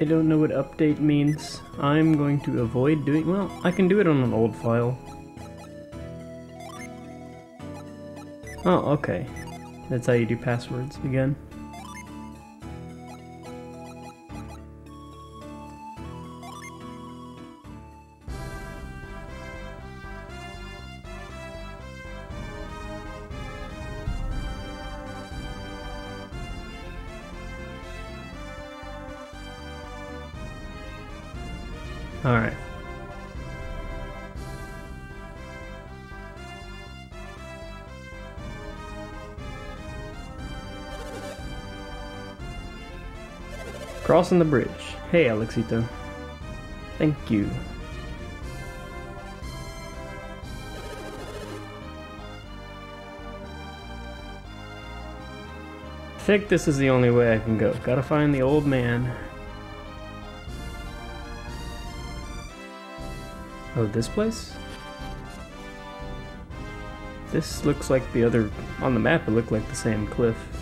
I don't know what update means. I'm going to avoid doing... Well, I can do it on an old file. Oh, okay. That's how you do passwords again. Crossing the bridge. Hey, Alexito. Thank you. I think this is the only way I can go. Gotta find the old man. Oh, this place? This looks like the other... On the map, it looked like the same cliff.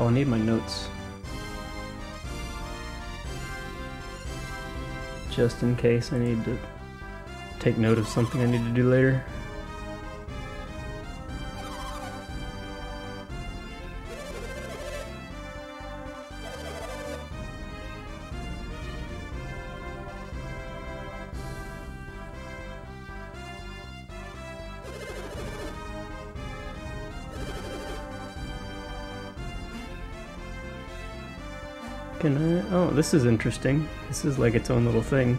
Oh, I need my notes. Just in case I need to take note of something I need to do later. Oh, this is interesting. This is like its own little thing.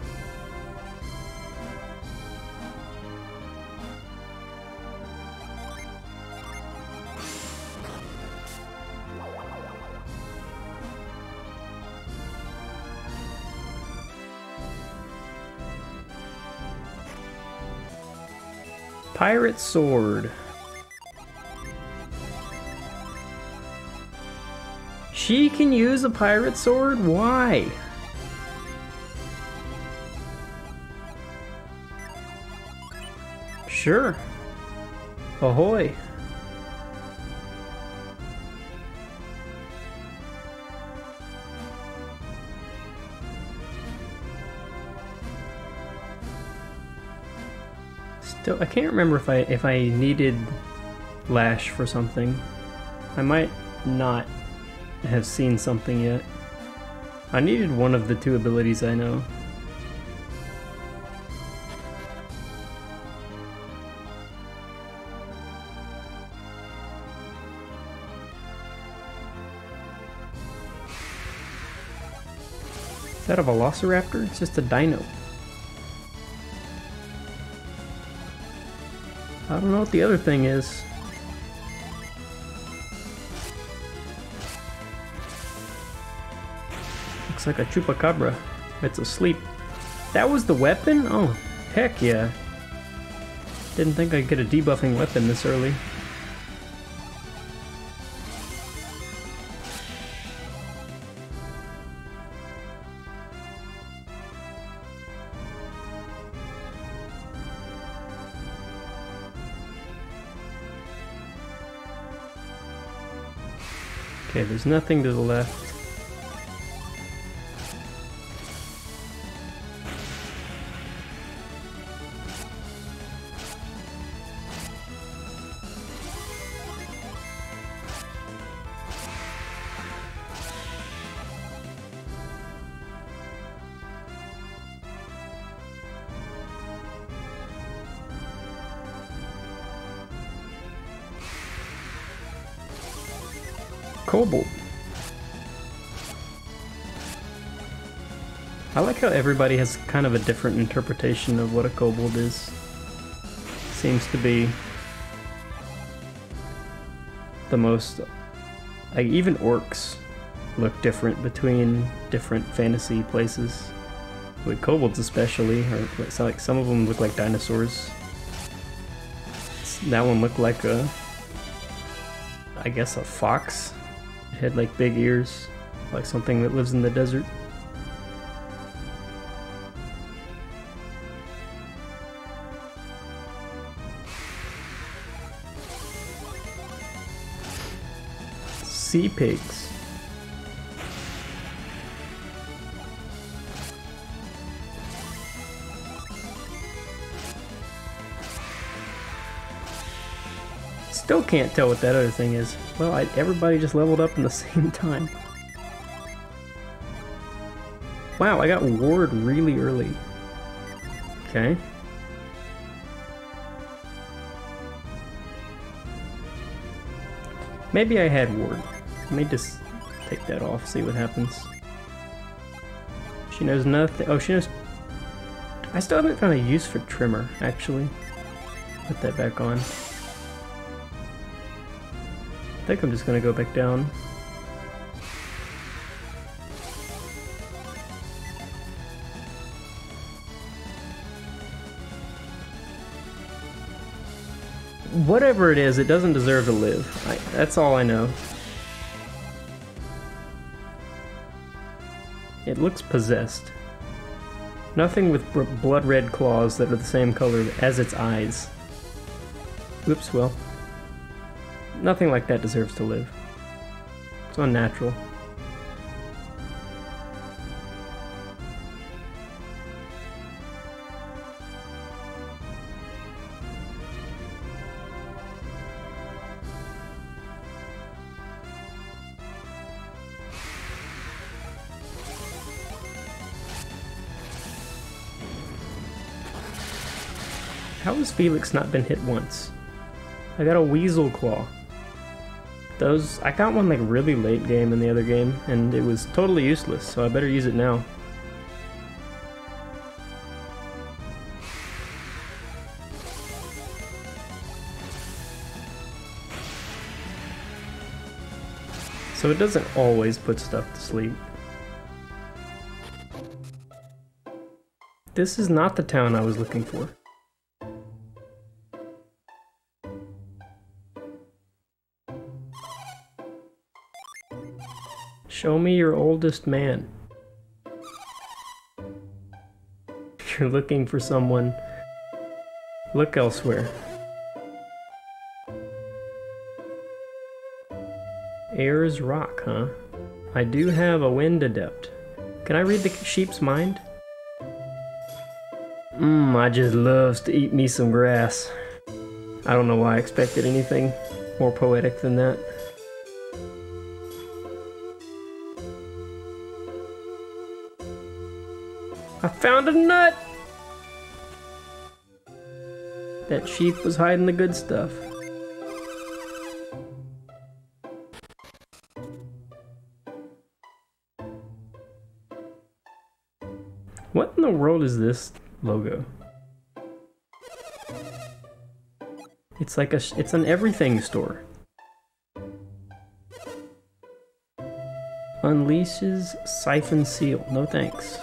Pirate Sword. She can use a pirate sword? Why? Sure. Ahoy. Still, I can't remember if I if I needed Lash for something. I might not have seen something yet. I needed one of the two abilities I know. Is that a Velociraptor? It's just a dino. I don't know what the other thing is. Looks like a chupacabra. It's asleep. That was the weapon? Oh, heck yeah. Didn't think I'd get a debuffing weapon this early. Okay, there's nothing to the left. Everybody has kind of a different interpretation of what a kobold is. Seems to be the most... Like, even orcs look different between different fantasy places. With kobolds especially, or like some of them look like dinosaurs. That one looked like a... I guess a fox It had like big ears, like something that lives in the desert. sea pigs. Still can't tell what that other thing is. Well, I, everybody just leveled up in the same time. Wow, I got Ward really early. Okay. Maybe I had Ward. Let me just take that off, see what happens. She knows nothing. Oh, she knows... I still haven't found a use for Tremor, actually. Put that back on. I think I'm just gonna go back down. Whatever it is, it doesn't deserve to live. I, that's all I know. It looks possessed. Nothing with blood red claws that are the same color as its eyes. Oops, well. Nothing like that deserves to live. It's unnatural. Felix not been hit once? I got a Weasel Claw. Those, I got one like really late game in the other game, and it was totally useless, so I better use it now. So it doesn't always put stuff to sleep. This is not the town I was looking for. Show me your oldest man. If you're looking for someone, look elsewhere. Air's Rock, huh? I do have a wind adept. Can I read the sheep's mind? Mmm, I just loves to eat me some grass. I don't know why I expected anything more poetic than that. Found a nut! That sheep was hiding the good stuff. What in the world is this logo? It's like a, it's an everything store. Unleashes Siphon Seal. No thanks.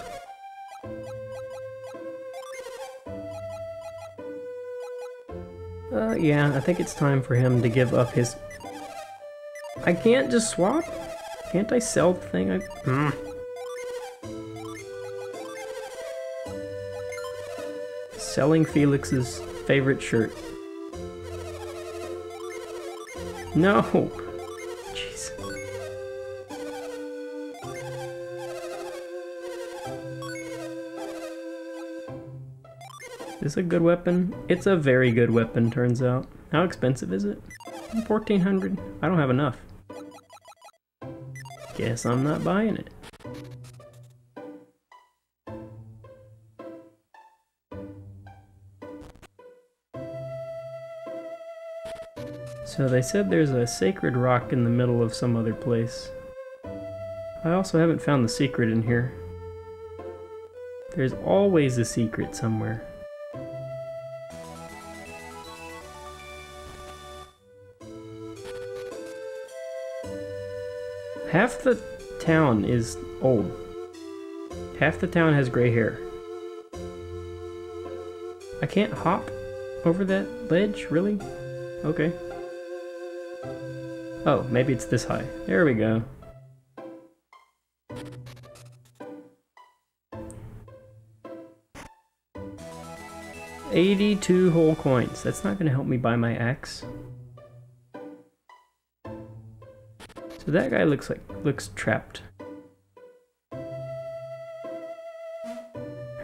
Yeah, I think it's time for him to give up his... I can't just swap? Can't I sell the thing I... Mm. Selling Felix's favorite shirt. No! Is a good weapon? It's a very good weapon, turns out. How expensive is it? 1400 I don't have enough. Guess I'm not buying it. So they said there's a sacred rock in the middle of some other place. I also haven't found the secret in here. There's always a secret somewhere. The town is old. Half the town has gray hair. I can't hop over that ledge, really? Okay. Oh, maybe it's this high. There we go. Eighty-two whole coins. That's not gonna help me buy my axe. So that guy looks like looks trapped.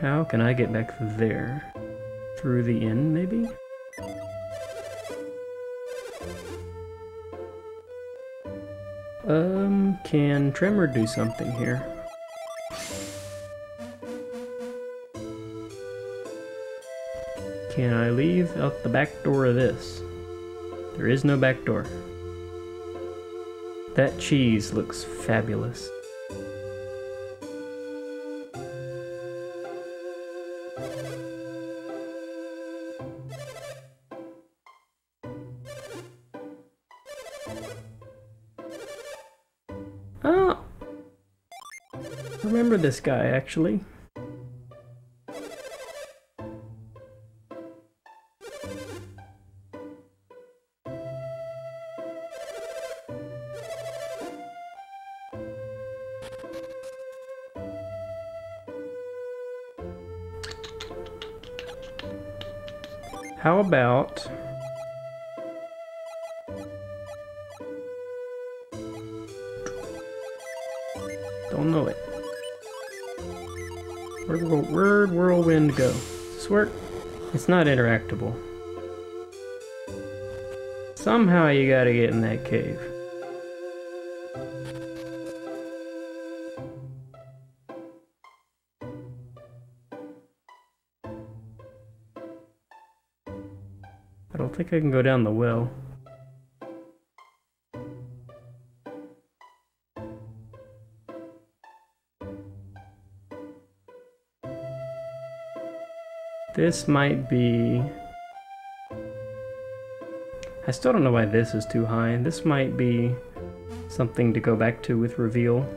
How can I get back there? Through the inn, maybe? Um, can Tremor do something here? Can I leave out the back door of this? There is no back door. That cheese looks fabulous. Oh! Remember this guy, actually. It's not interactable. Somehow you gotta get in that cave. I don't think I can go down the well. This might be... I still don't know why this is too high. This might be something to go back to with reveal.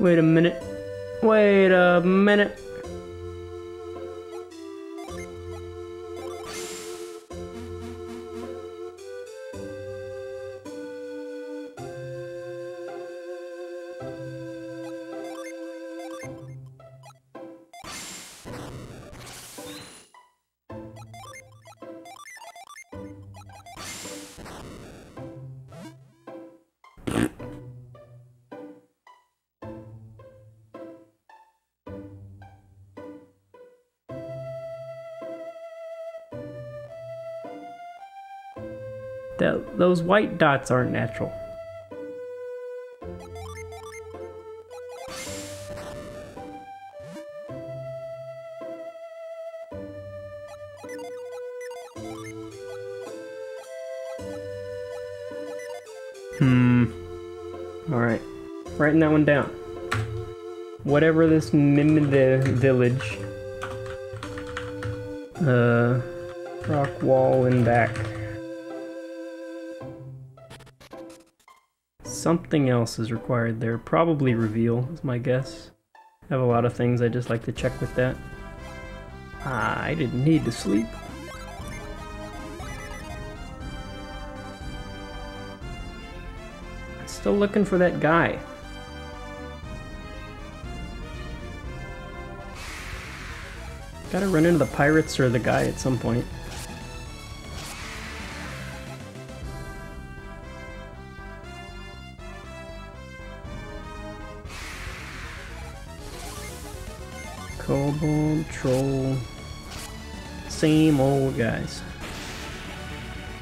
Wait a minute. Wait a minute. Those white dots aren't natural. Hmm. Alright. Writing that one down. Whatever this Mimida village. Uh. Rock wall and back. Something else is required there. Probably reveal, is my guess. I have a lot of things I just like to check with that. Ah, I didn't need to sleep. Still looking for that guy. Gotta run into the pirates or the guy at some point. Troll, same old guys.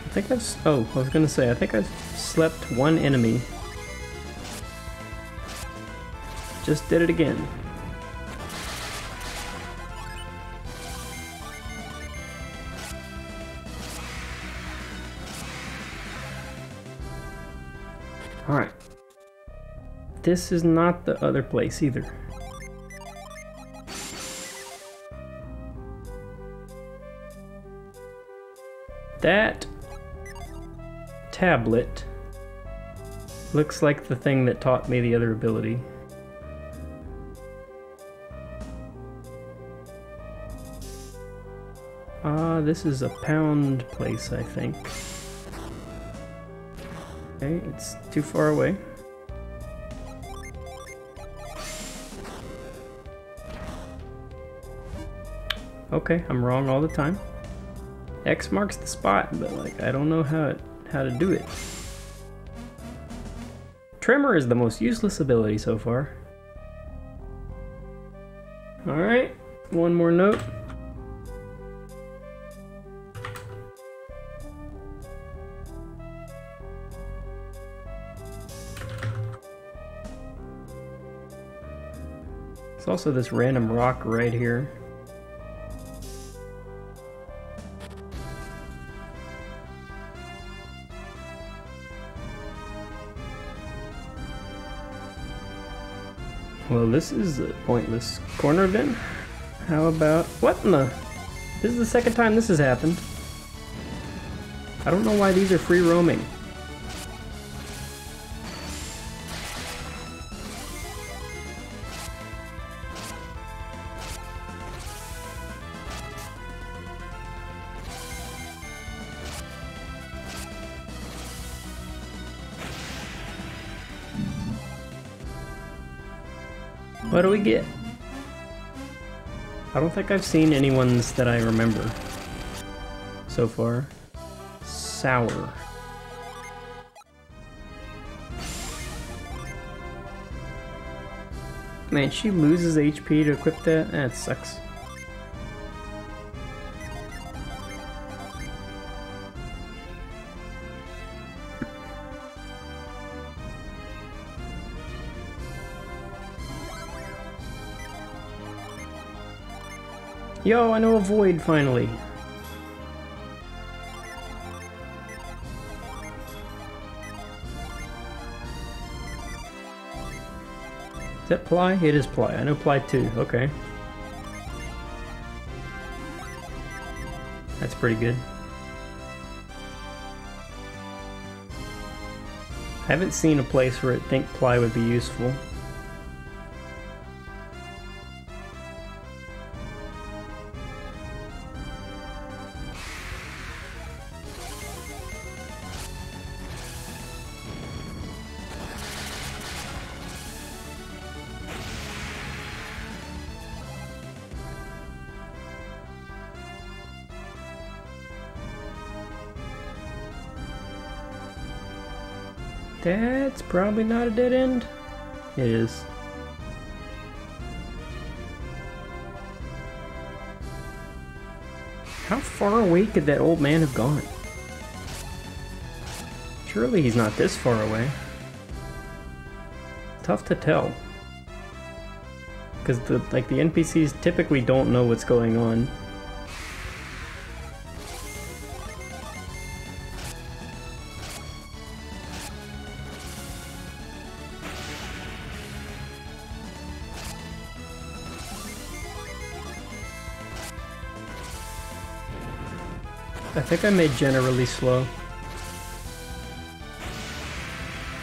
I think I've. Oh, I was gonna say, I think I've slept one enemy. Just did it again. Alright. This is not the other place either. That tablet looks like the thing that taught me the other ability. Ah, this is a pound place, I think. Okay, it's too far away. Okay, I'm wrong all the time. X marks the spot, but like I don't know how it, how to do it. Tremor is the most useless ability so far. Alright, one more note. It's also this random rock right here. Well, this is a pointless corner then. How about... What in the... This is the second time this has happened. I don't know why these are free roaming. We get? I don't think I've seen any ones that I remember so far. Sour. Man, she loses HP to equip that? That sucks. Yo, I know Avoid finally. Is that Ply? It is Ply. I know Ply too. Okay. That's pretty good. I haven't seen a place where I think Ply would be useful. Probably not a dead end. It is. How far away could that old man have gone? Surely he's not this far away. Tough to tell. Because the like the NPCs typically don't know what's going on. Think I made Jenna really slow.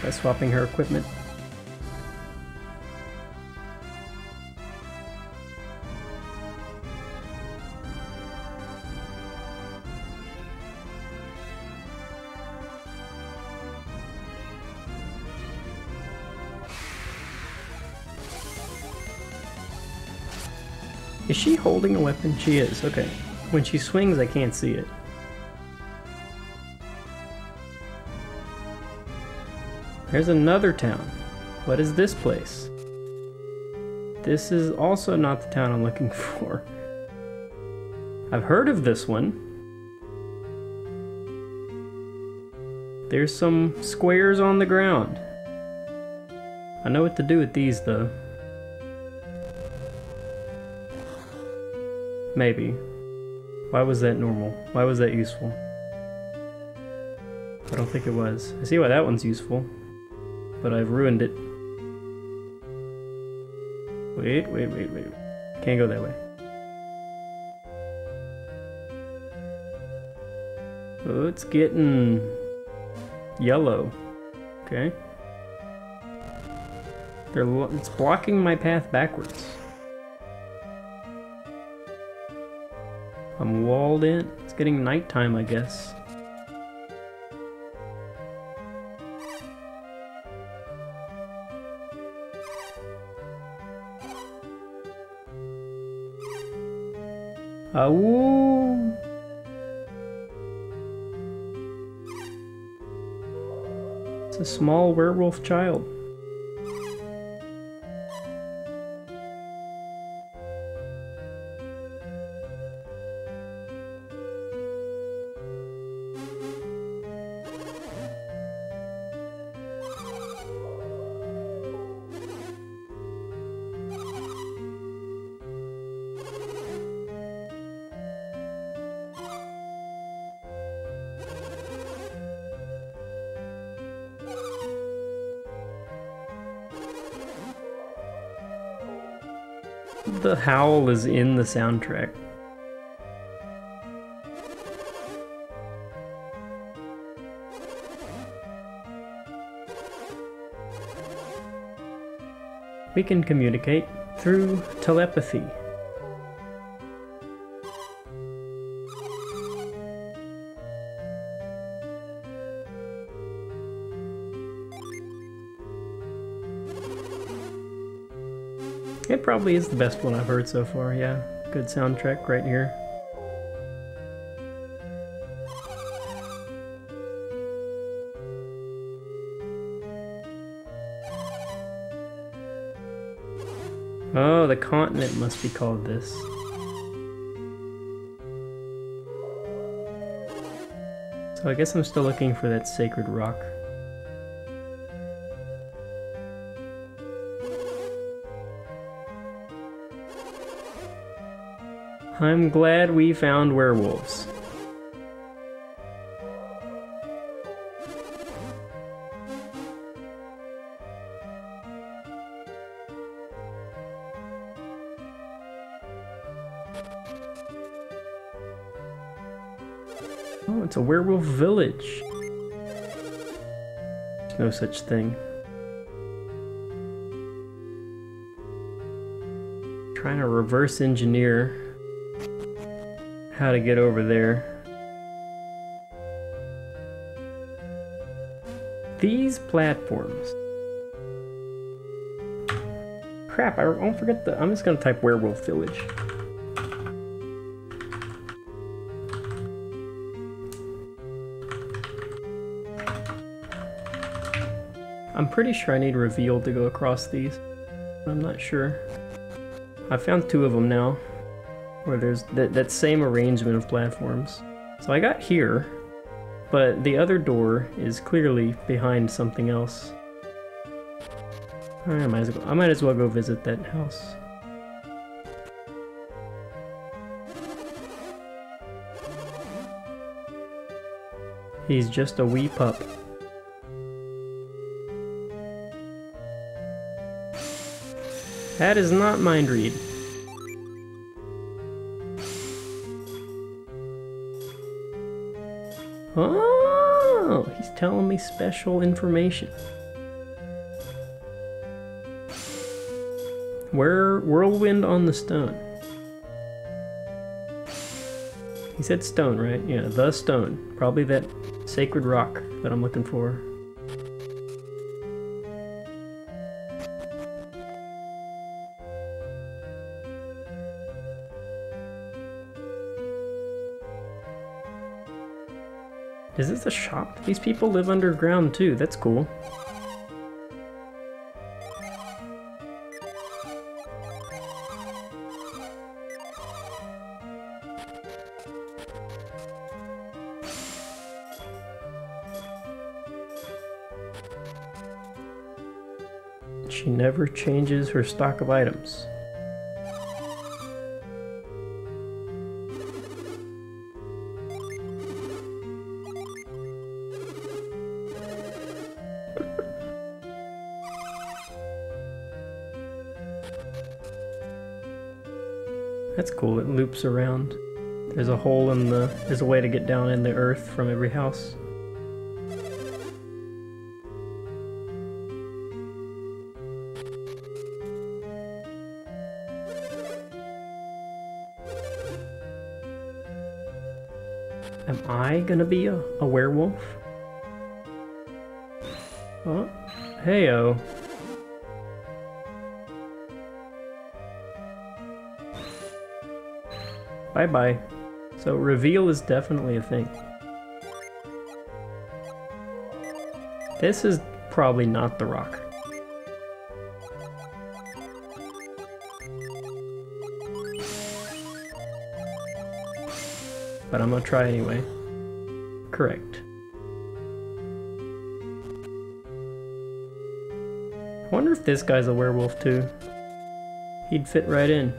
By swapping her equipment. Is she holding a weapon? She is, okay. When she swings, I can't see it. There's another town. What is this place? This is also not the town I'm looking for. I've heard of this one. There's some squares on the ground. I know what to do with these though. Maybe. Why was that normal? Why was that useful? I don't think it was. I see why that one's useful but I've ruined it. Wait, wait, wait, wait. Can't go that way. Oh, it's getting yellow. Okay. They're it's blocking my path backwards. I'm walled in. It's getting nighttime, I guess. Aú! It's a small werewolf child. Howl is in the soundtrack. We can communicate through telepathy. Probably is the best one I've heard so far, yeah. Good soundtrack right here. Oh, the continent must be called this. So I guess I'm still looking for that sacred rock. I'm glad we found werewolves. Oh, it's a werewolf village. There's no such thing. Trying to reverse engineer how to get over there. These platforms. Crap, I won't forget the. I'm just gonna type werewolf village. I'm pretty sure I need reveal to go across these. I'm not sure. I found two of them now where there's that, that same arrangement of platforms. So I got here, but the other door is clearly behind something else. I might as well, I might as well go visit that house. He's just a wee pup. That is not mind read. Telling me special information. Where whirlwind on the stone. He said stone, right? Yeah, the stone. Probably that sacred rock that I'm looking for. Is this a shop? These people live underground too, that's cool. She never changes her stock of items. Cool, it loops around. There's a hole in the... there's a way to get down in the earth from every house. Am I gonna be a, a werewolf? Oh, heyo. Bye-bye. So reveal is definitely a thing. This is probably not the rock. But I'm gonna try anyway. Correct. I wonder if this guy's a werewolf too. He'd fit right in.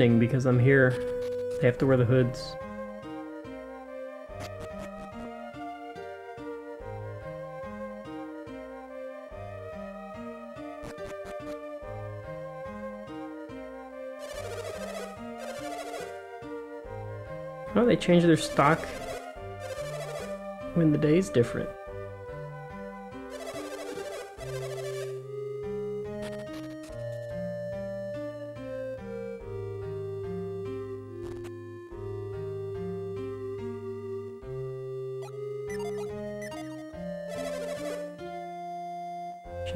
Evening because I'm here. They have to wear the hoods. Oh, they change their stock when the day's different.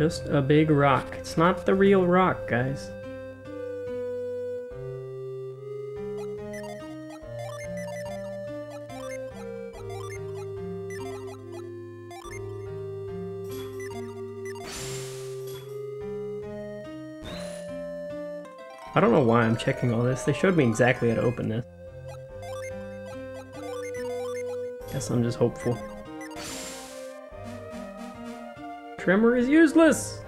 Just a big rock. It's not the real rock, guys. I don't know why I'm checking all this. They showed me exactly how to open this. Guess I'm just hopeful. Tremor is useless!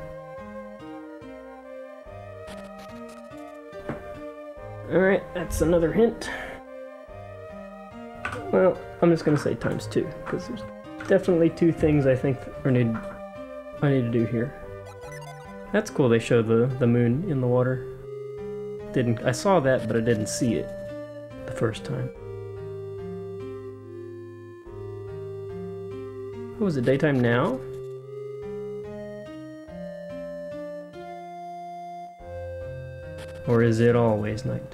Alright, that's another hint. Well, I'm just gonna say times two, because there's definitely two things I think I need, I need to do here. That's cool they show the, the moon in the water. Didn't I saw that, but I didn't see it the first time. Is it daytime now? Or is it always night?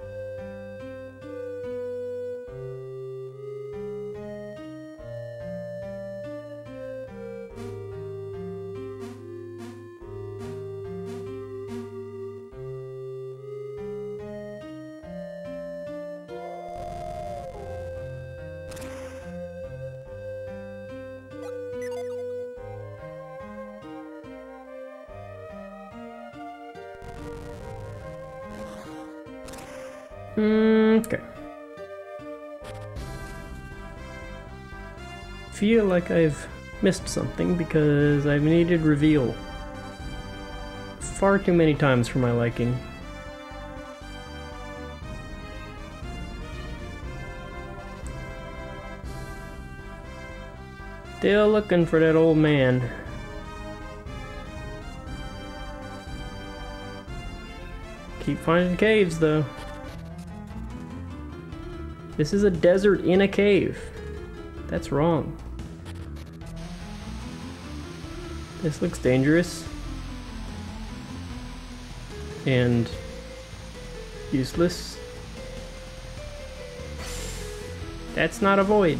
Feel like I've missed something because I've needed reveal far too many times for my liking. Still looking for that old man. Keep finding caves though. This is a desert in a cave. That's wrong. This looks dangerous. And useless. That's not a void.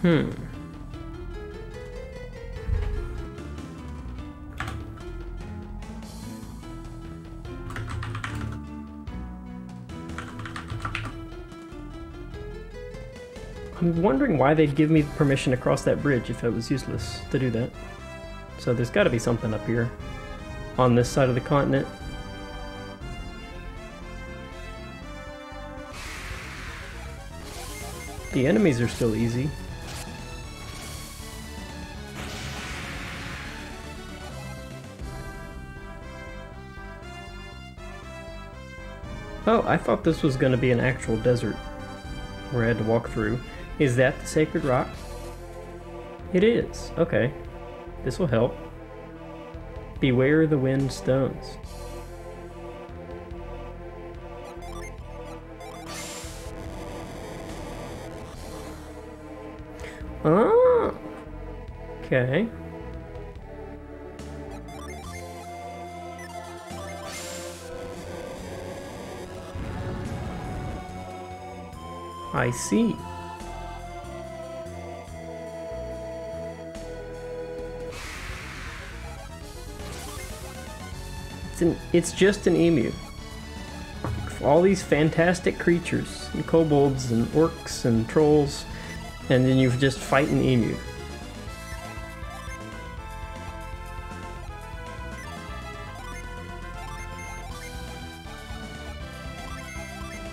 Hmm. Wondering why they'd give me permission to cross that bridge if it was useless to do that. So there's got to be something up here on this side of the continent. The enemies are still easy. Oh, I thought this was going to be an actual desert where I had to walk through. Is that the sacred rock? It is. Okay. This will help. Beware the wind stones. Oh. Okay. I see. An, it's just an emu. All these fantastic creatures, and kobolds and orcs and trolls, and then you just fight an emu.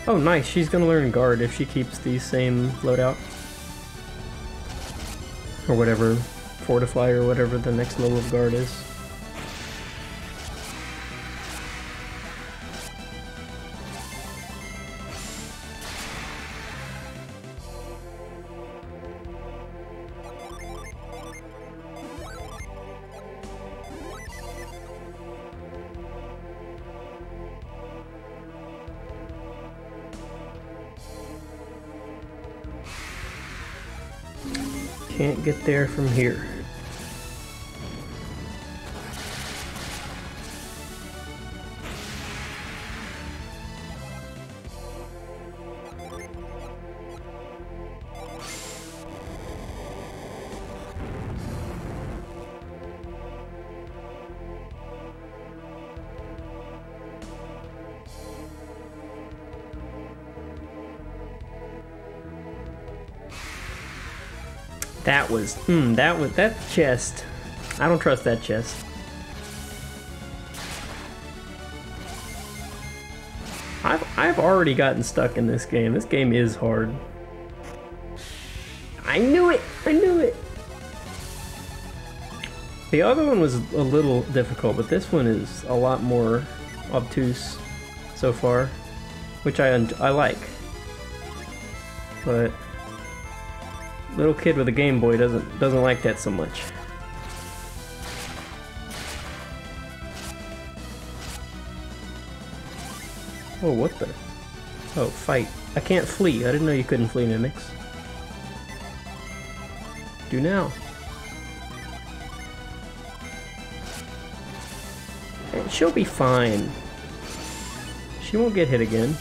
Oh nice, she's gonna learn guard if she keeps the same loadout. Or whatever, Fortify or whatever the next level of guard is. There from here. That was, hmm, that was, that chest. I don't trust that chest. I've, I've already gotten stuck in this game. This game is hard. I knew it! I knew it! The other one was a little difficult, but this one is a lot more obtuse so far, which I, I like. But Little kid with a Game Boy doesn't doesn't like that so much. Oh, what the? Oh, fight. I can't flee. I didn't know you couldn't flee mimics. Do now. And she'll be fine. She won't get hit again.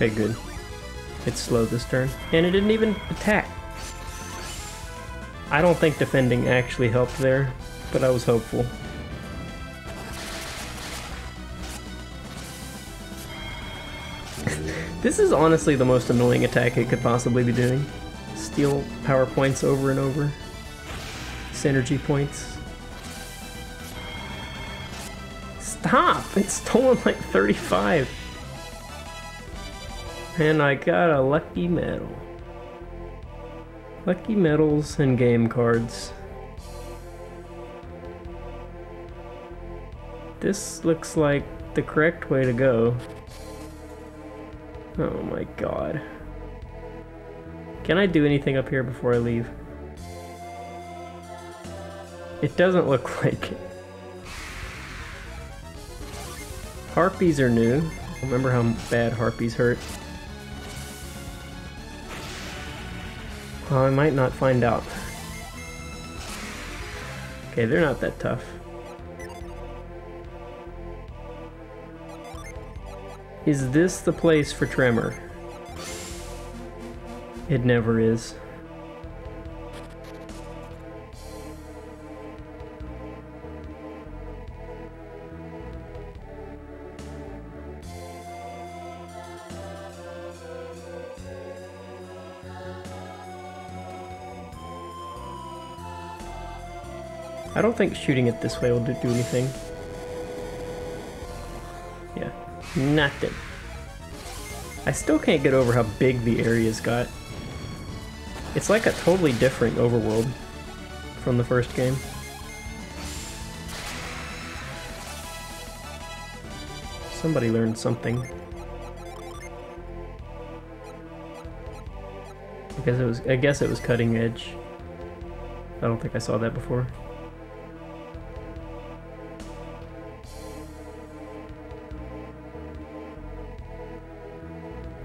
Okay, good. It slowed this turn. And it didn't even attack. I don't think defending actually helped there, but I was hopeful. this is honestly the most annoying attack it could possibly be doing. Steal power points over and over. Psynergy points. Stop! It's stolen like 35. And I got a lucky medal. Lucky medals and game cards. This looks like the correct way to go. Oh my god. Can I do anything up here before I leave? It doesn't look like it. Harpies are new. Remember how bad harpies hurt? Well, I might not find out. Okay, they're not that tough. Is this the place for Tremor? It never is. Think shooting it this way will do, anything. Yeah, nothing. I still can't get over how big the area's got. It's like a totally different overworld from the first game. Somebody learned something. Because it was I guess it was cutting edge. I don't think I saw that before.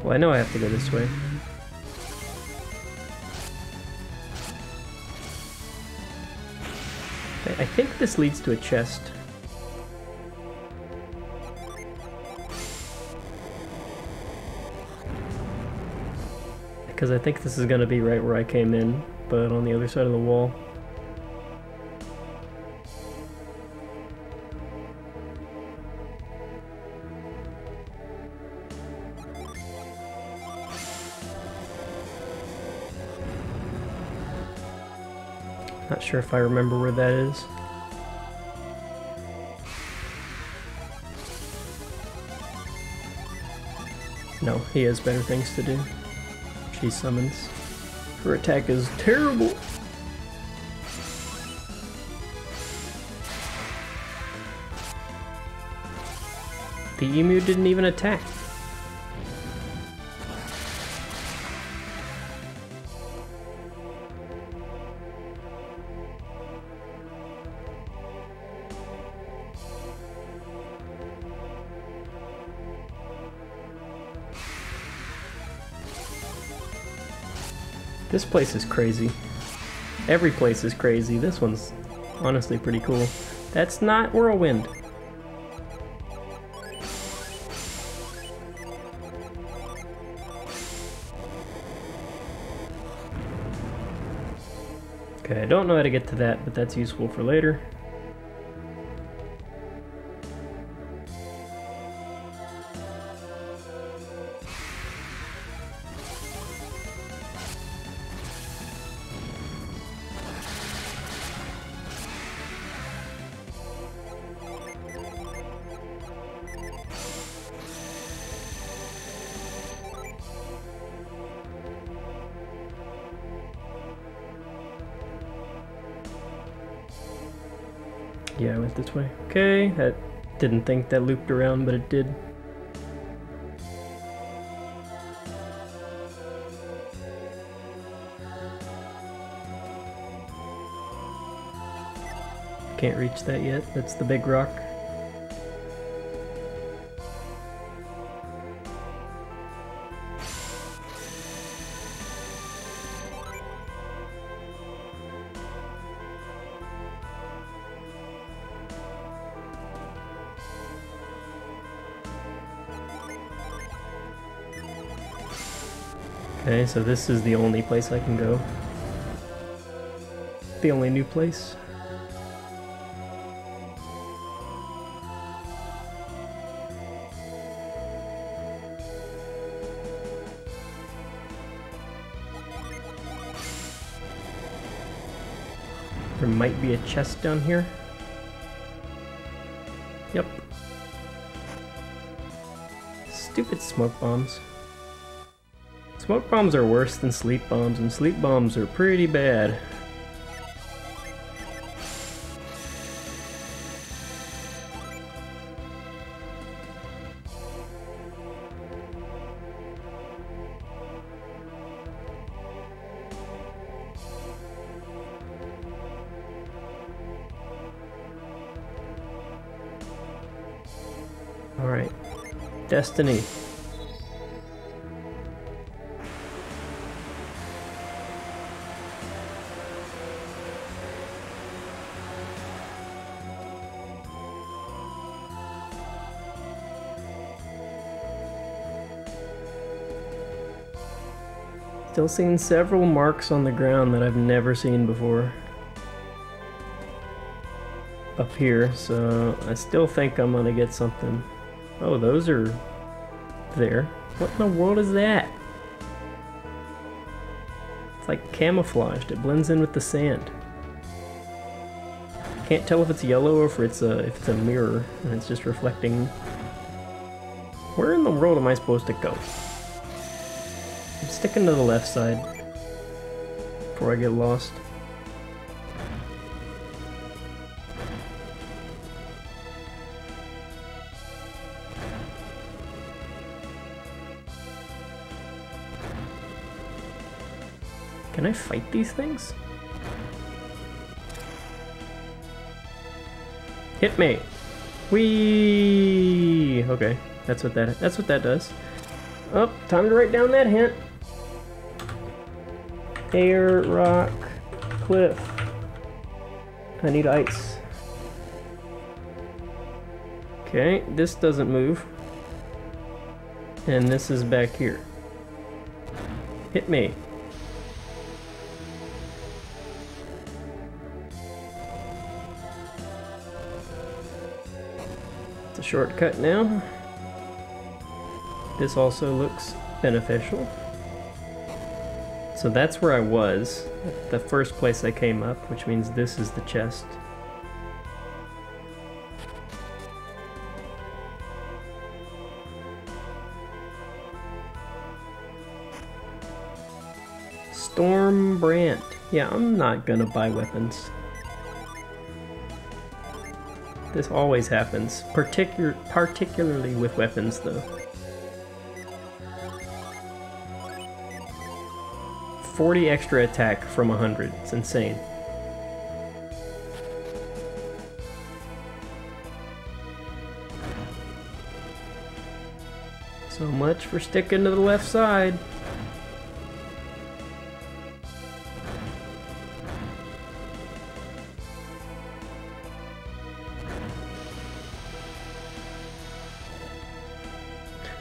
Well, I know I have to go this way. I think this leads to a chest. Because I think this is going to be right where I came in, but on the other side of the wall. Sure if I remember where that is. No, he has better things to do. She summons. Her attack is terrible. The emu didn't even attack. This place is crazy. Every place is crazy. This one's honestly pretty cool. That's not Whirlwind. Okay, I don't know how to get to that, but that's useful for later. Didn't think that looped around, but it did. Can't reach that yet. That's the big rock. So this is the only place I can go. The only new place. There might be a chest down here. Yep. Stupid smoke bombs. Smoke bombs are worse than sleep bombs, and sleep bombs are pretty bad. Alright. Destiny. Still seeing several marks on the ground that I've never seen before. Up here, so I still think I'm gonna get something. Oh, those are there. What in the world is that? It's like camouflaged. It blends in with the sand. Can't tell if it's yellow or if it's a if it's a mirror and it's just reflecting. Where in the world am I supposed to go? Sticking to the left side before I get lost. Can I fight these things? Hit me! Whee! Okay, that's what that that's what that does. Oh, time to write down that hint. Air, rock, cliff. I need ice. Okay, this doesn't move. And this is back here. Hit me. It's a shortcut now. This also looks beneficial. So that's where I was, the first place I came up, which means this is the chest. Storm Stormbrand. Yeah, I'm not gonna buy weapons. This always happens, particular particularly with weapons though. 40 extra attack from 100. It's insane. So much for sticking to the left side.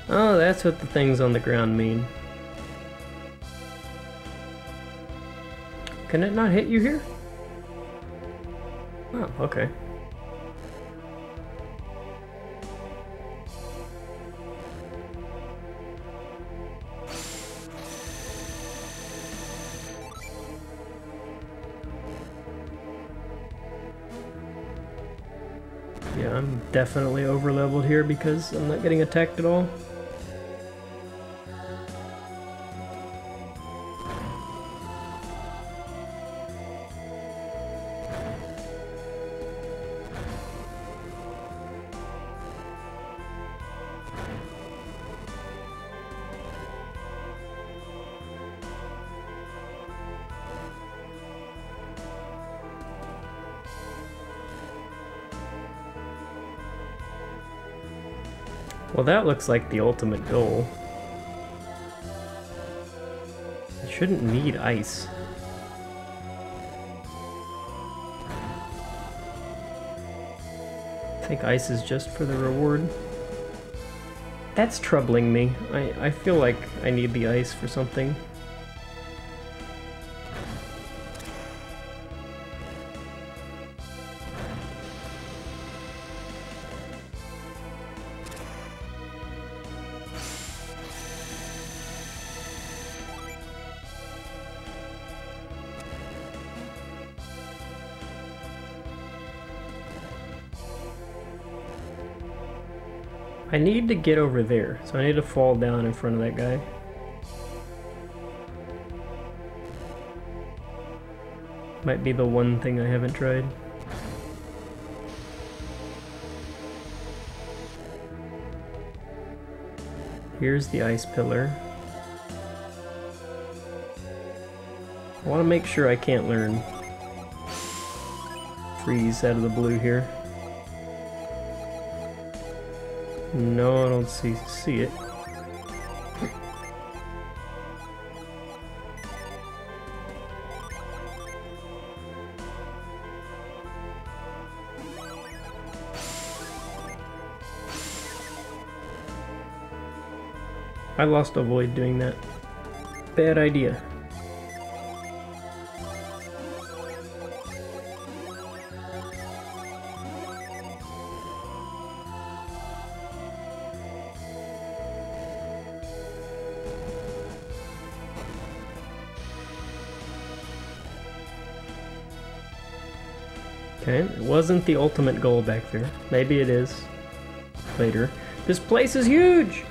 Oh, that's what the things on the ground mean. Can it not hit you here? Oh, okay. Yeah, I'm definitely over leveled here because I'm not getting attacked at all. That looks like the ultimate goal. I shouldn't need ice. I think ice is just for the reward. That's troubling me. I, I feel like I need the ice for something. Need to get over there, so I need to fall down in front of that guy. Might be the one thing I haven't tried. Here's the ice pillar. I want to make sure I can't learn freeze out of the blue here. No, I don't see see it. I lost Avoid doing that. Bad idea. Wasn't the ultimate goal back there. Maybe it is. Later. This place is huge!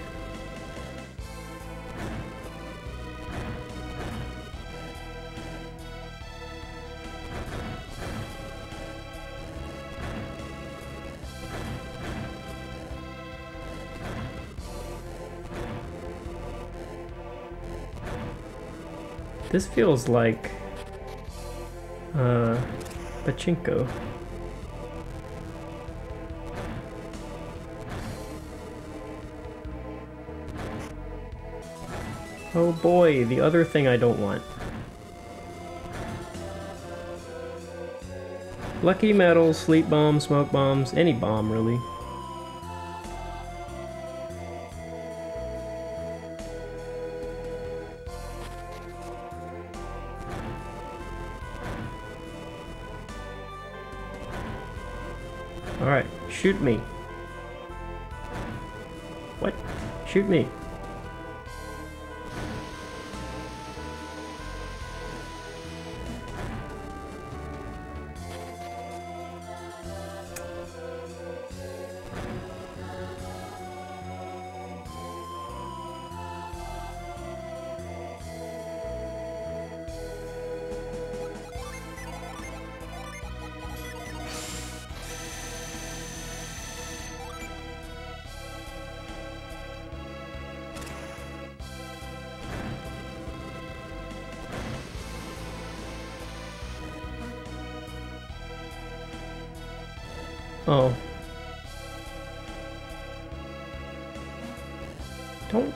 This feels like uh, pachinko. Oh boy, the other thing I don't want. Lucky metals, sleep bombs, smoke bombs, any bomb really. Alright, shoot me. What? Shoot me.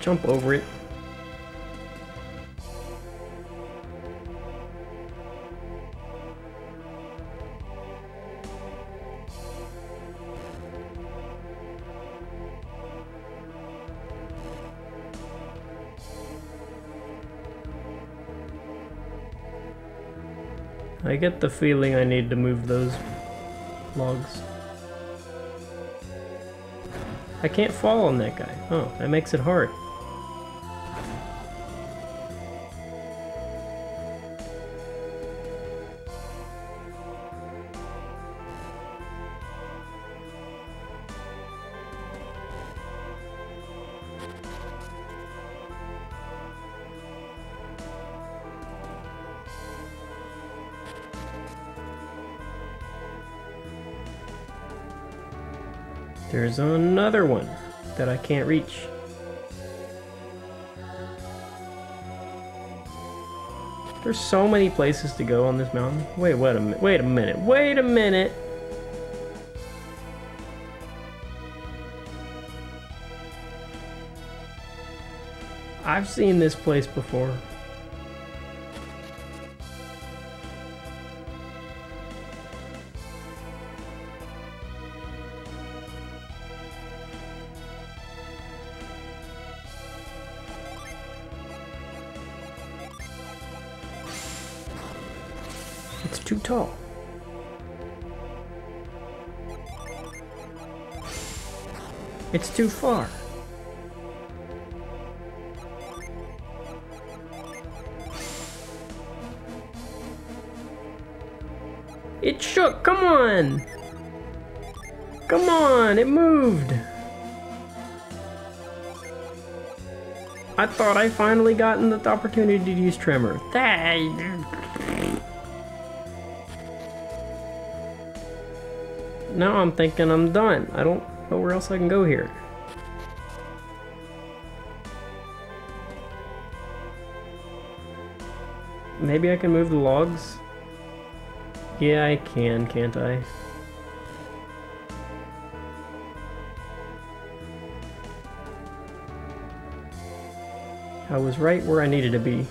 Jump over it. I get the feeling I need to move those logs. I can't fall on that guy. Oh, that makes it hard. Can't reach. There's so many places to go on this mountain. Wait, wait a minute. Wait a minute. Wait a minute. I've seen this place before. Too far. It shook. Come on. Come on. It moved. I thought I finally gotten the opportunity to use Tremor. That. Now I'm thinking I'm done. I don't know where else I can go here. Maybe I can move the logs? Yeah, I can, can't I? I was right where I needed to be.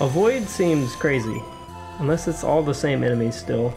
Avoid seems crazy. Unless it's all the same enemies still.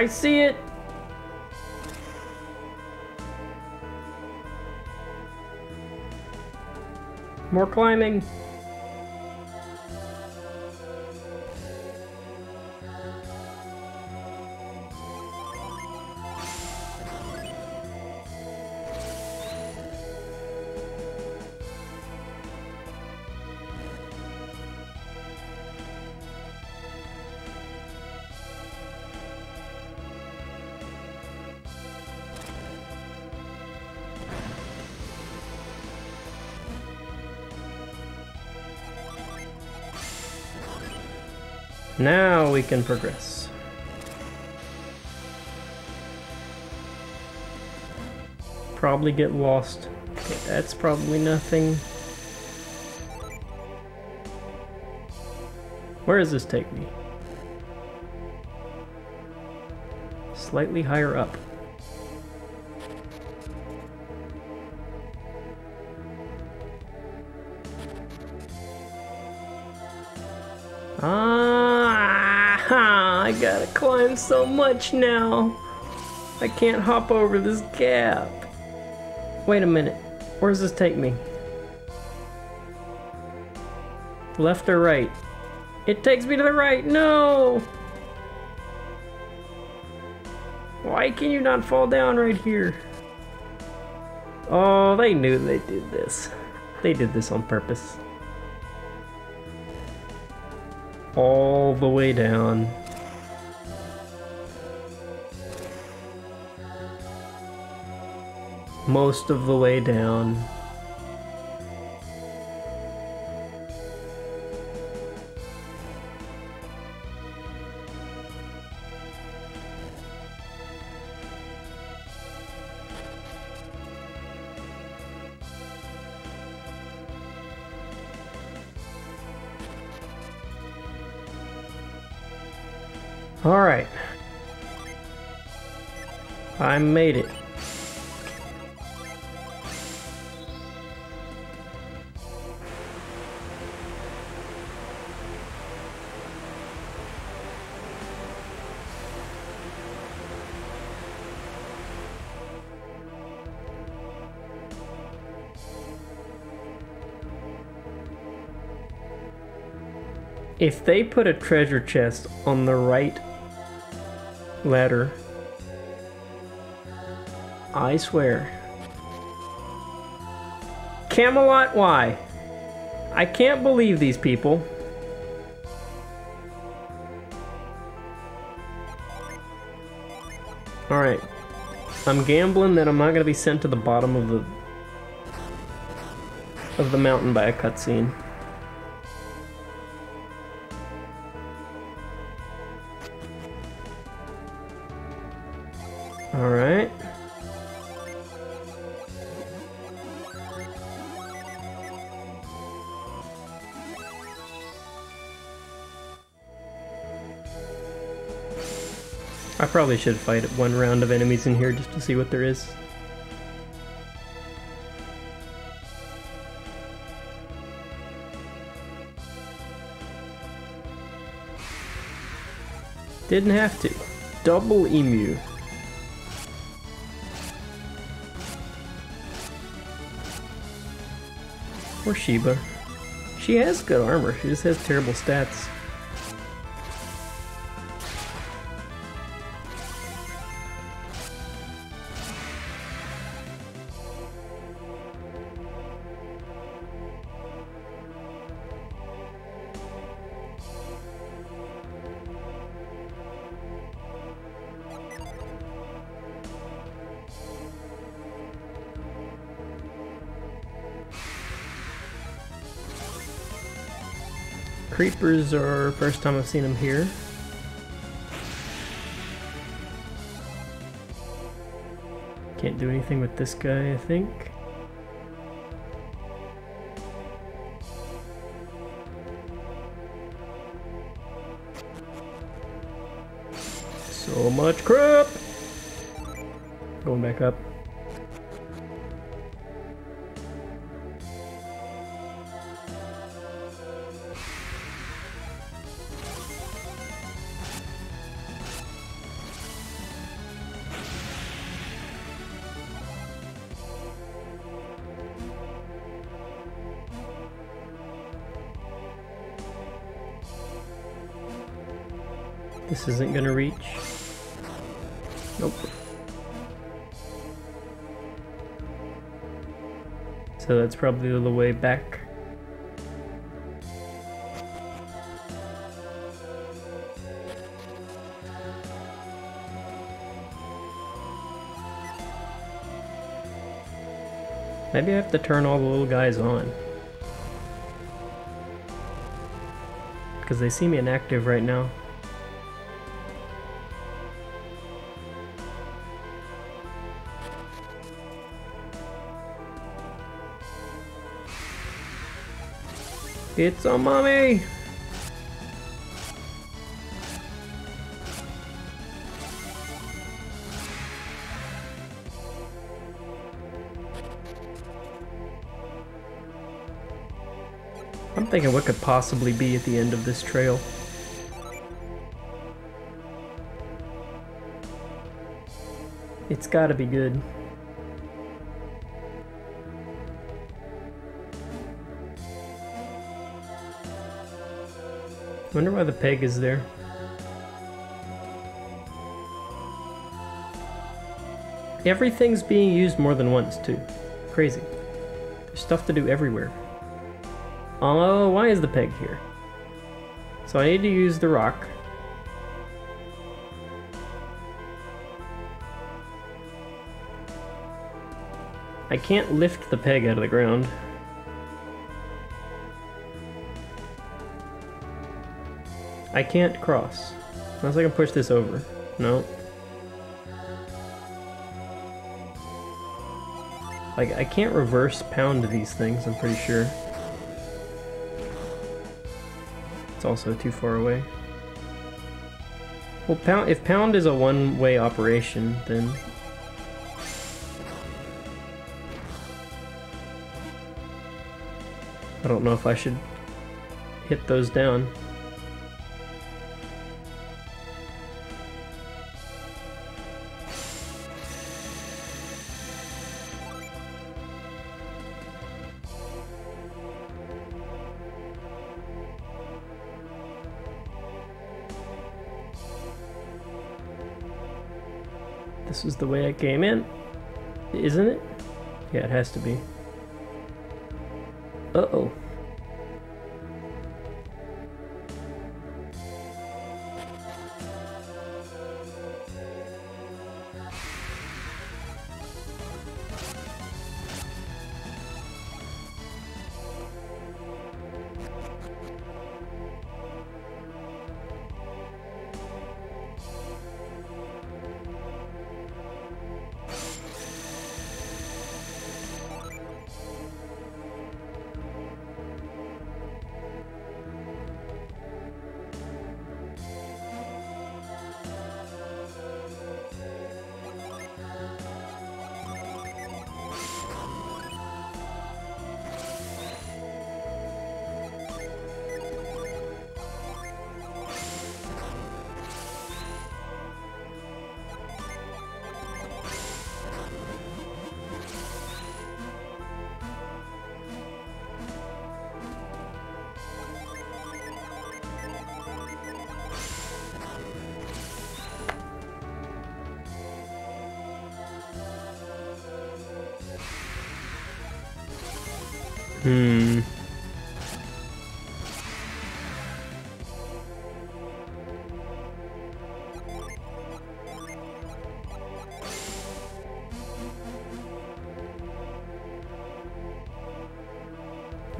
I see it. More climbing. We can progress. Probably get lost. Okay, that's probably nothing. Where does this take me? slightly higher up. So much now. I can't hop over this gap. Wait a minute. Where does this take me? Left or right? It takes me to the right. No! Why can you not fall down right here? Oh, they knew they did this. They did this on purpose. All the way down. Most of the way down. If they put a treasure chest on the right ladder, I swear. Camelot, why? I can't believe these people. Alright. I'm gambling that I'm not gonna be sent to the bottom of the of the mountain by a cutscene. Probably should fight one round of enemies in here just to see what there is. Didn't have to. Double emu. Or Sheba. She has good armor, she just has terrible stats. Are first time I've seen them here. Can't do anything with this guy, I think. So much crap! Going back up. This isn't gonna reach. Nope. So that's probably the way back. Maybe I have to turn all the little guys on. Because they seem inactive right now. It's a mummy! I'm thinking what could possibly be at the end of this trail. It's gotta be good. Wonder why the peg is there. Everything's being used more than once, too. Crazy. There's stuff to do everywhere. Oh, why is the peg here? So I need to use the rock. I can't lift the peg out of the ground. I can't cross. Unless I can push this over. No. Like, I can't reverse pound these things, I'm pretty sure. It's also too far away. Well, pound, if pound is a one-way operation, then... I don't know if I should hit those down. This is the way I came in. Isn't it? Yeah, it has to be. Uh-oh.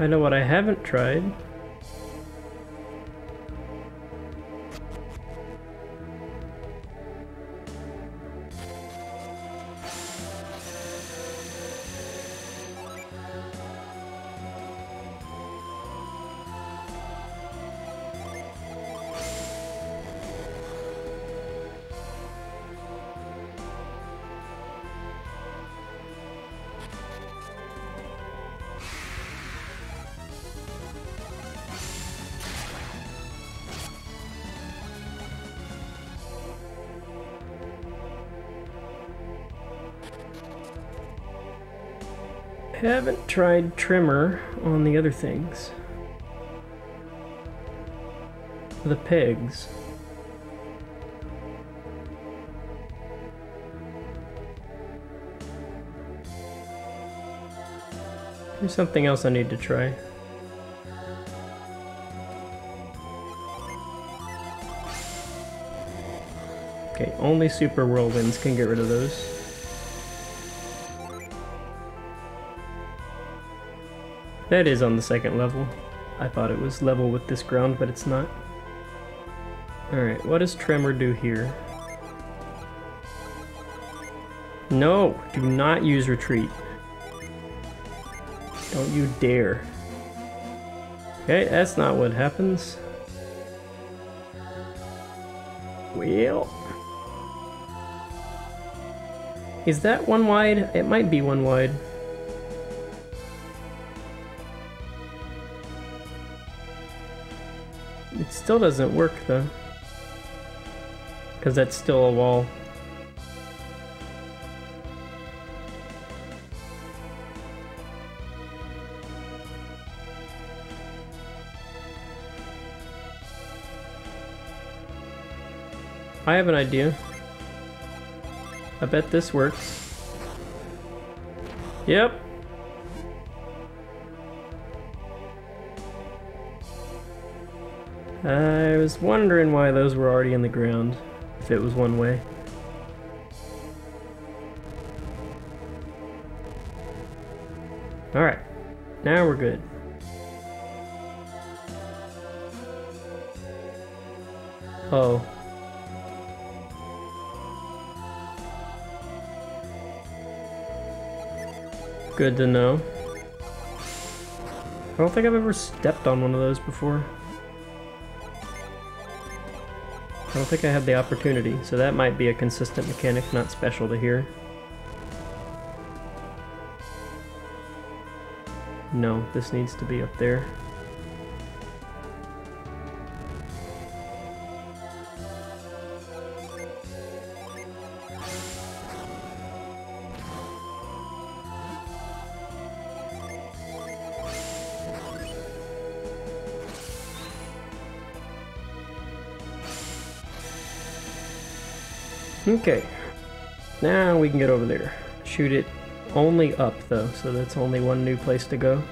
I know what I haven't tried. Haven't tried Tremor on the other things. The pegs. There's something else I need to try. Okay, only super whirlwinds can get rid of those. That is on the second level. I thought it was level with this ground, but it's not. Alright, what does Tremor do here? No! Do not use retreat. Don't you dare. Okay, that's not what happens. Well... Is that one wide? It might be one wide. It still doesn't work though. Because that's still a wall. I have an idea. I bet this works. Yep. I was wondering why those were already in the ground, if it was one way. Alright, now we're good. Oh. Good to know. I don't think I've ever stepped on one of those before. I don't think I have the opportunity, so that might be a consistent mechanic, not special to here. No, this needs to be up there. Okay. Now we can get over there. Shoot it only up though, so that's only one new place to go.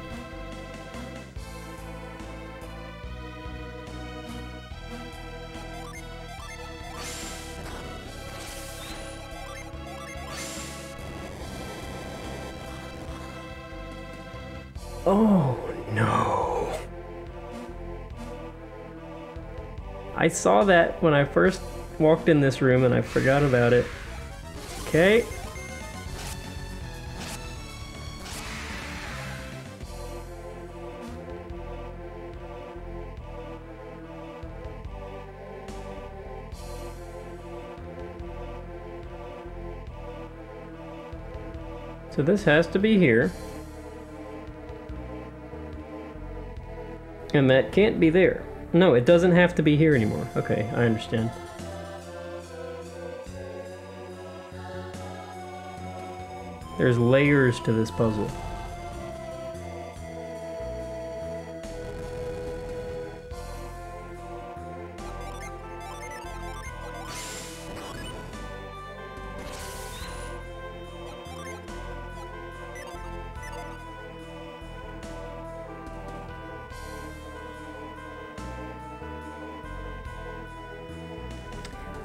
Oh no. I saw that when I first walked in this room and I forgot about it. Okay. So this has to be here. And that can't be there. No, it doesn't have to be here anymore. Okay, I understand. There's layers to this puzzle.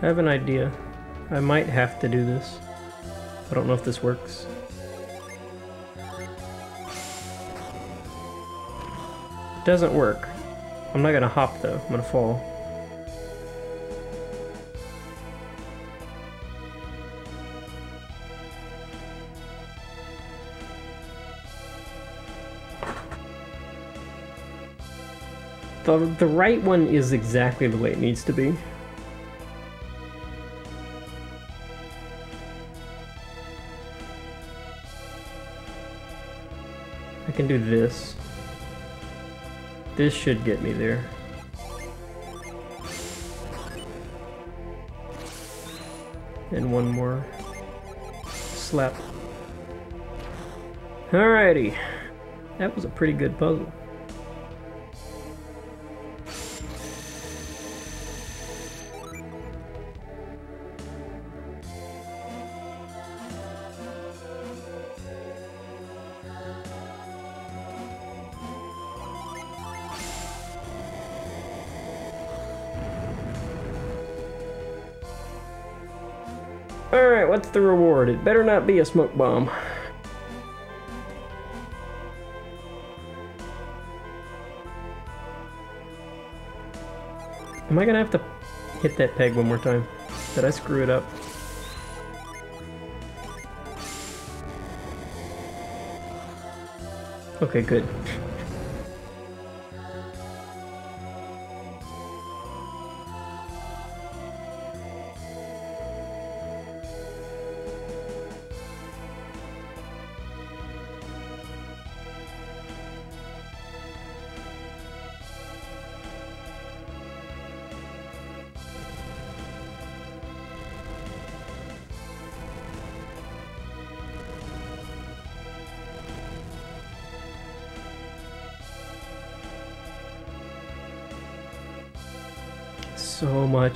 I have an idea. I might have to do this. I don't know if this works. Doesn't work. I'm not gonna hop though, I'm gonna fall. The, the right one is exactly the way it needs to be. I can do this. This should get me there. And one more slap. Alrighty. That was a pretty good puzzle. The reward? It better not be a smoke bomb. Am I gonna have to hit that peg one more time? Did I screw it up? Okay, good.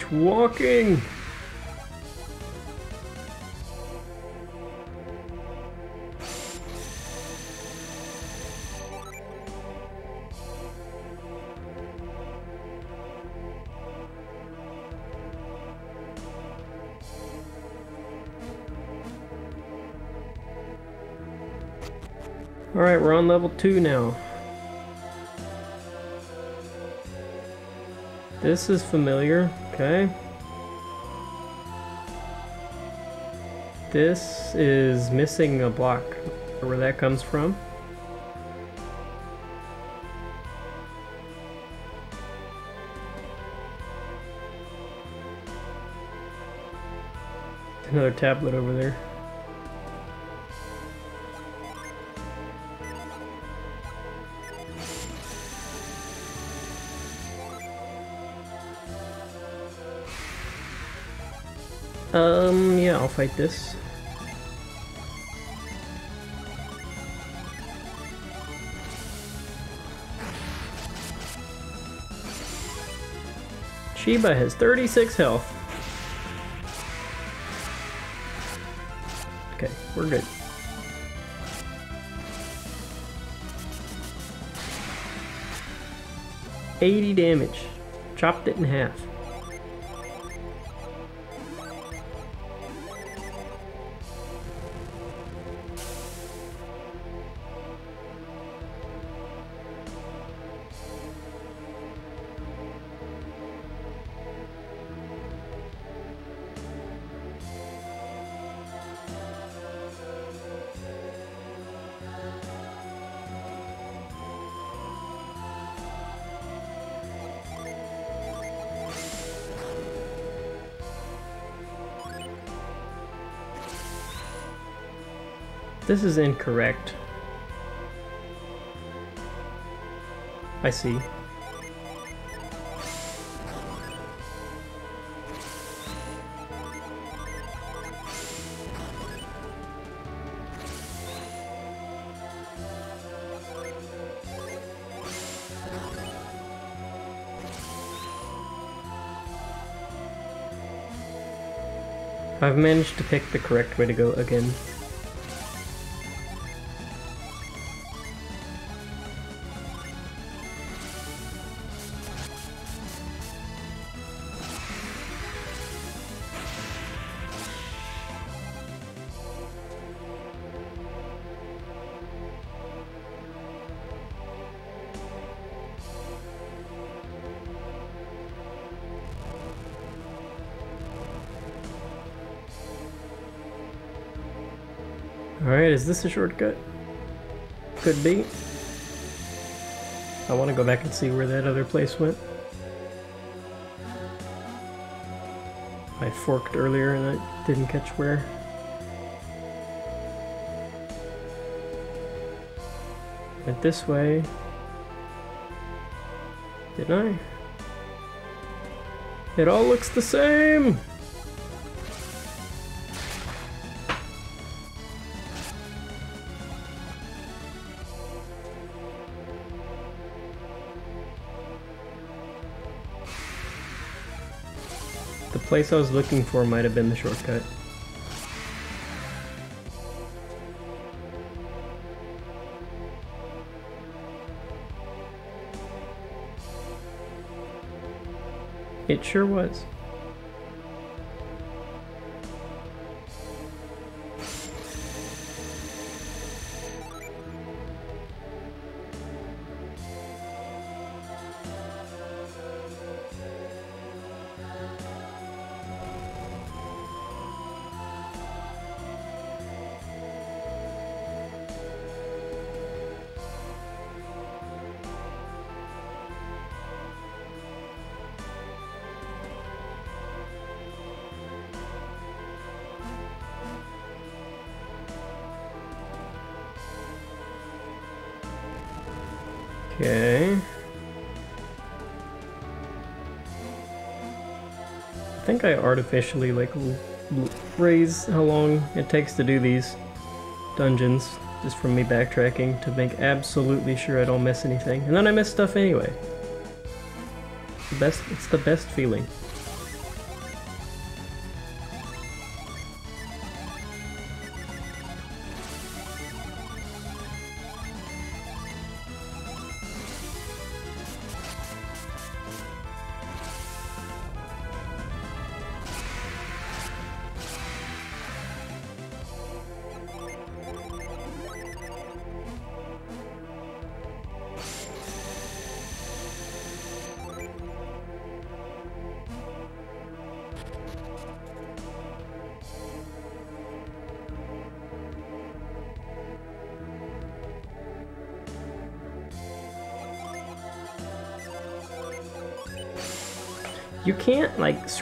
Walking! Alright, we're on level 2 now. This is familiar, okay. This is missing a block. Where that comes from. Another tablet over there. Um, yeah, I'll fight this. Sheba has 36 health. Okay, we're good. Eighty damage. Chopped it in half. This is incorrect. I see. I've managed to pick the correct way to go again. Is this a shortcut? Could be. I want to go back and see where that other place went. I forked earlier and I didn't catch where. Went this way. Didn't I? It all looks the same! Place I was looking for might have been the shortcut. It sure was. I artificially like raise how long it takes to do these dungeons just from me backtracking to make absolutely sure I don't miss anything. And then I miss stuff anyway. The best it's the best feeling.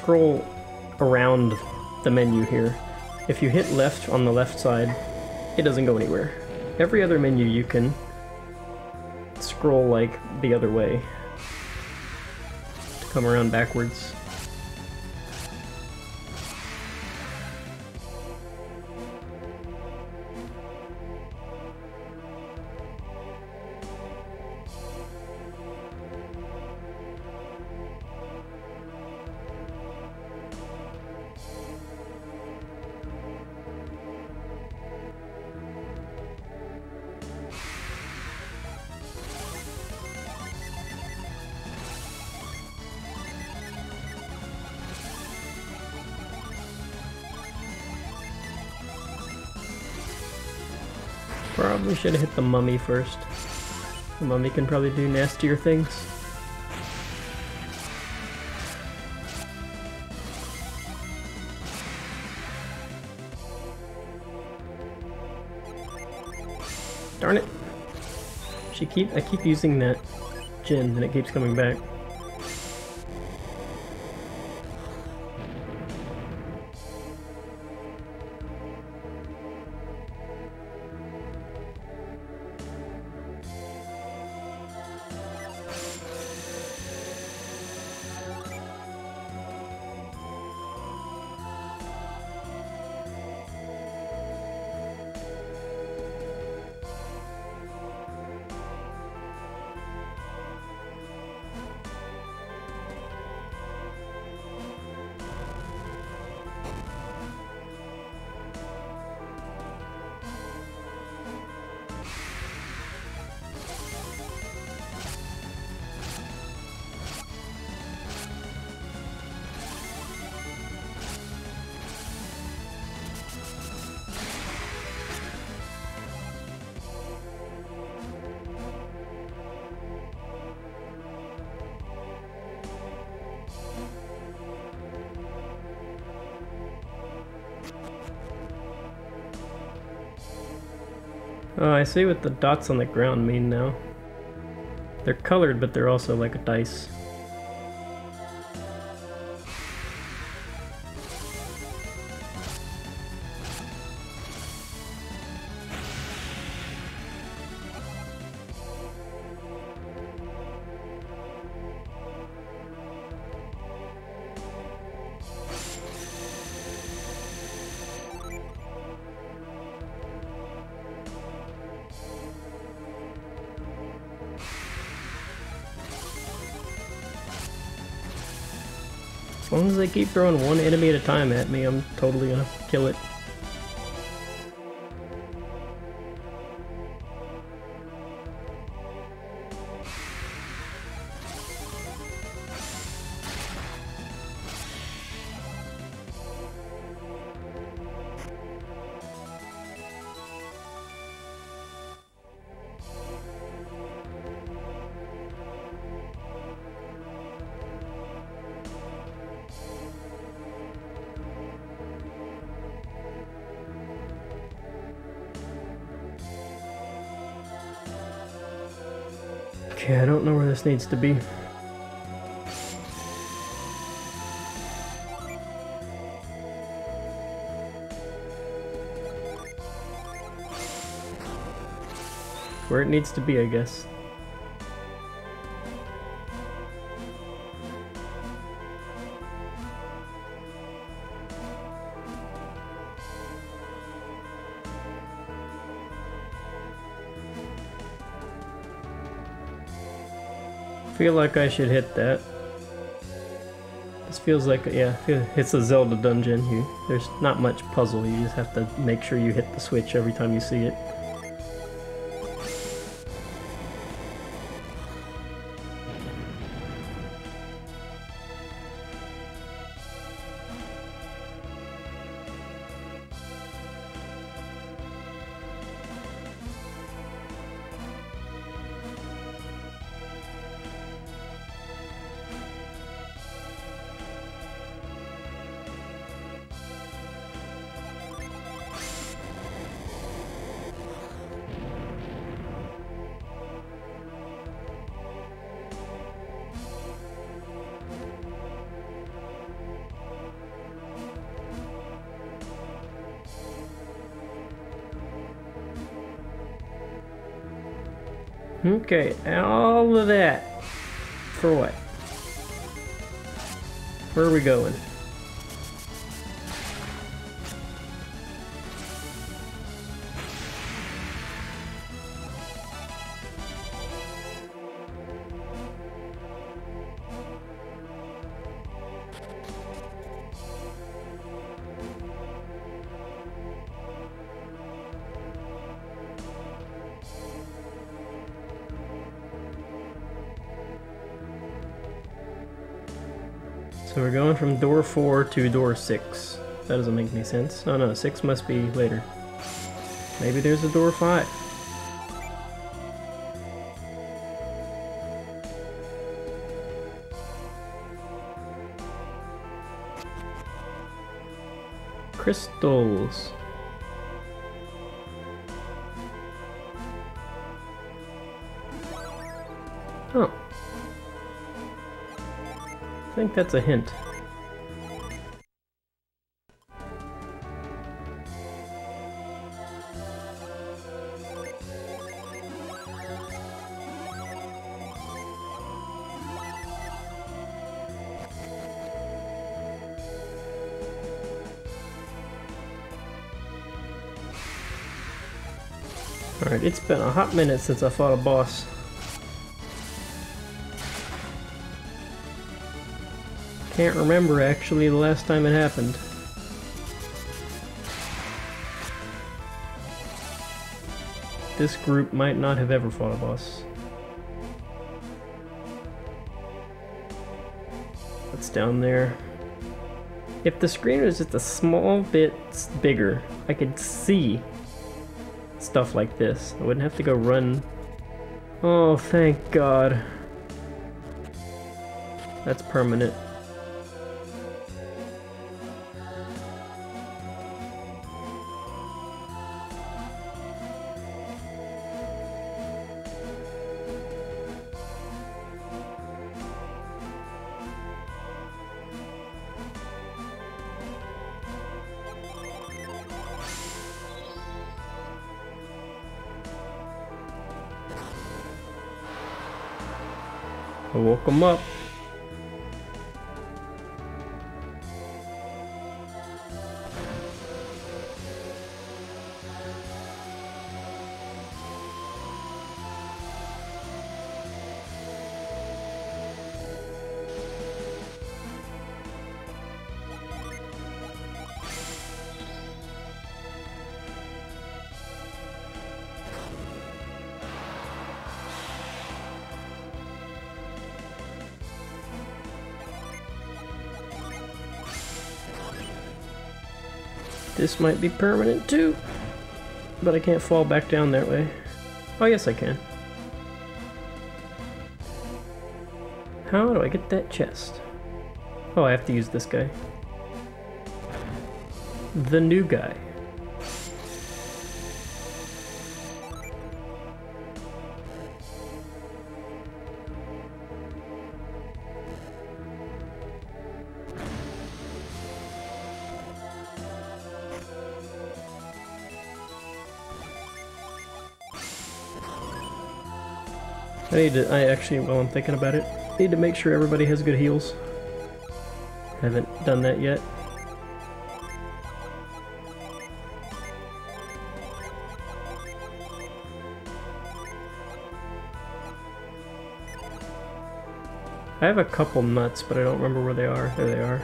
Scroll around the menu here. If you hit left on the left side, it doesn't go anywhere. Every other menu you can scroll like the other way to come around backwards. Should have hit the mummy first. The mummy can probably do nastier things. Darn it. She keep I keep using that Djinn and it keeps coming back. Oh, I see what the dots on the ground mean now. They're colored, but they're also like a dice. Keep throwing one enemy at a time at me, I'm totally gonna kill it. Needs to be. Where it needs to be, I guess. Feel like I should hit that. This feels like, yeah, it's a Zelda dungeon. You, there's not much puzzle. You just have to make sure you hit the switch every time you see it. 4 to door 6. That doesn't make any sense. Oh no, 6 must be later. Maybe there's a door 5. Crystals. Oh. I think that's a hint. It's been a hot minute since I fought a boss. Can't remember actually the last time it happened. This group might not have ever fought a boss. What's down there? If the screen was just a small bit bigger, I could see stuff like this. I wouldn't have to go run. Oh, thank God. That's permanent. This might be permanent too. But I can't fall back down that way. Oh yes I can. How do I get that chest? Oh, I have to use this guy. The new guy. Need to, I actually, while I'm thinking about it, need to make sure everybody has good heals. Haven't done that yet. I have a couple nuts, but I don't remember where they are. There they are.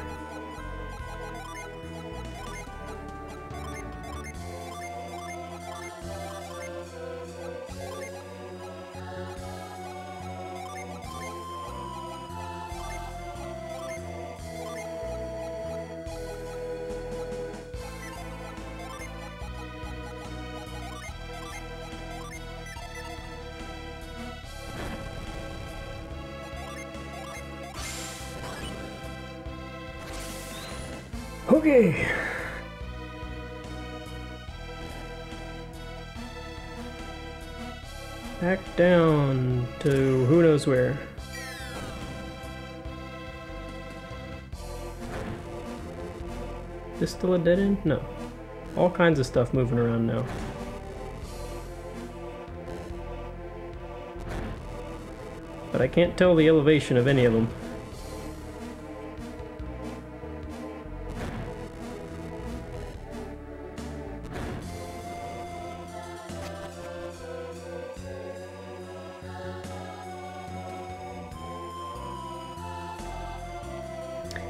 Still a dead end? No. All kinds of stuff moving around now. but I can't tell the elevation of any of them.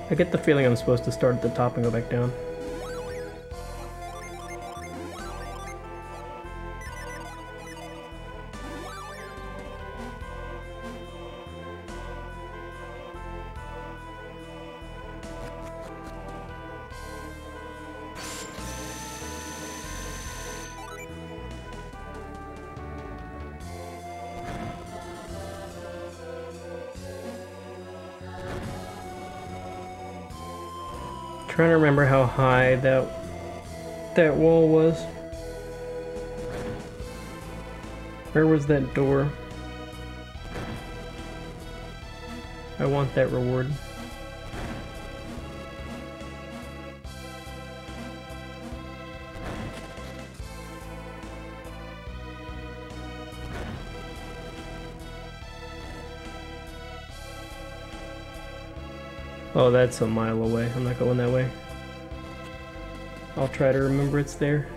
I get the feeling I'm supposed to start at the top and go back down. That door? I want that reward. Oh, that's a mile away. I'm not going that way. I'll try to remember it's there.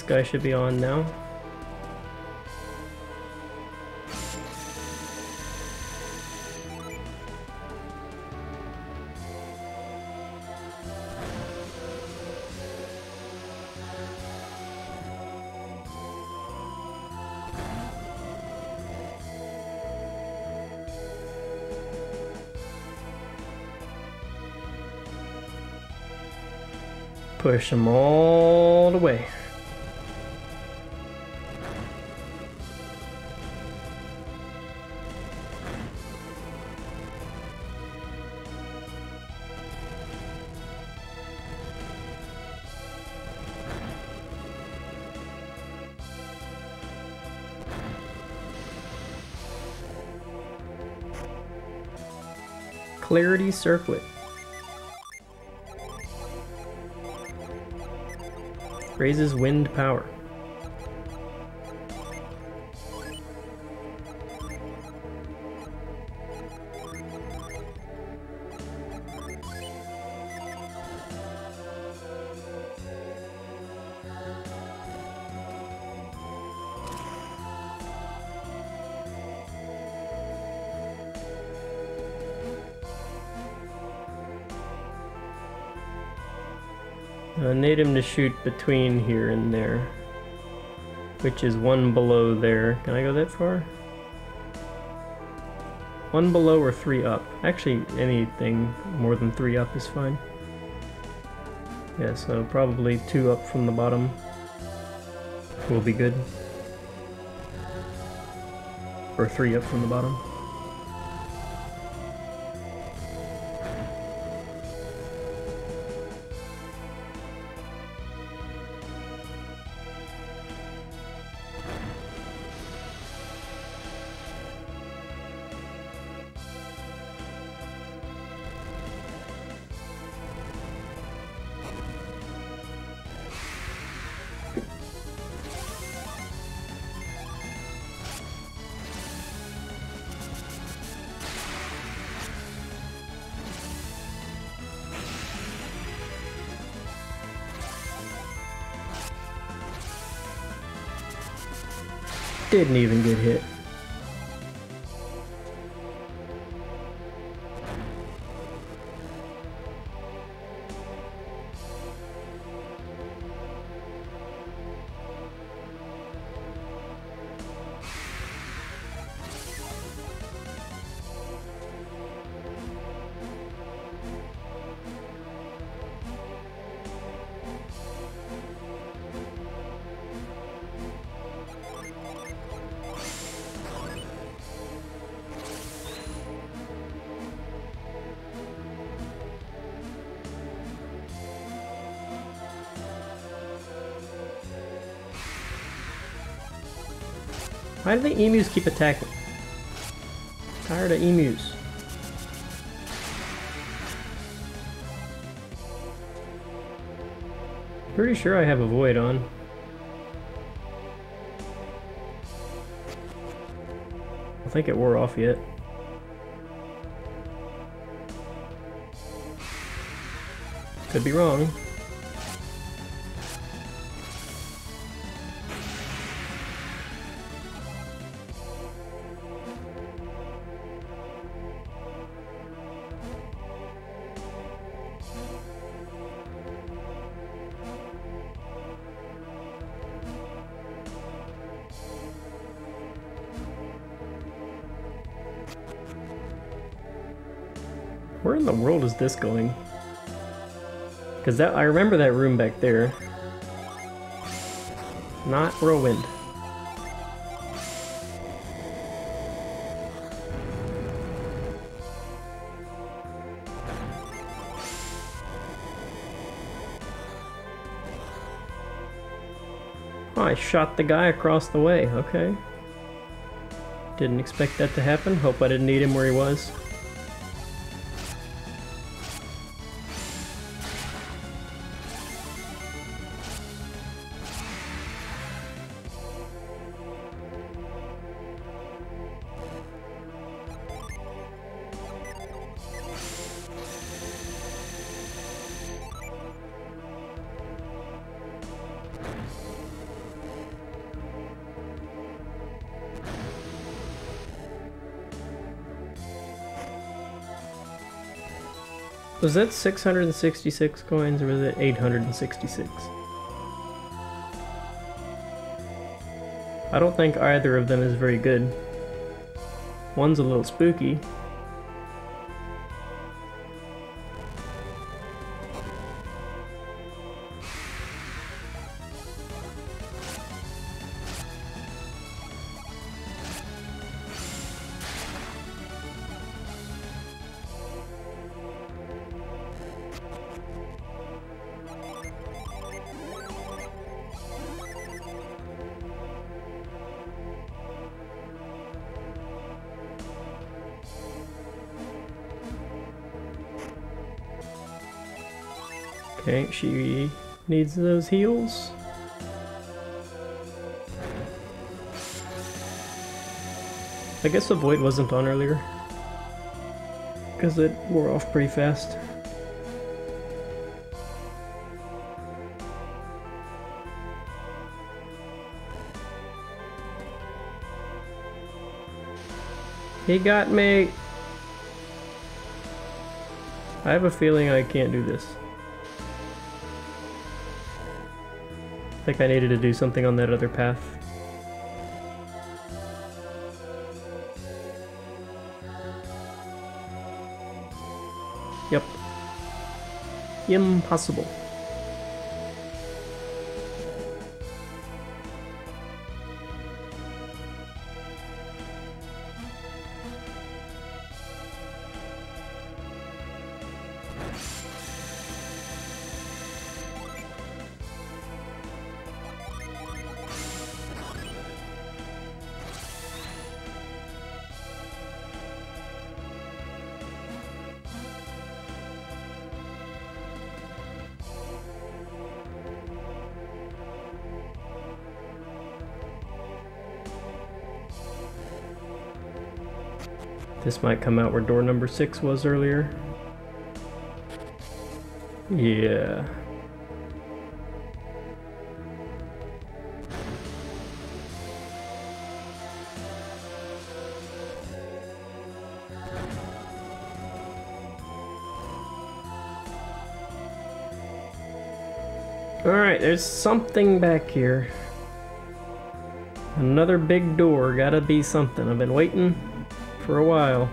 This guy should be on now. Push them all the way. Clarity Circlet. Raises wind power. Him to shoot between here and there. Which is one below there. Can I go that far? One below or three up. Actually, anything more than three up is fine. Yeah, so probably two up from the bottom will be good. Or three up from the bottom. Didn't even get Why do the emus keep attacking? Tired of emus. Pretty sure I have Avoid on. I think it wore off yet. Could be wrong. This going? Because that I remember that room back there. Not whirlwind. Oh, I shot the guy across the way. Okay. Didn't expect that to happen. Hope I didn't need him where he was. Was that 666 coins or was it 866? I don't think either of them is very good. One's a little spooky. Needs those heals. I guess the void wasn't on earlier. Because it wore off pretty fast. He got me! I have a feeling I can't do this. I think I needed to do something on that other path. Yep. Impossible. Might come out where door number six was earlier. Yeah. Alright, there's something back here. Another big door, gotta be something. I've been waiting for a while.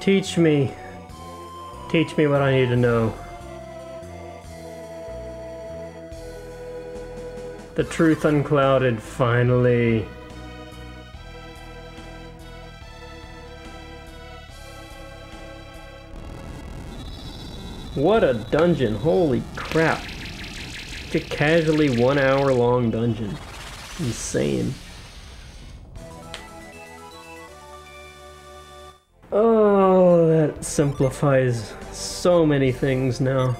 Teach me. Teach me what I need to know. The truth unclouded, finally. What a dungeon, holy crap. It's a casually one hour long dungeon. Insane. Oh, that simplifies so many things now.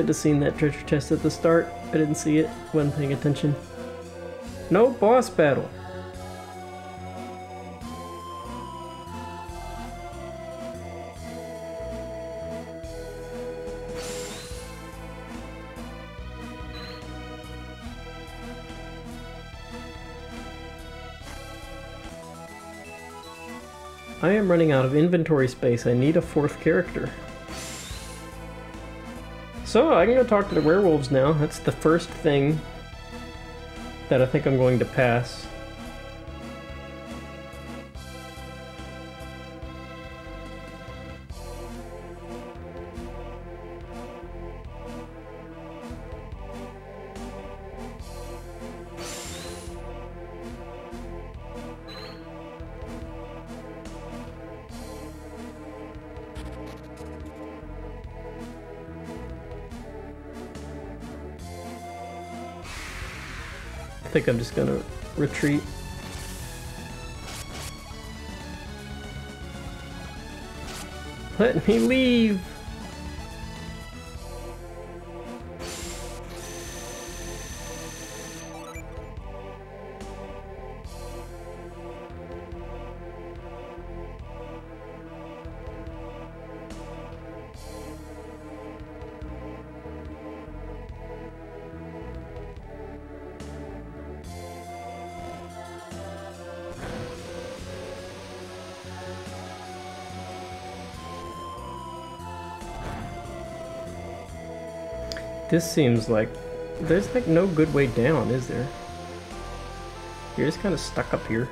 Should have seen that treasure chest at the start. I didn't see it, wasn't paying attention. No boss battle. I am running out of inventory space. I need a fourth character. So I can go talk to the werewolves now. That's the first thing that I think I'm going to pass. Think I'm just gonna retreat. Let me leave! This seems like there's like no good way down, is there? You're just kind of stuck up here.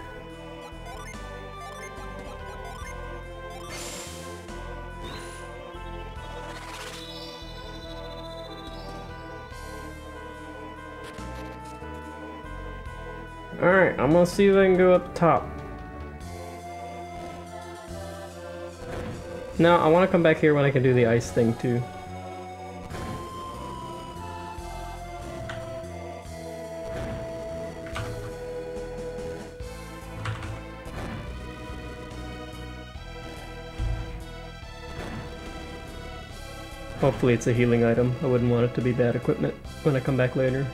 Alright, I'm gonna see if I can go up top. No, I want to come back here when I can do the ice thing too. Hopefully it's a healing item. I wouldn't want it to be bad equipment when I come back later.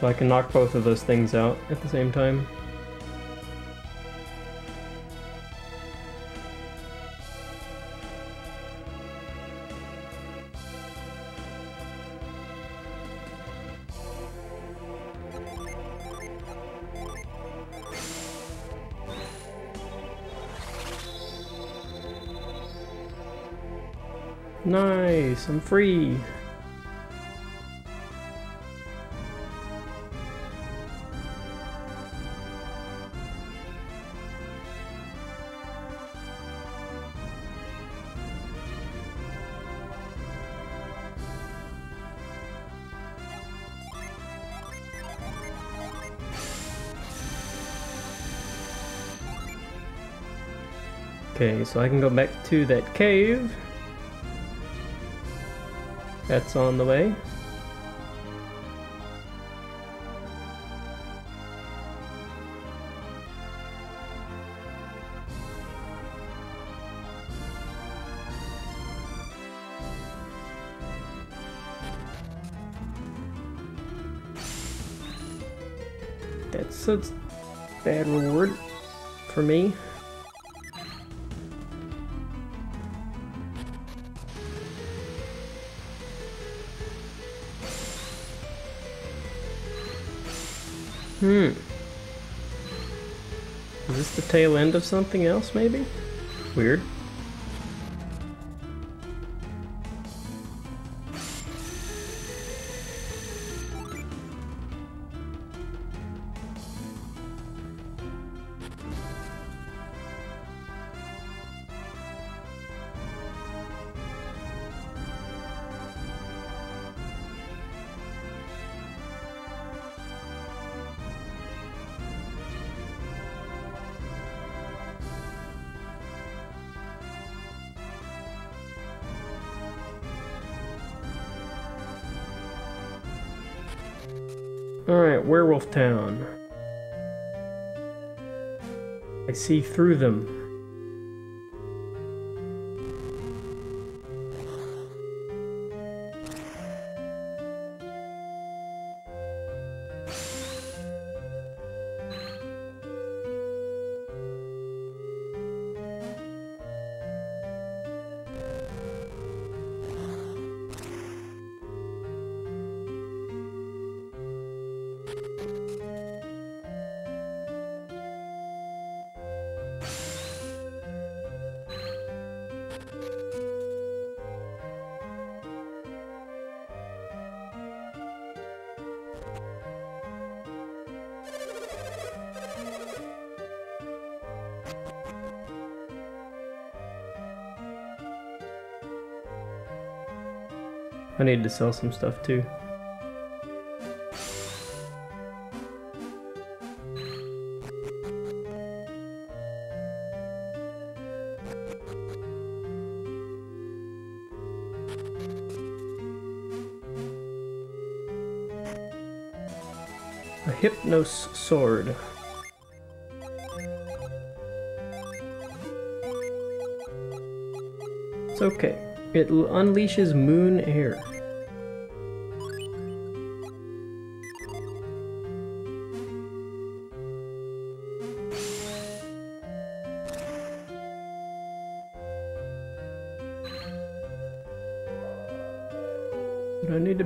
So I can knock both of those things out at the same time. Nice, I'm free. Okay, so I can go back to that cave. That's on the way. Something else, maybe? Weird. Alright, Werewolf Town. I see through them. Need to sell some stuff too. A Hypnos sword. It's okay. It unleashes moon air.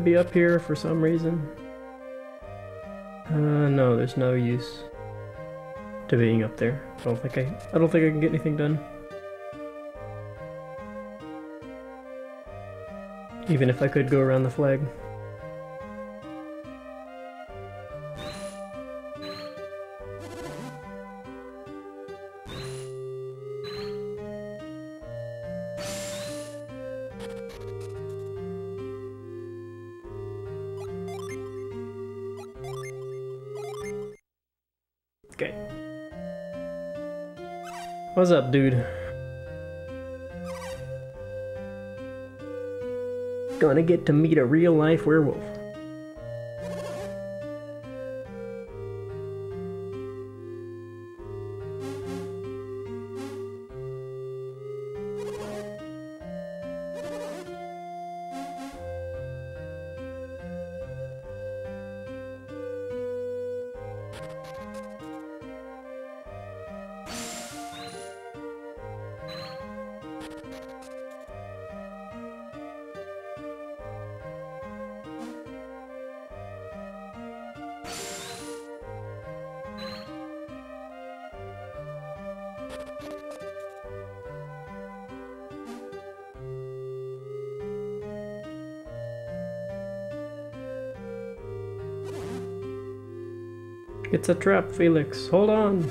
To be up here for some reason? Uh, no, there's no use to being up there. I don't think I, I don't think I can get anything done. Even if I could go around the flag. Up, dude? Gonna get to meet a real life werewolf. It's a trap, Felix. Hold on.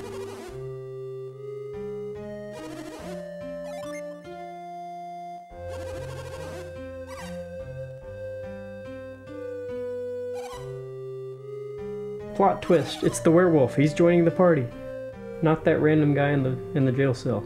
Plot twist. It's the werewolf. He's joining the party. Not that random guy in the in the jail cell.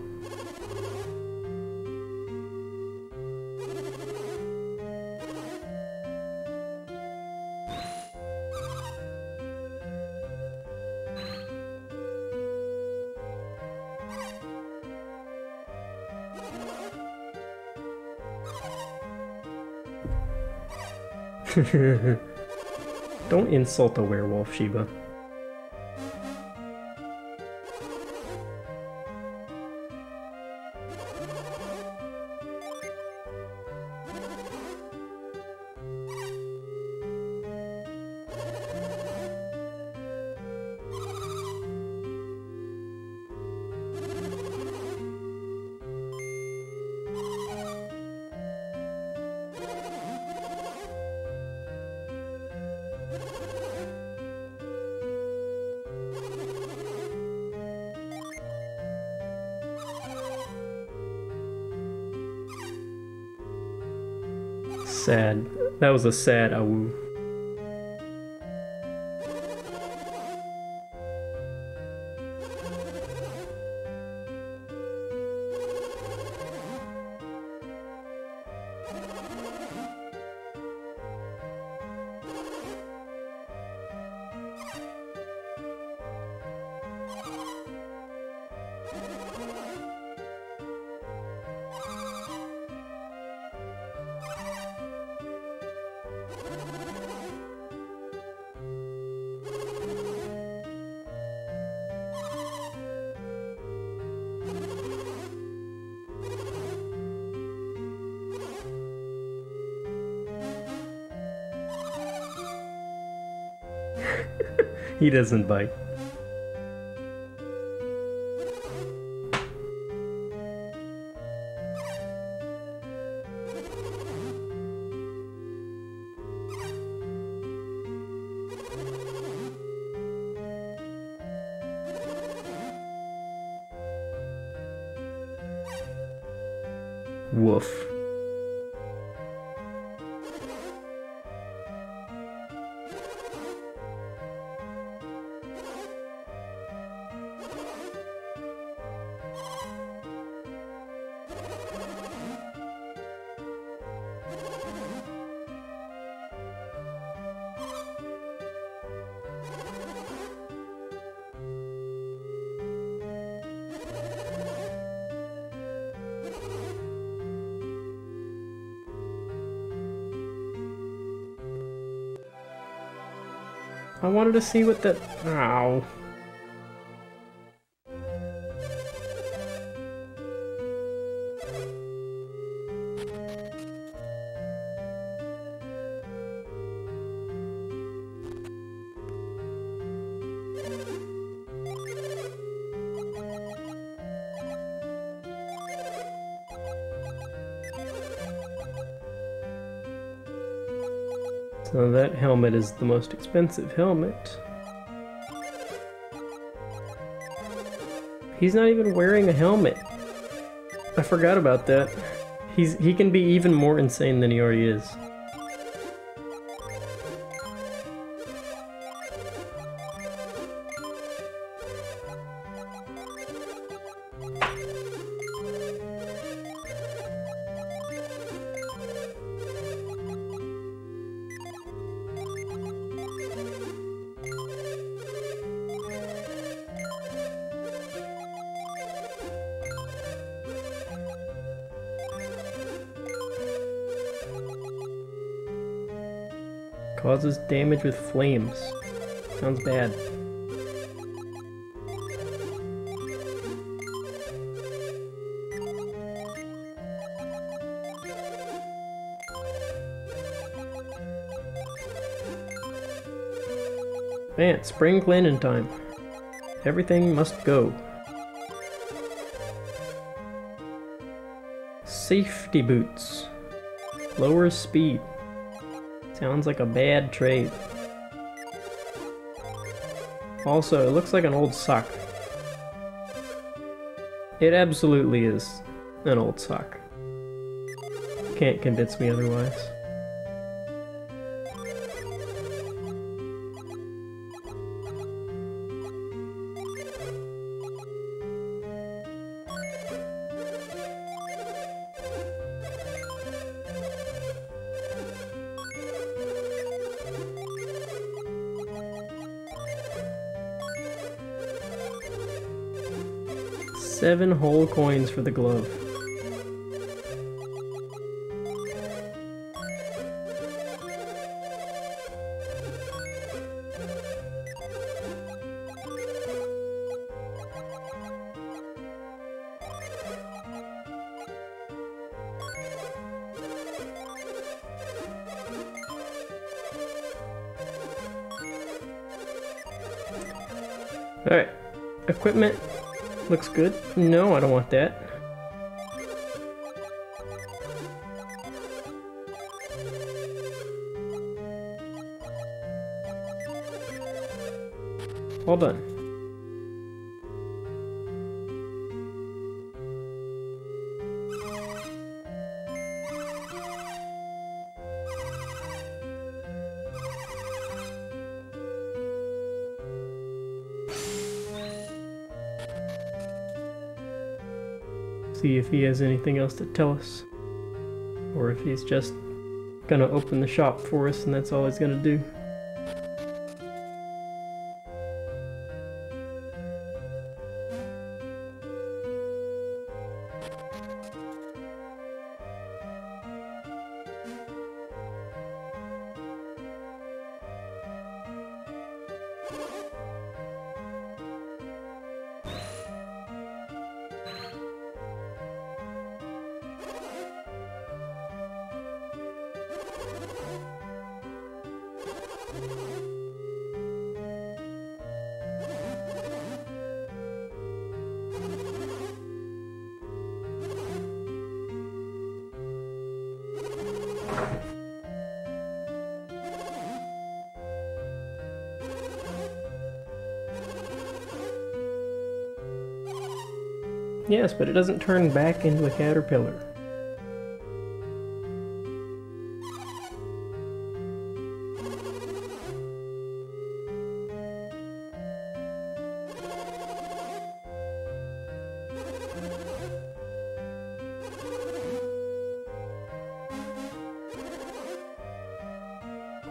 Don't insult a werewolf, Sheba. Was a sad awoo. He doesn't bite. I wanted to see what the... Ow. Is the most expensive helmet. He's not even wearing a helmet. I forgot about that. He's he can be even more insane than he already is. Causes damage with flames. Sounds bad. Man, spring cleaning time. Everything must go. Safety boots. Lower speed. Sounds like a bad trade. Also, it looks like an old sock. It absolutely is an old sock. Can't convince me otherwise. Seven whole coins for the glove. Alright, equipment Looks good. No, I don't want that. All done. He has anything else to tell us. Or if he's just gonna open the shop for us and that's all he's gonna do. But it doesn't turn back into a caterpillar.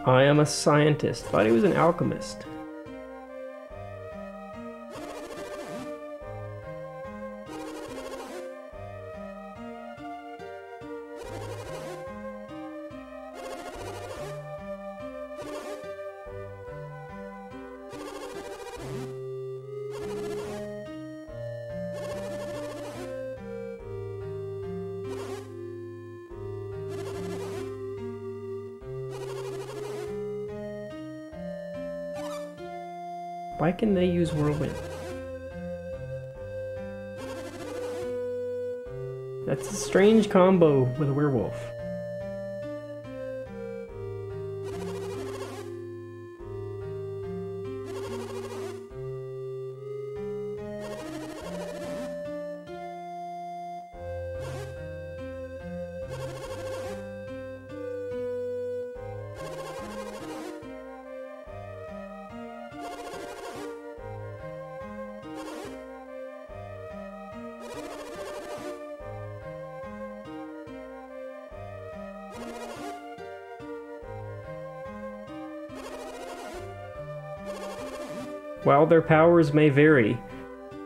I am a scientist. Thought he was an alchemist. Strange combo with a werewolf. While their powers may vary,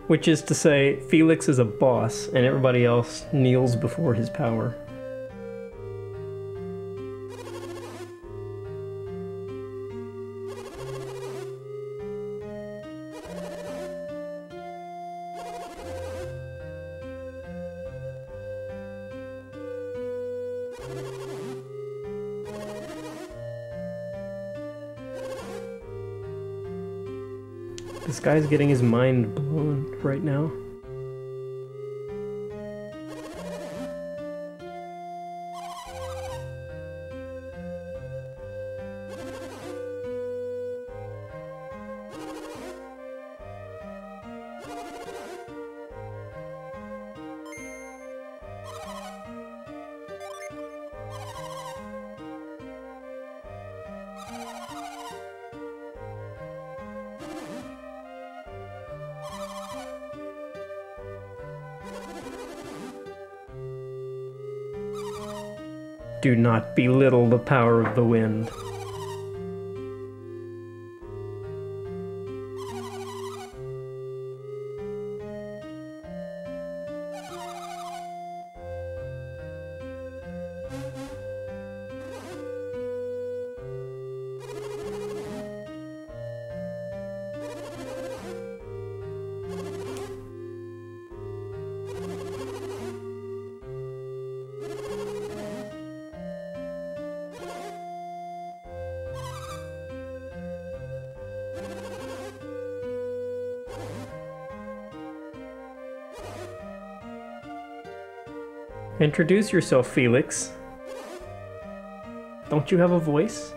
which is to say, Felix is a boss and everybody else kneels before his power. Guy's getting his mind blown right now. Belittle the power of the wind. Introduce yourself, Felix. Don't you have a voice?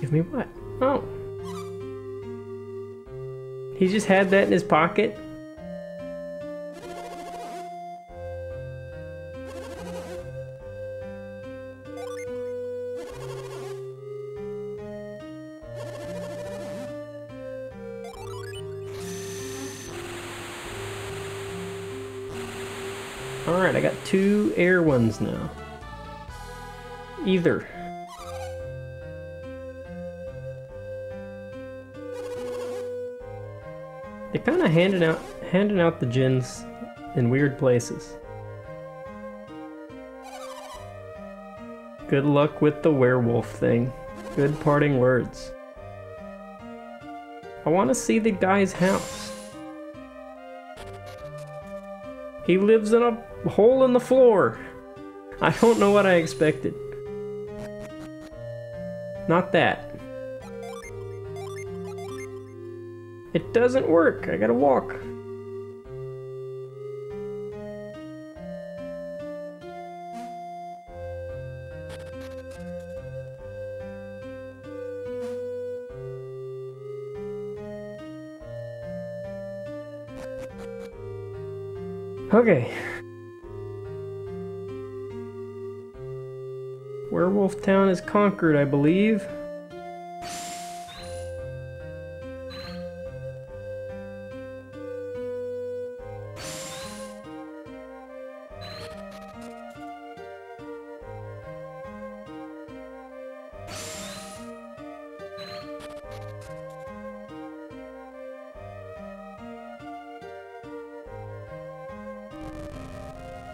Give me what? Oh. He just had that in his pocket? Air now. Either. They're kind of handing out handing out the Djinn in weird places. Good luck with the werewolf thing. Good parting words. I want to see the guy's house. He lives in a hole in the floor. I don't know what I expected. Not that. It doesn't work. I gotta walk. Okay. Town is conquered, I believe.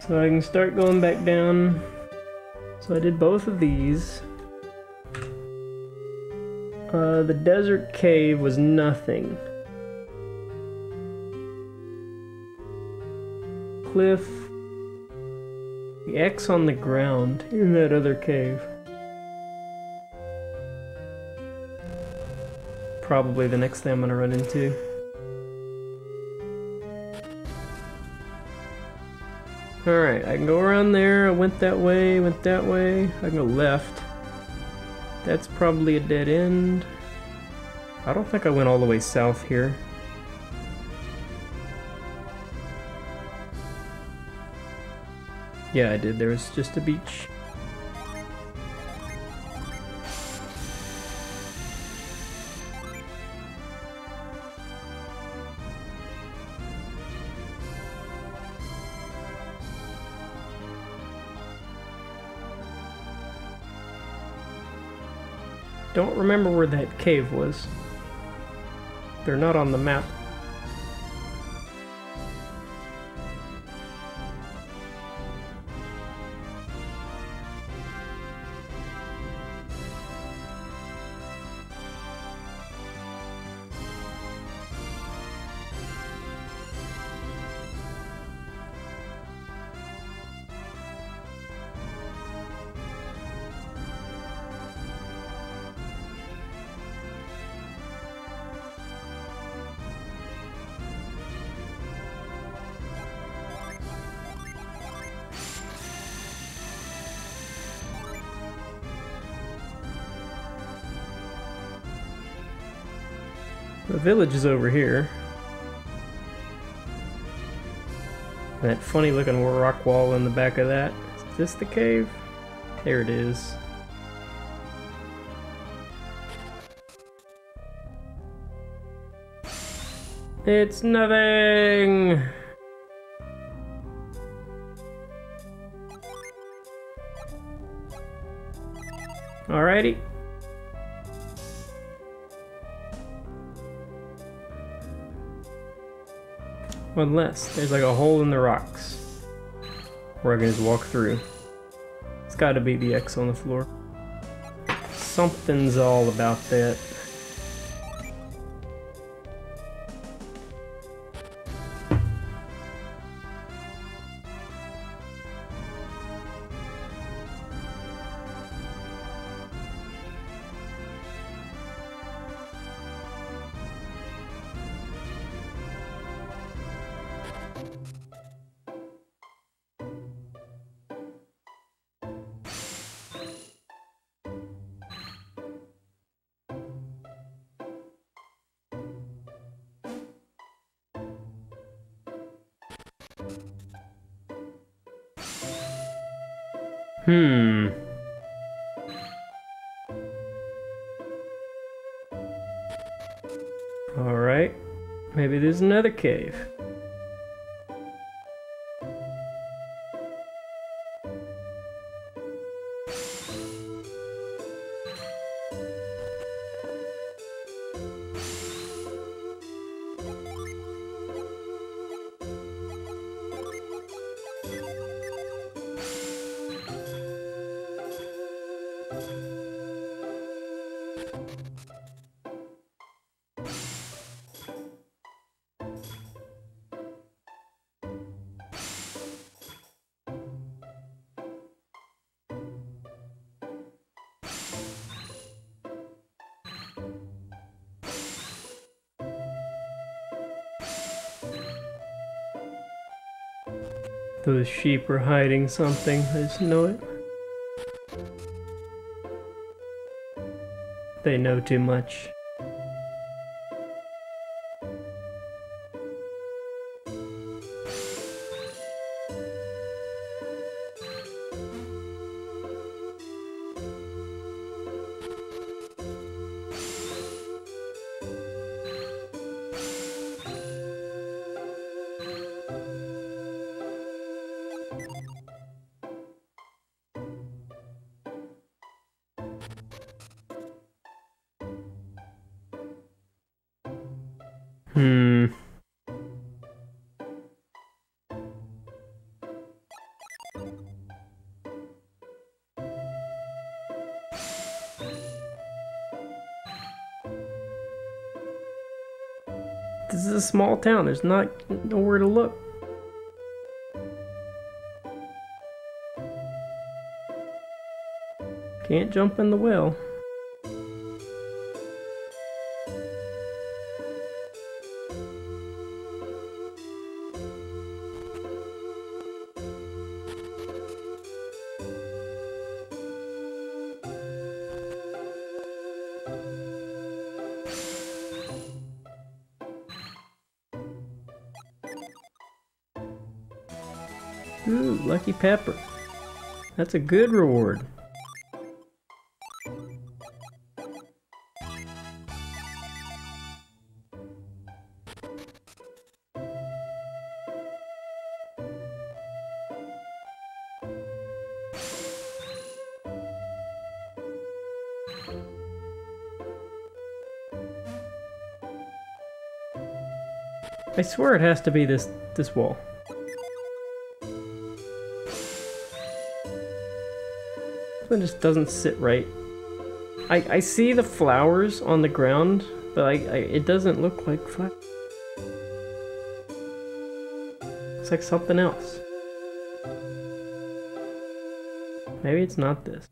So I can start going back down. So I did both of these. Uh, the desert cave was nothing. Cliff. The X on the ground in that other cave. Probably the next thing I'm gonna run into. Alright, I can go around there. I went that way, went that way. I can go left. That's probably a dead end. I don't think I went all the way south here. Yeah, I did. There was just a beach. Don't remember where that cave was. They're not on the map. Village is over here. That funny looking rock wall in the back of that. Is this the cave? There it is. It's nothing! Alrighty. Unless there's like a hole in the rocks where I can just walk through. It's gotta be the X on the floor. Something's all about that. Sheep are hiding something, I just know it. They know too much. Town. There's not nowhere to look. Can't jump in the well. Pepper. That's a good reward. I swear it has to be this this wall. One just doesn't sit right. I I see the flowers on the ground, but I, I it doesn't look like flowers. It's like something else. Maybe it's not this.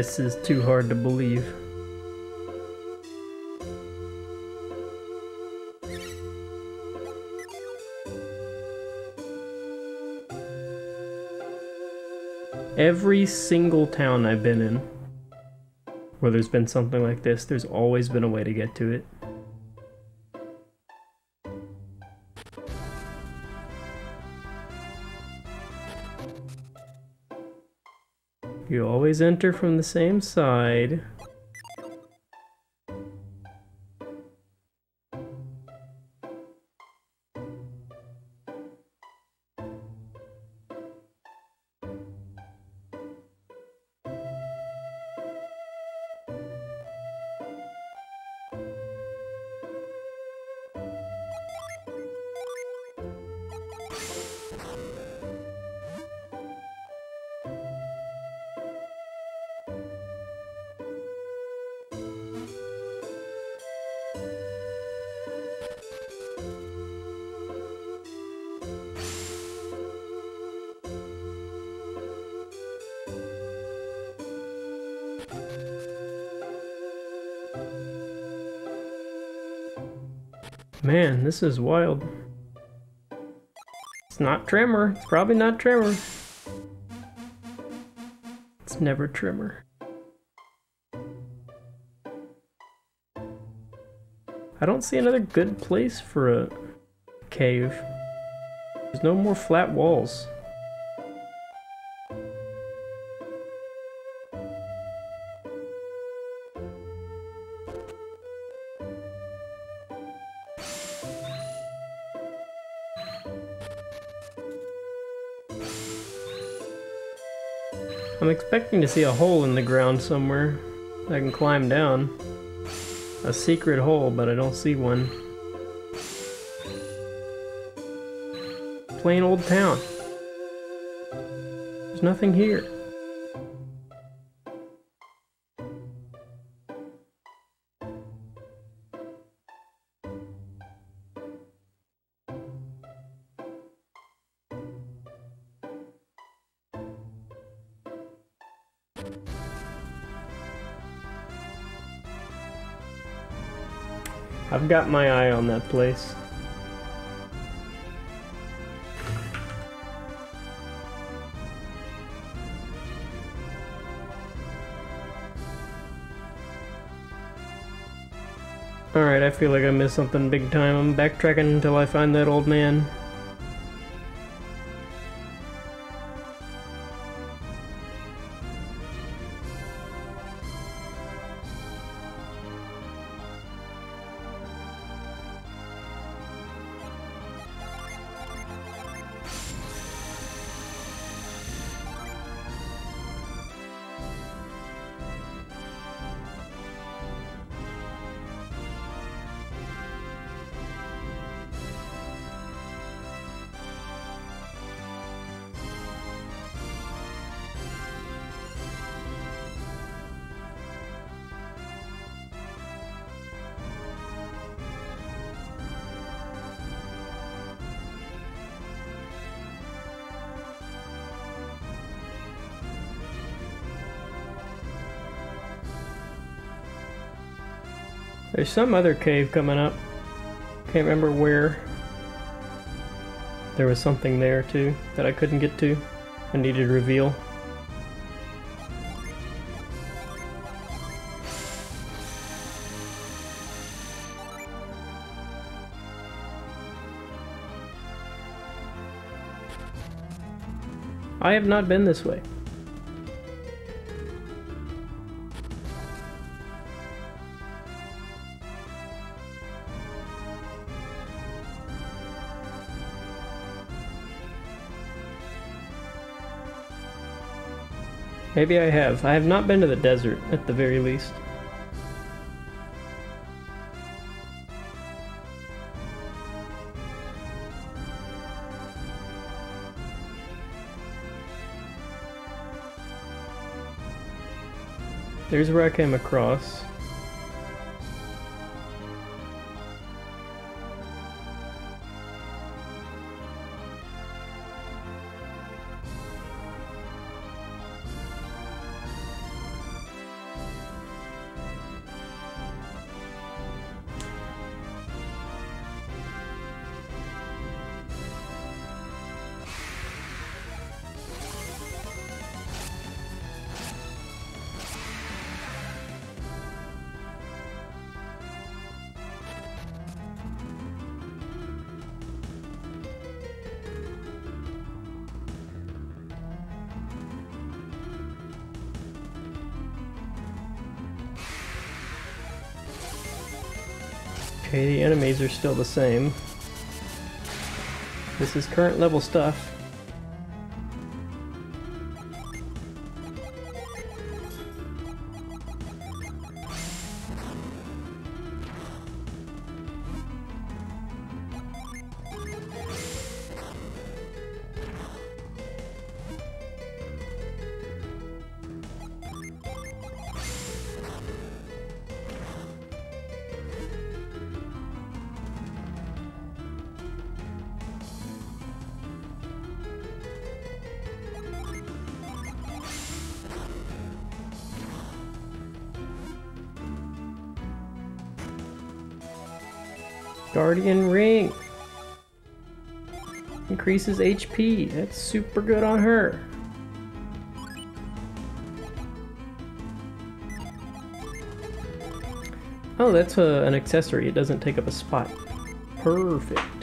This is too hard to believe. Every single town I've been in where there's been something like this, there's always been a way to get to it. Enter from the same side. Man, this is wild. It's not Tremor. It's probably not Tremor. It's never Tremor. I don't see another good place for a cave. There's no more flat walls. Expecting to see a hole in the ground somewhere I can climb down. A secret hole, but I don't see one. Plain old town. There's nothing here. Got my eye on that place. Alright, I feel like I missed something big time. I'm backtracking until I find that old man. There's some other cave coming up. Can't remember where. There was something there too that I couldn't get to. I needed to reveal. I have not been this way. Maybe I have. I have not been to the desert, at the very least. There's where I came across. Are still the same. This is current level stuff. Increases HP. That's super good on her. Oh, that's a, an accessory. It doesn't take up a spot. Perfect.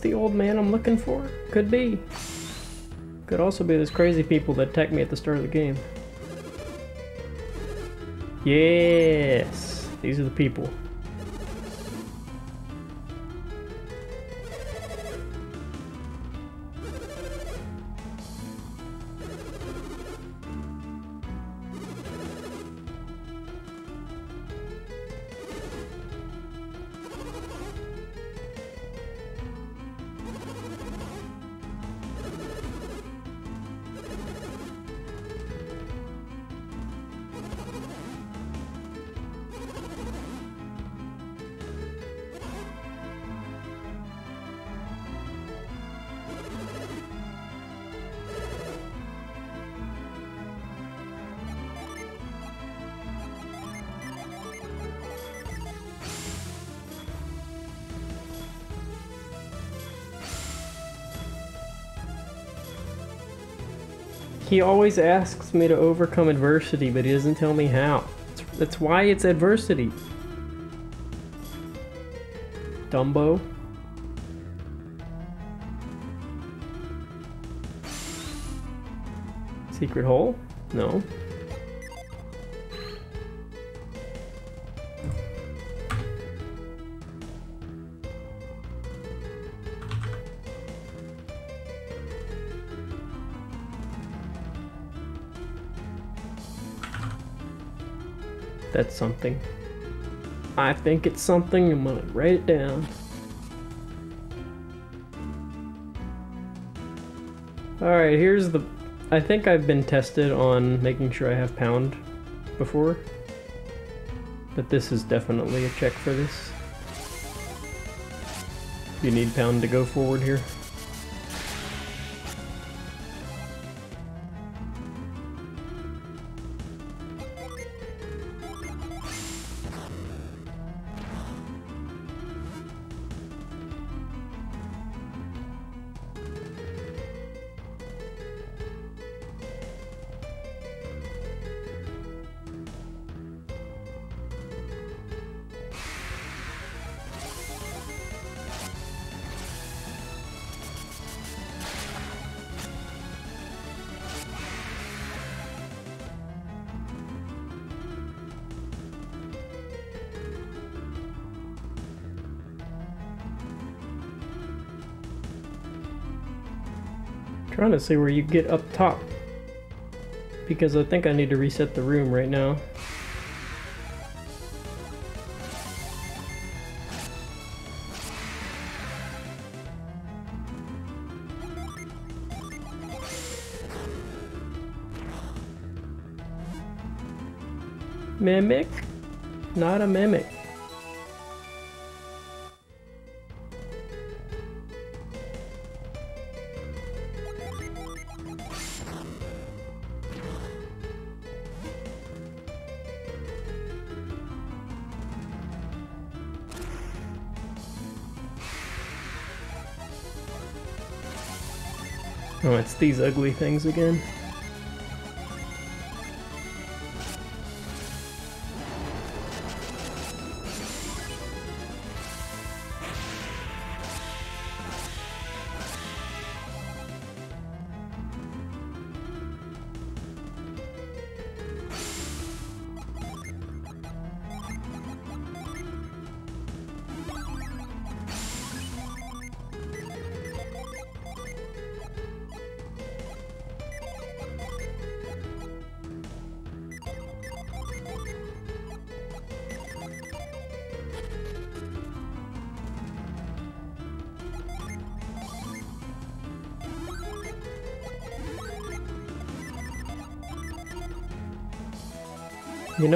The old man I'm looking for? Could be. Could also be those crazy people that attacked me at the start of the game. Yes! These are the people. He always asks me to overcome adversity, but he doesn't tell me how. That's, why it's adversity. Dumbo. Secret hole? No. Something. I think it's something. I'm gonna write it down. Alright, here's the... I think I've been tested on making sure I have pound before. But this is definitely a check for this. You need pound to go forward here. To see where you get up top. Because I think I need to reset the room right now. Mimic? Not a mimic. These ugly things again.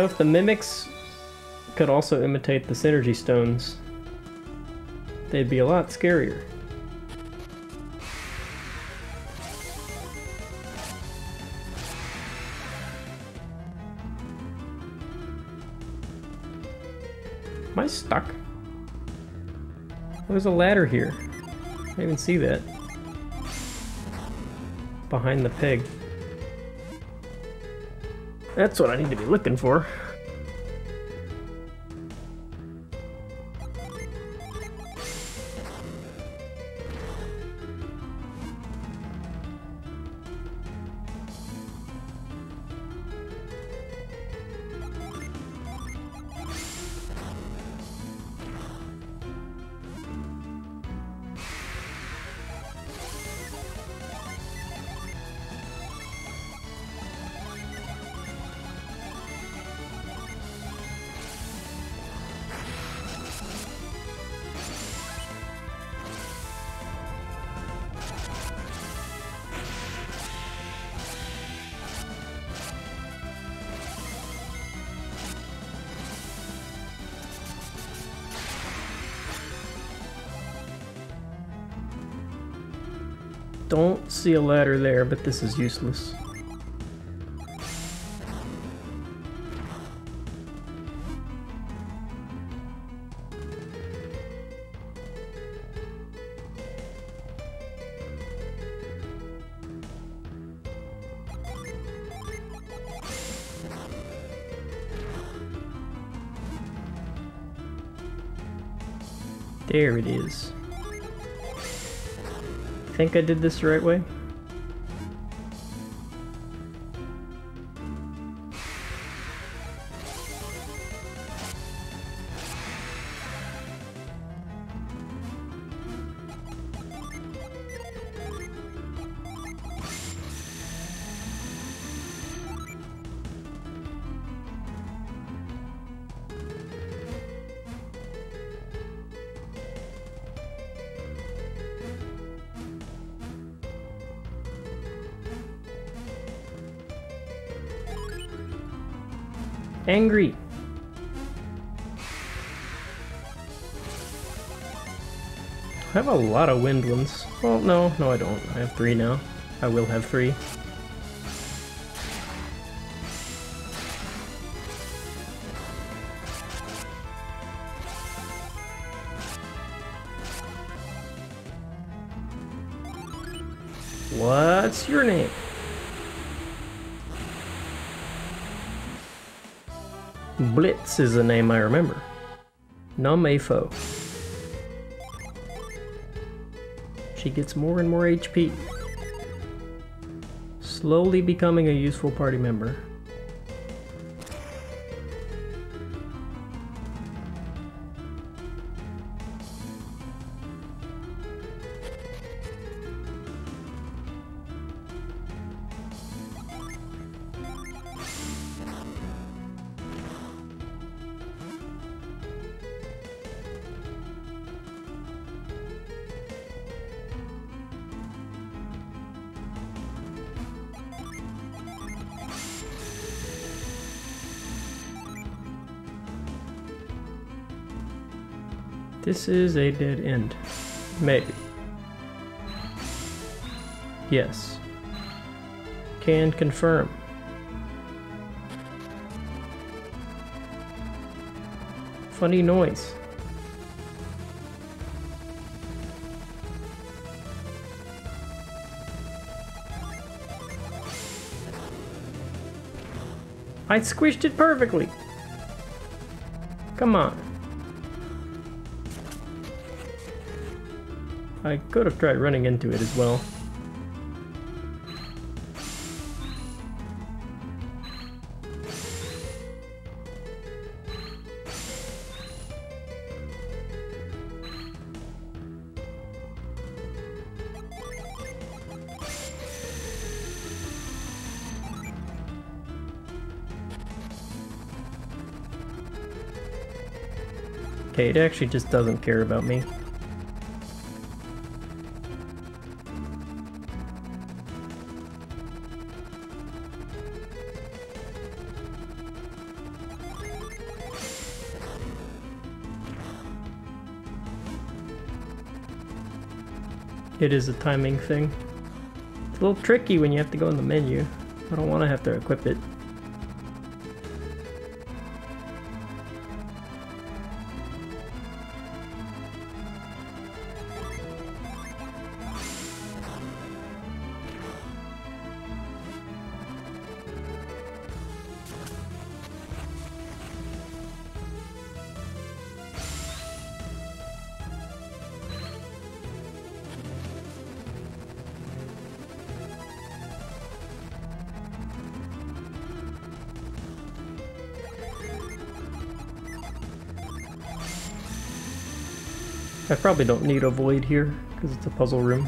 Know, if the mimics could also imitate the Psynergy stones, they'd be a lot scarier. Am I stuck? There's a ladder here. I didn't even see that. Behind the pig. That's what I need to be looking for. See a ladder there, but this is useless. There it is. Think I did this the right way? Angry. I have a lot of wind ones. Well, no, no I don't. I have three now. I will have three. Blitz is the name I remember. Numafo. She gets more and more HP. Slowly becoming a useful party member. This is a dead end. Maybe. Yes. Can confirm. Funny noise. I squished it perfectly. Come on. I could have tried running into it as well. Okay, it actually just doesn't care about me. It is a timing thing. It's a little tricky when you have to go in the menu. I don't want to have to equip it. Probably don't need Avoid here, because it's a puzzle room.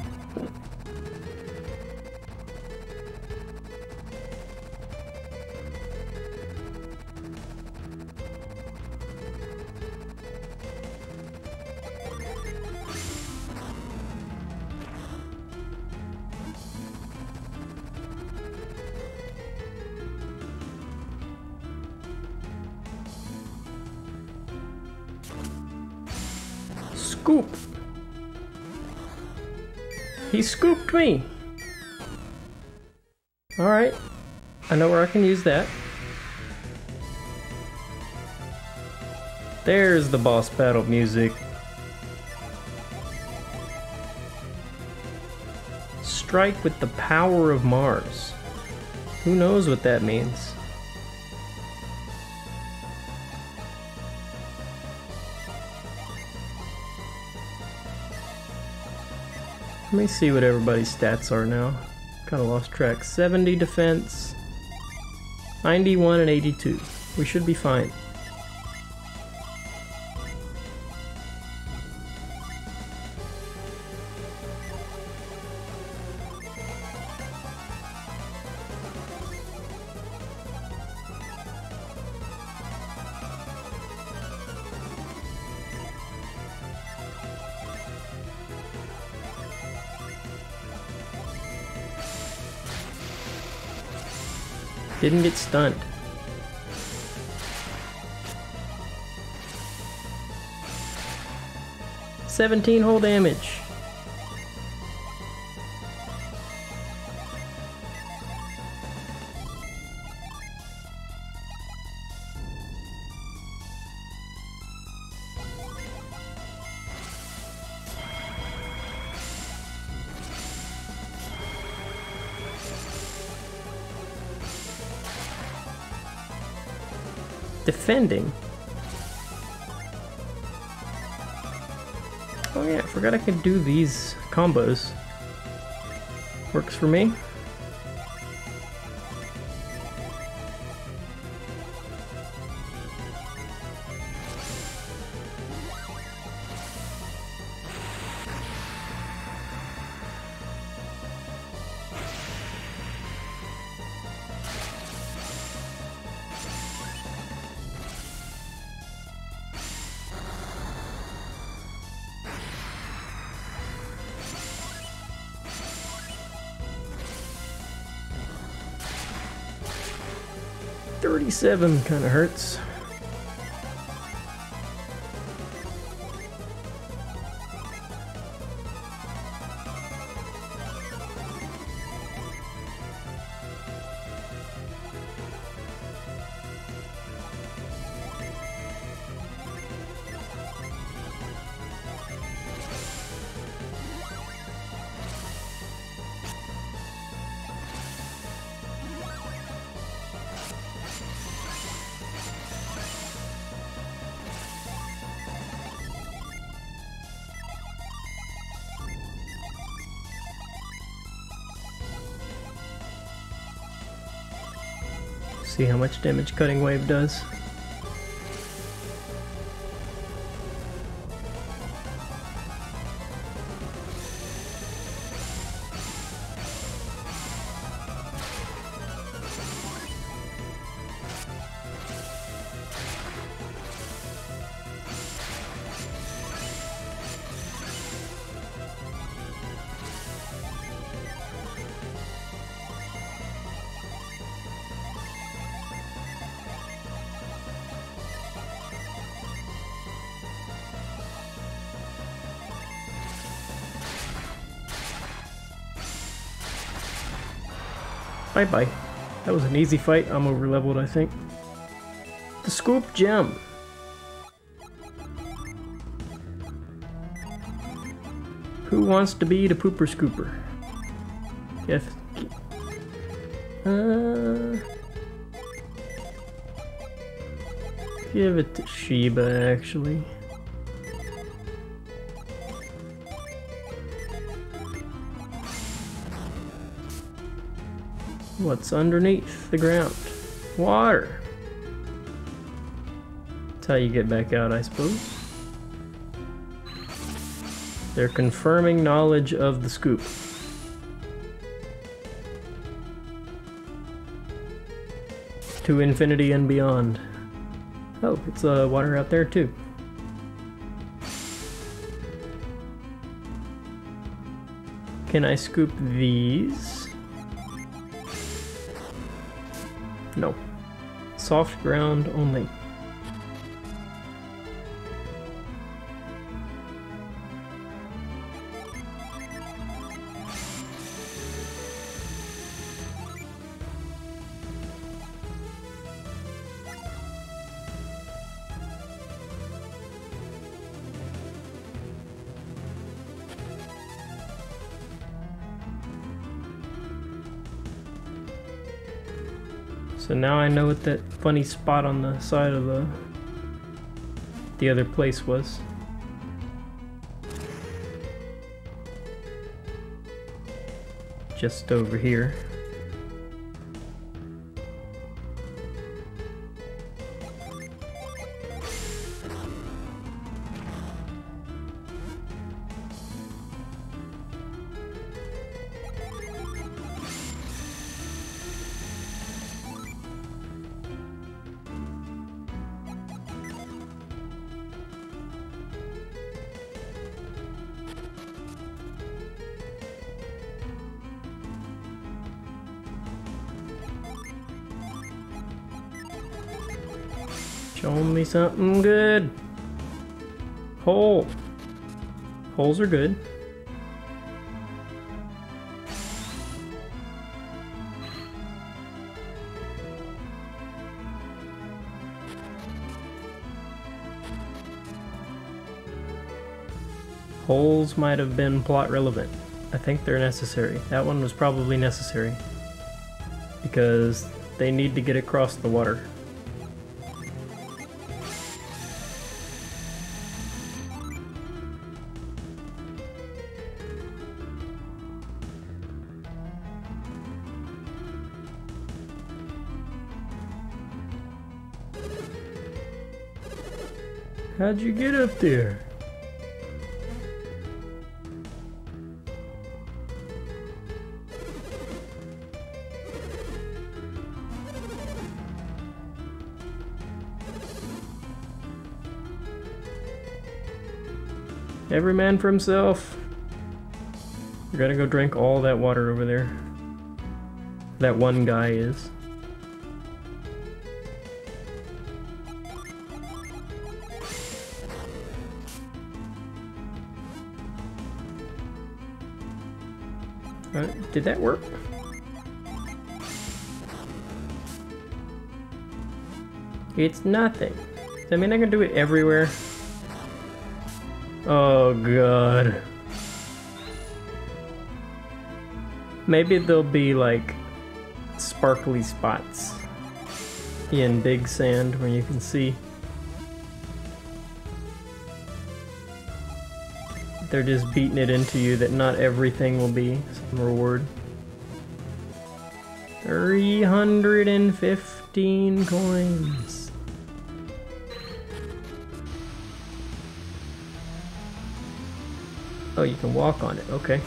Me! Alright. I know where I can use that. There's the boss battle music. Strike with the power of Mars. Who knows what that means? Let me see what everybody's stats are now. Kind of lost track. 70 defense, 91 and 82. We should be fine. Get stunned. Seventeen whole damage. Defending. Oh yeah, I forgot I could do these combos. Works for me. Thirty-seven kind of hurts. See how much damage Cutting Wave does. Bye-bye. That was an easy fight. I'm over-leveled, I think. The Scoop Gem. Who wants to be the pooper scooper? Yes. Uh, give it to Sheba, actually. What's underneath the ground? Water. That's how you get back out, I suppose. They're confirming knowledge of the scoop. To infinity and beyond. Oh, it's uh, water out there too. Can I scoop these? Soft ground only. So now I know what that funny spot on the side of the the other place was. Just over here. Something good. Hole. Holes are good. Holes might have been plot relevant. I think they're necessary. That one was probably necessary. Because they need to get across the water. How'd you get up there? Every man for himself. We're gonna go drink all that water over there. That one guy is. Did that work? It's nothing. Does that mean I can do it everywhere? Oh god. Maybe there'll be like sparkly spots in big sand where you can see. They're just beating it into you that not everything will be some reward. 315 coins. Oh, you can walk on it, okay.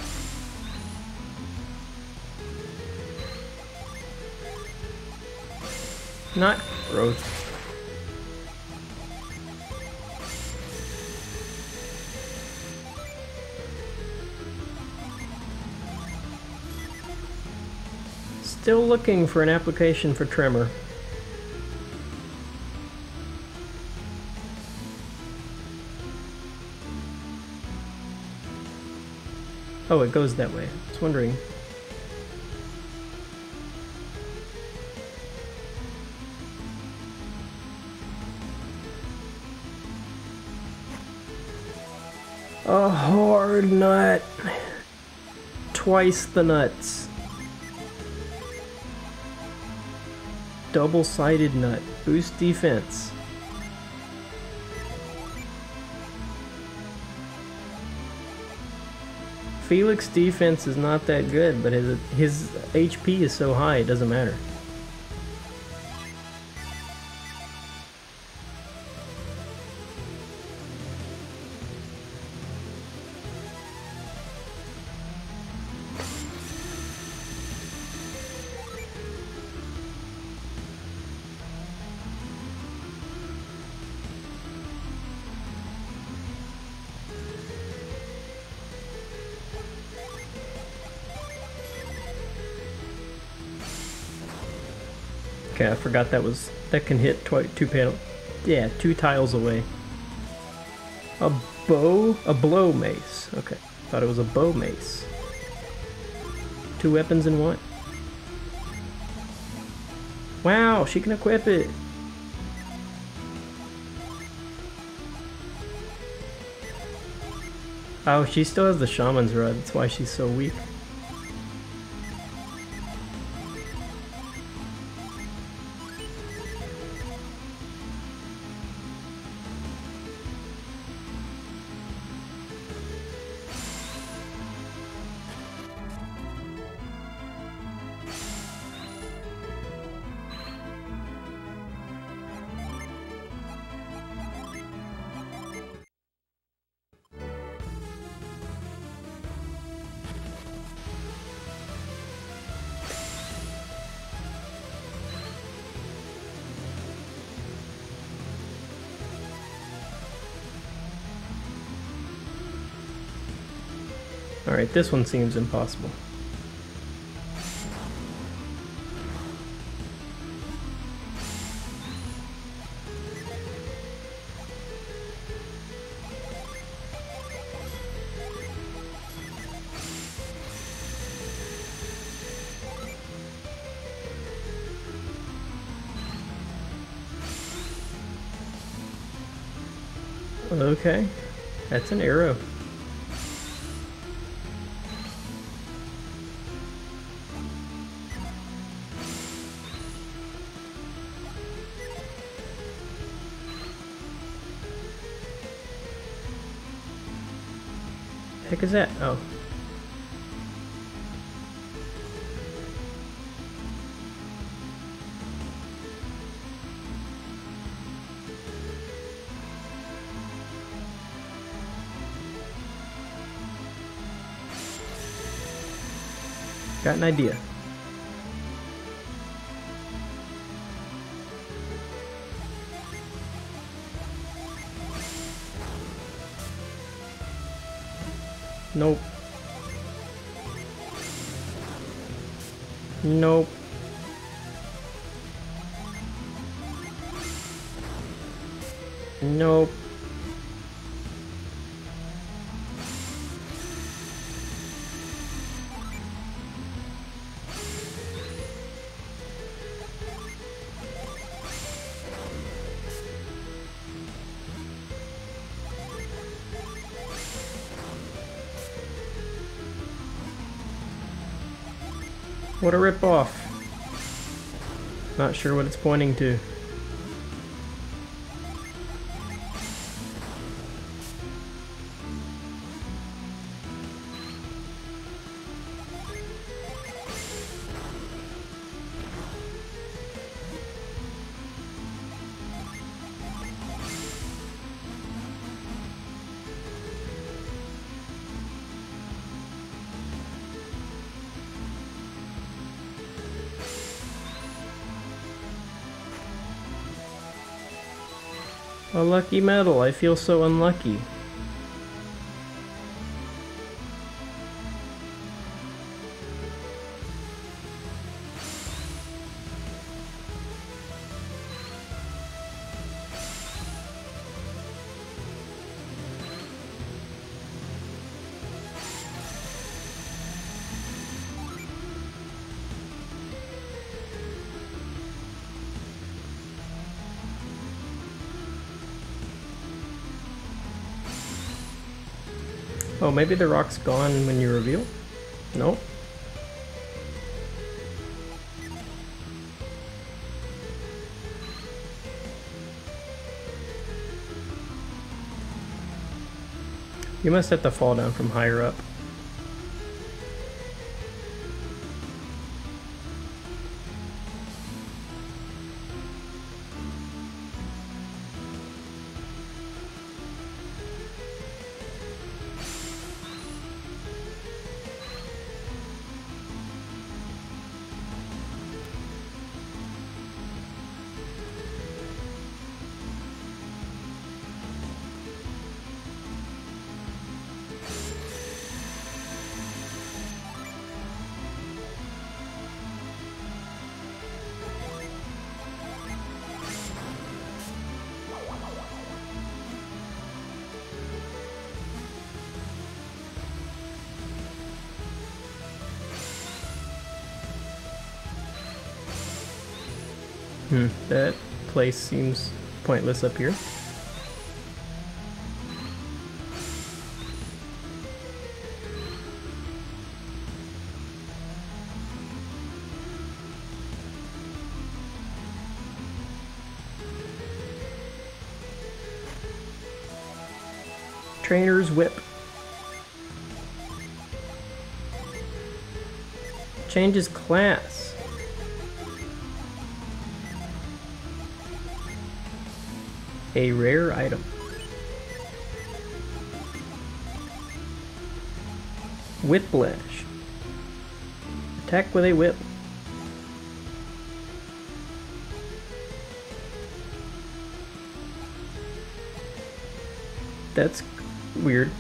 Not growth. still looking for an application for Tremor. Oh, it goes that way. I was wondering. A hard nut. Twice the nuts. Double-sided nut. Boost defense. Felix defense is not that good, but his his HP is so high it doesn't matter. Forgot that was that can hit twi two panel. Yeah, two tiles away. A bow, a blow mace. Okay, thought it was a bow mace. Two weapons in one. Wow, she can equip it. Oh, she still has the shaman's rod. That's why she's so weak. This one seems impossible. Okay, that's an arrow. Is that? Oh. Got an idea. Nope. Nope. Nope. What a ripoff. Not sure what it's pointing to. Lucky medal, I feel so unlucky. Maybe the rock's gone when you reveal? No? You must have to fall down from higher up. Hmm, that place seems pointless up here. Trainer's Whip. Changes class. A rare item. Whiplash. Attack with a whip. That's weird.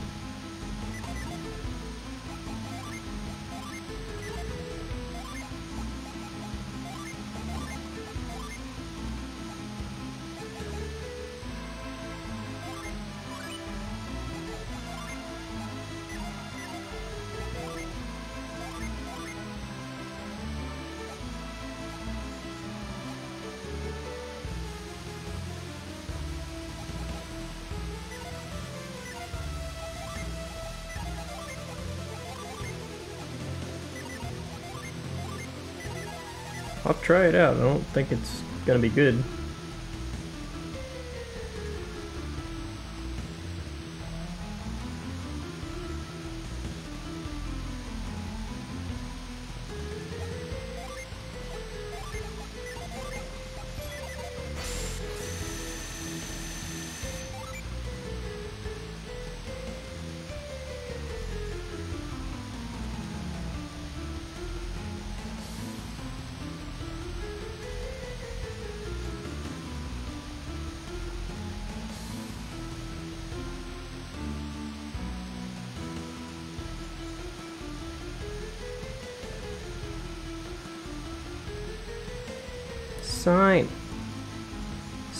Try it out. I don't think it's gonna be good.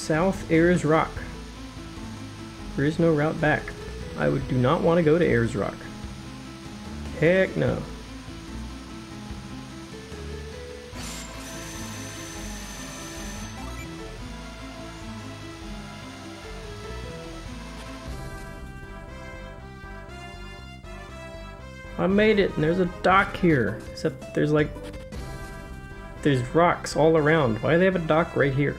South Air's Rock. There is no route back. I would do not want to go to Air's Rock. Heck no. I made it, and there's a dock here. Except there's like there's rocks all around. Why do they have a dock right here?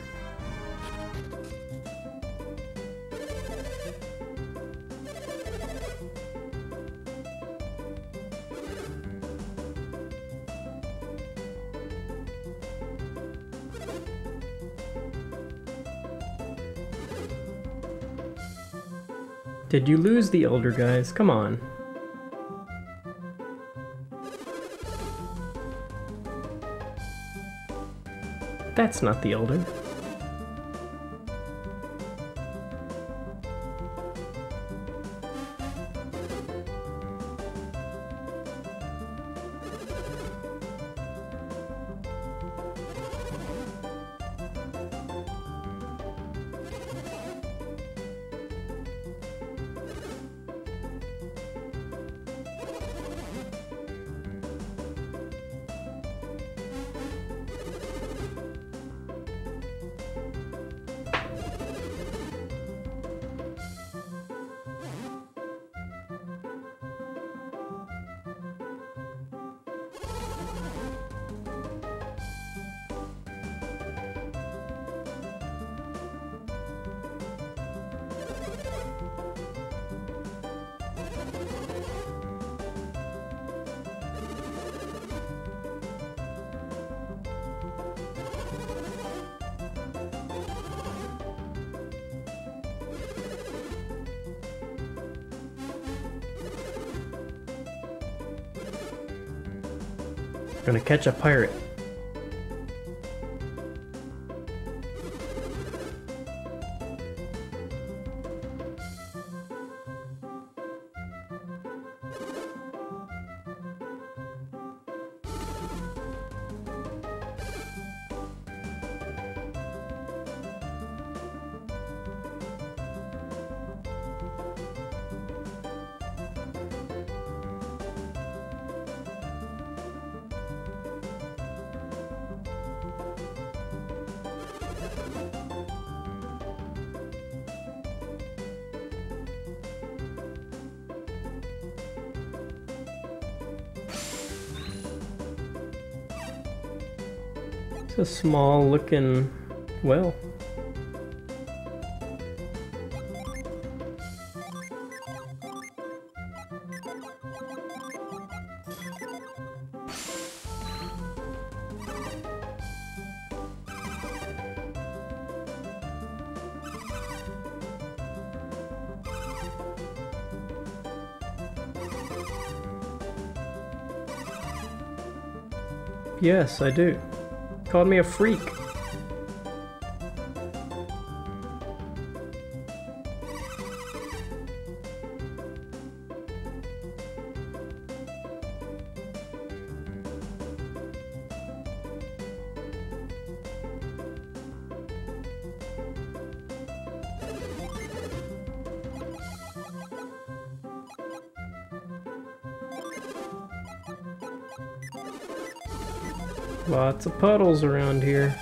Did you lose the elder guys? Come on. That's not the elder. Catch a pirate. Small looking well. Yes, I do. Called me a freak. Lots of puddles around here.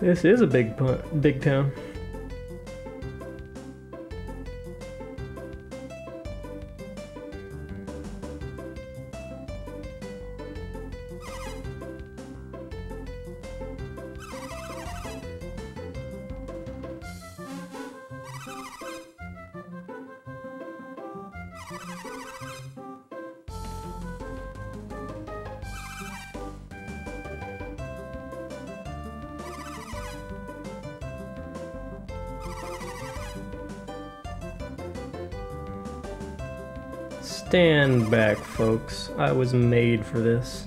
This is a big big town. Made for this.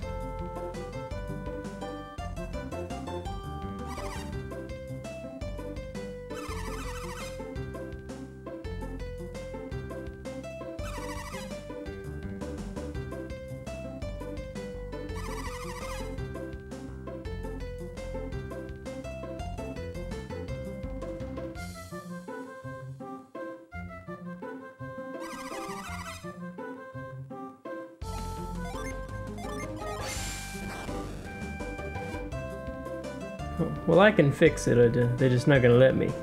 I can fix it, they're just not gonna let me.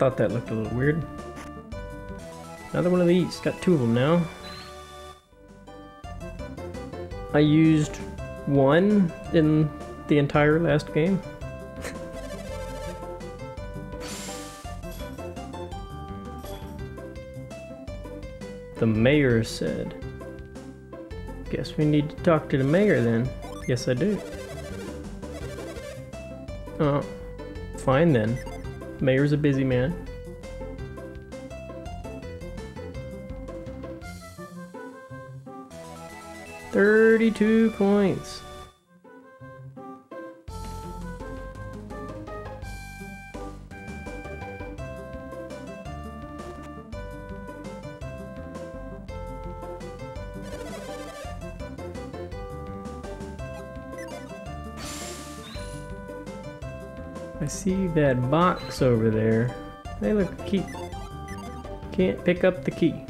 Thought that looked a little weird. Another one of these. Got two of them now. I used one in the entire last game. the mayor said. Guess we need to talk to the mayor then. Yes, I do. Oh, fine then. Mayor's a busy man. Thirty-two coins. That box over there. Hey, look, key. Can't pick up the key.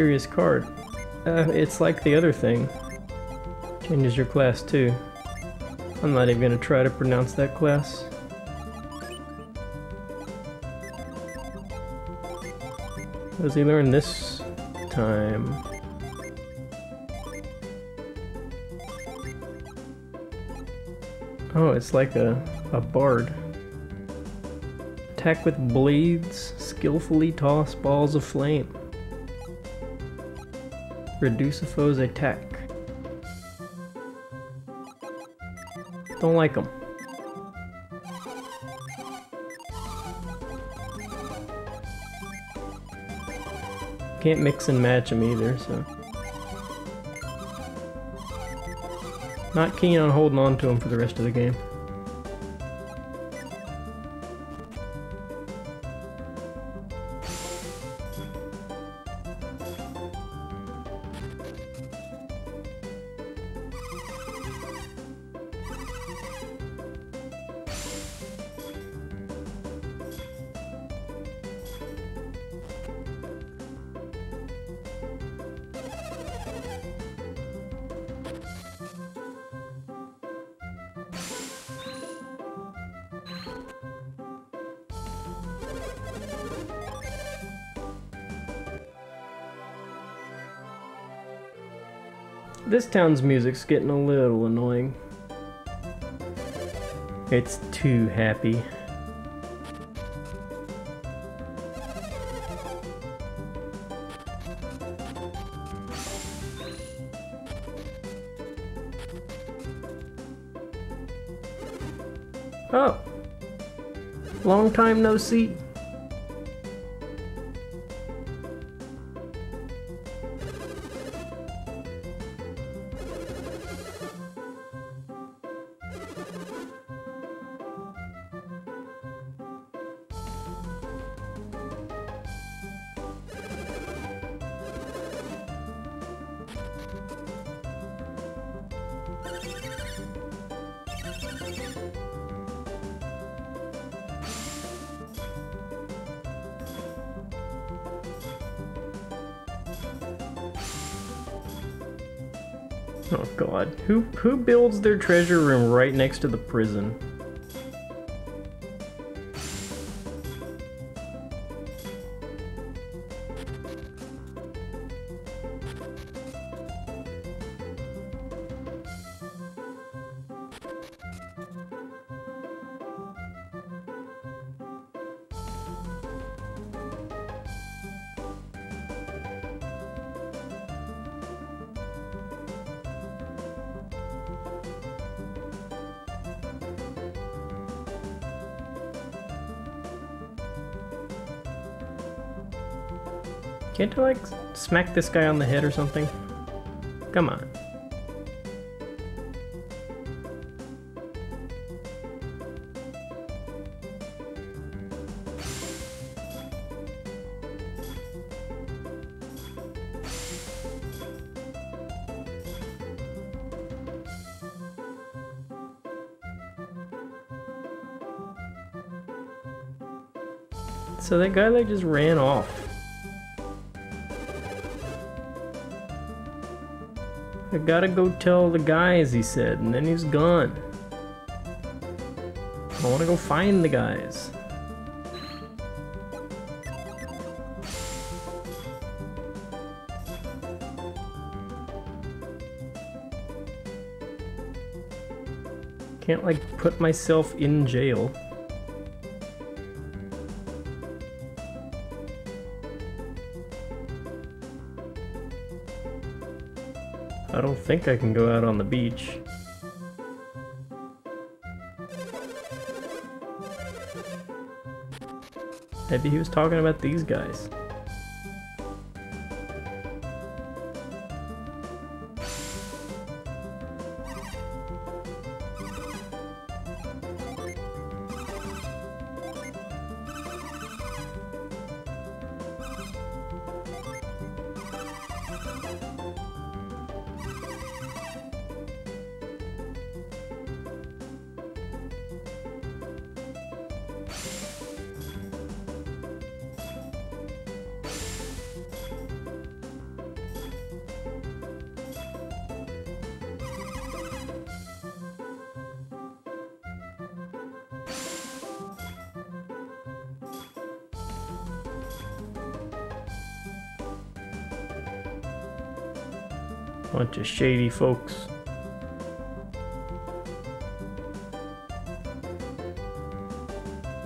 Mysterious card. Uh, it's like the other thing. Changes your class too. I'm not even gonna try to pronounce that class. What does he learn this time? Oh, it's like a, a bard. Attack with blades, skillfully toss balls of flame. Reduce a foe's attack. Don't like them. Can't mix and match them either, so... Not keen on holding on to them for the rest of the game. Town's music's getting a little annoying. It's too happy. Oh! Long time no see. Who builds their treasure room right next to the prison? Smack this guy on the head or something? Come on. So that guy like just ran off. I gotta go tell the guys, he said, and then he's gone. I wanna go find the guys. Can't like put myself in jail. Think I can go out on the beach. Maybe he was talking about these guys. Shady folks.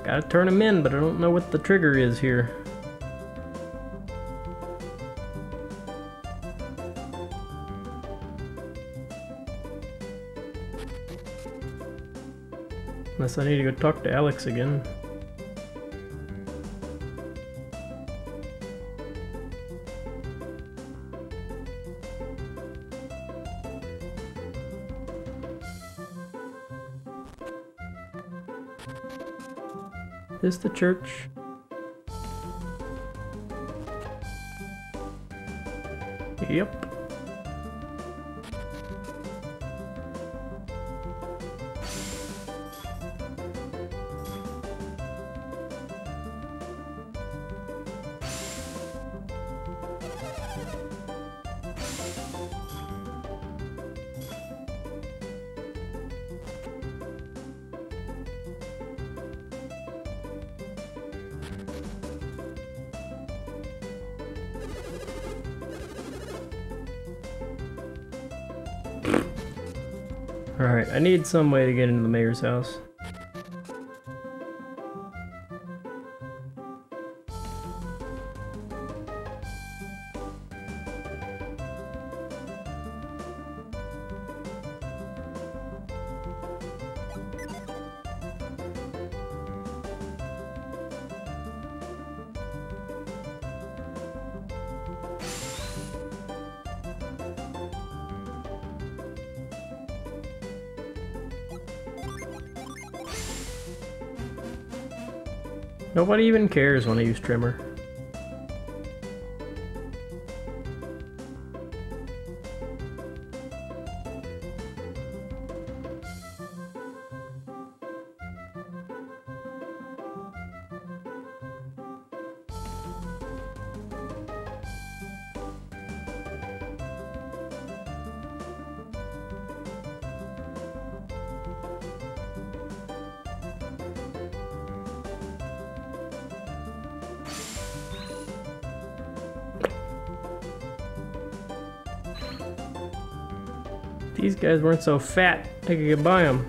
Gotta turn them in, but I don't know what the trigger is here. Unless I need to go talk to Alex again. This the church? Yep. Need some way to get into the mayor's house. Nobody even cares when I use Tremor. Guys weren't so fat, I could get by them.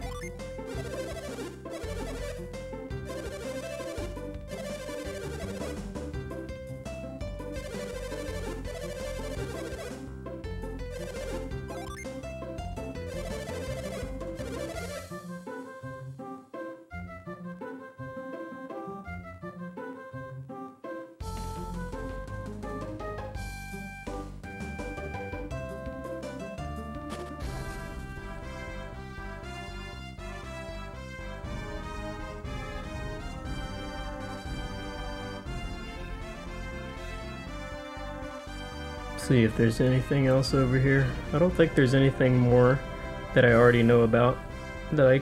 See if there's anything else over here. I don't think there's anything more that I already know about that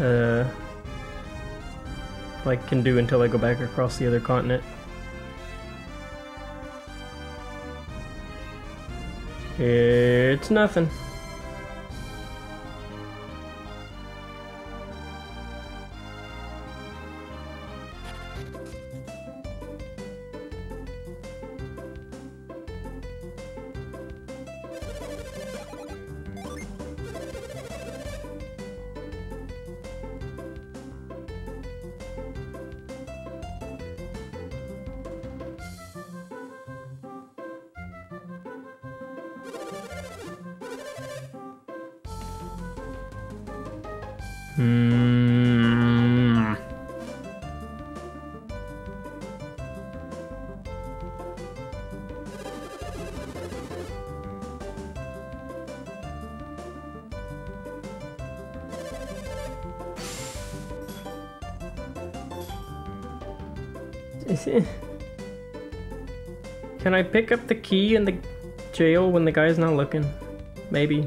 I uh, like can do until I go back across the other continent. It's nothing. I pick up the key in the jail when the guy's not looking? Maybe.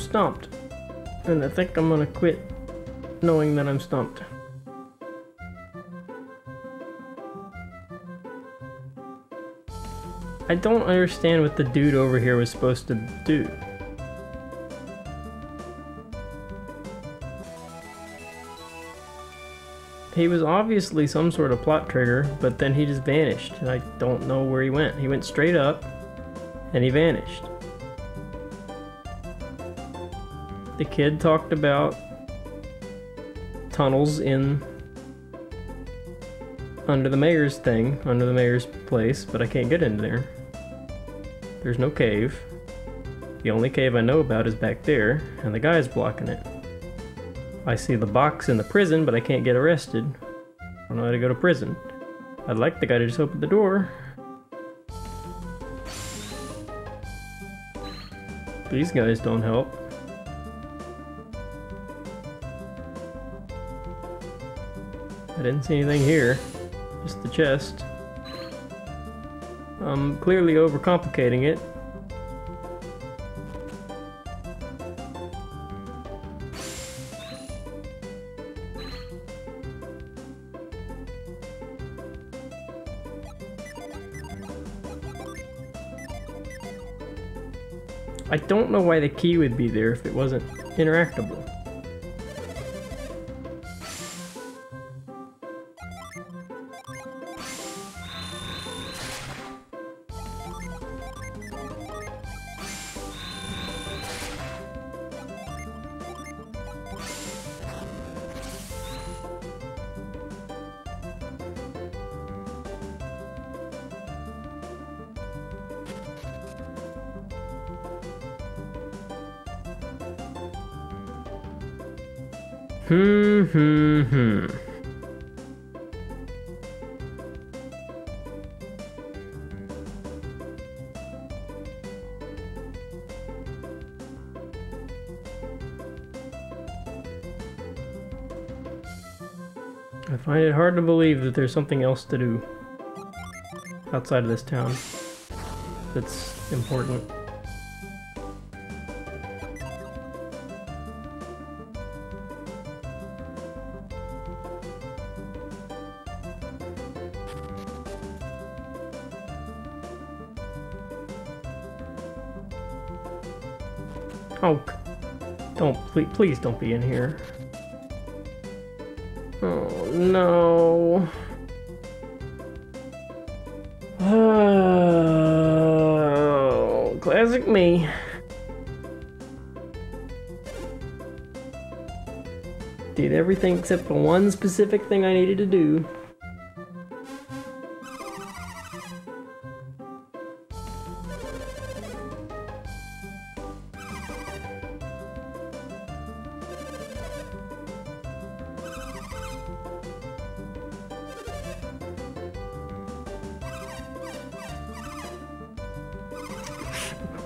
Stumped. And I think I'm gonna quit knowing that I'm stumped. I don't understand what the dude over here was supposed to do. He was obviously some sort of plot trigger, but then he just vanished, I don't know where he went. He went straight up, and he vanished. The kid talked about tunnels in under the mayor's thing, under the mayor's place, but I can't get in there. There's no cave. The only cave I know about is back there, and the guy's blocking it. I see the box in the prison, but I can't get arrested. I don't know how to go to prison. I'd like the guy to just open the door. These guys don't help. I didn't see anything here. Just the chest. I'm clearly overcomplicating it. I don't know why the key would be there if it wasn't interactable. That there's something else to do outside of this town that's important. Oh, don't, please, please don't be in here. Oh, no. Everything except the one specific thing I needed to do.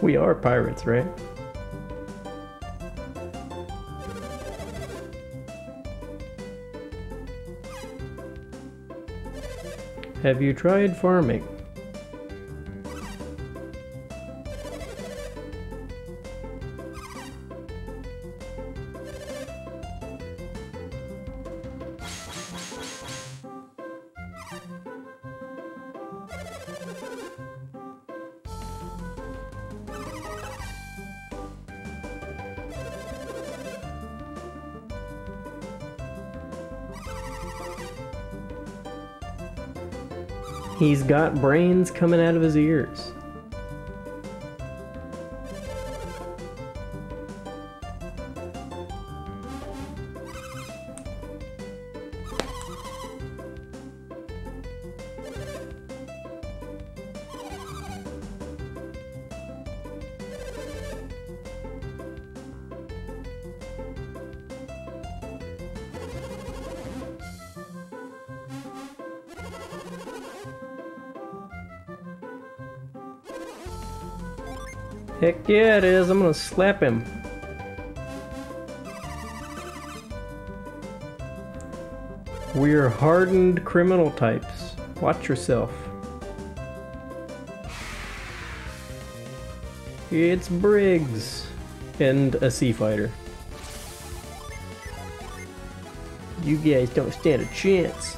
We are pirates, right? Have you tried farming? He's got brains coming out of his ears. Slap him. We're hardened criminal types. Watch yourself. It's Briggs and a sea fighter. You guys don't stand a chance.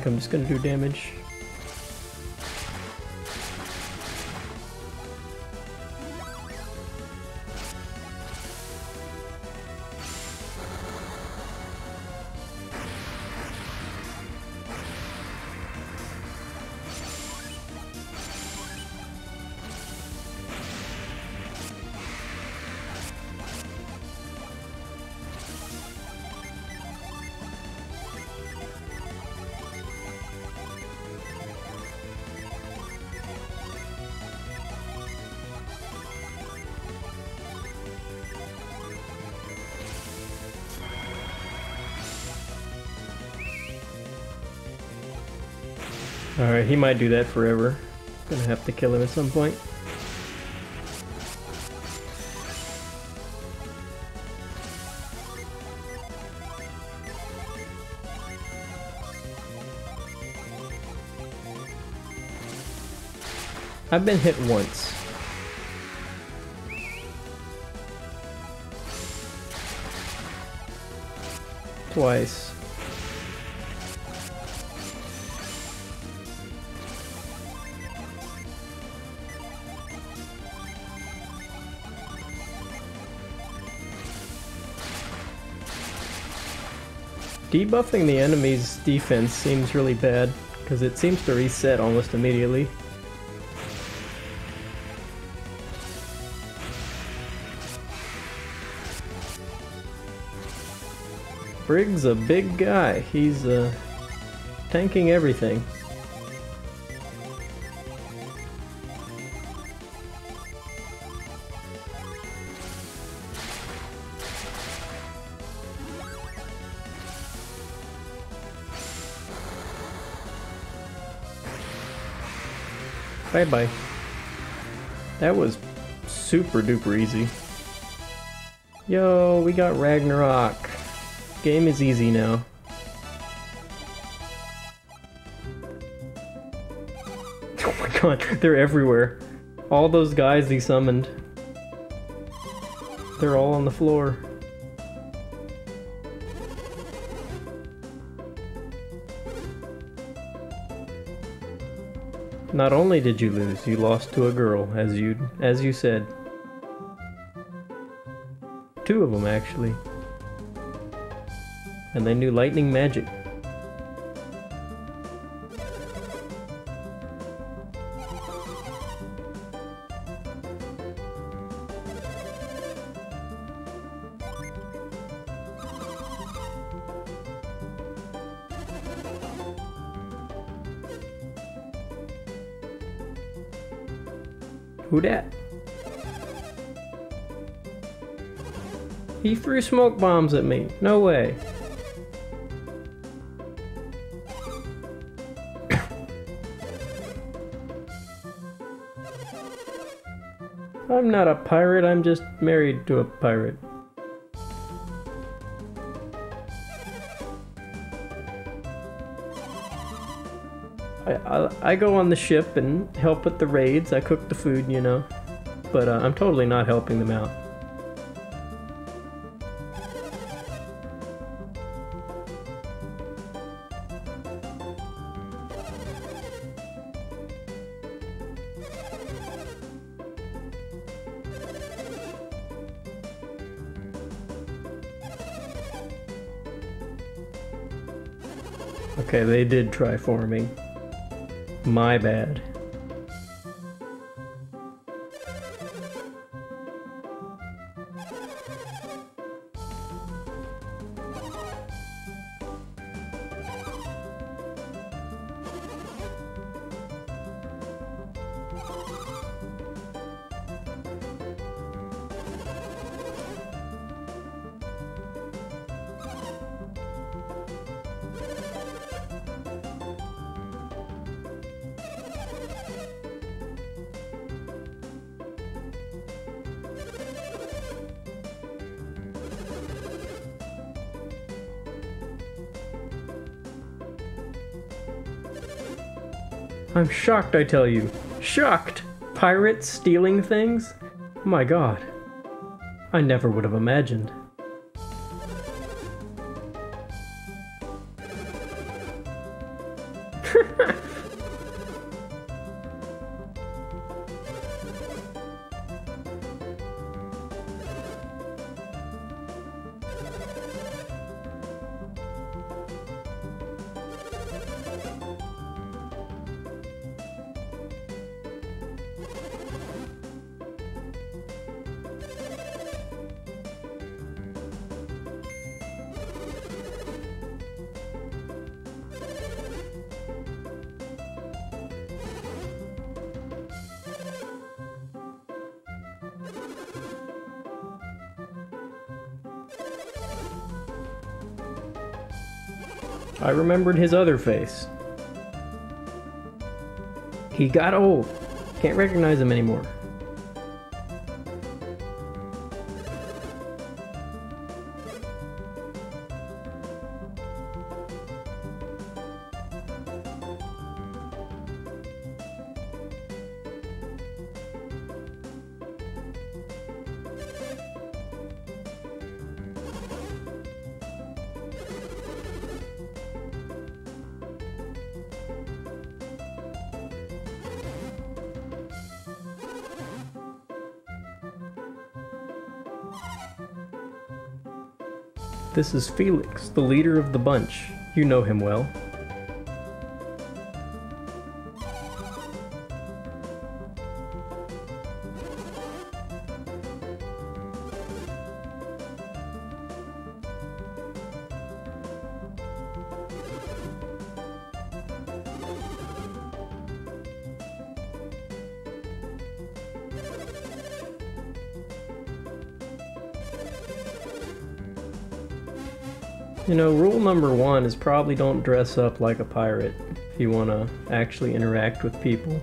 Think I'm just gonna do damage. He might do that forever. Gonna have to kill him at some point. I've been hit once. Twice. Debuffing the enemy's defense seems really bad, because it seems to reset almost immediately. Briggs a big guy. He's uh, tanking everything. Bye bye. That was super duper easy. Yo, we got Ragnarok. Game is easy now. Oh my god, they're everywhere. All those guys he summoned. They're all on the floor. Not only did you lose, you lost to a girl, as you as you said. Two of them actually. And they knew lightning magic. Smoke bombs at me. No way. I'm not a pirate, I'm just married to a pirate. I, I, go on the ship and help with the raids, I cook the food, you know. But uh, I'm totally not helping them out. Okay, they did try forming. My bad. I'm shocked, I tell you. Shocked! Pirates stealing things? My god. I never would have imagined. Remembered his other face. He got old. Can't recognize him anymore. This is Felix, the leader of the bunch. You know him well. You know, rule number one is probably don't dress up like a pirate if you want to actually interact with people.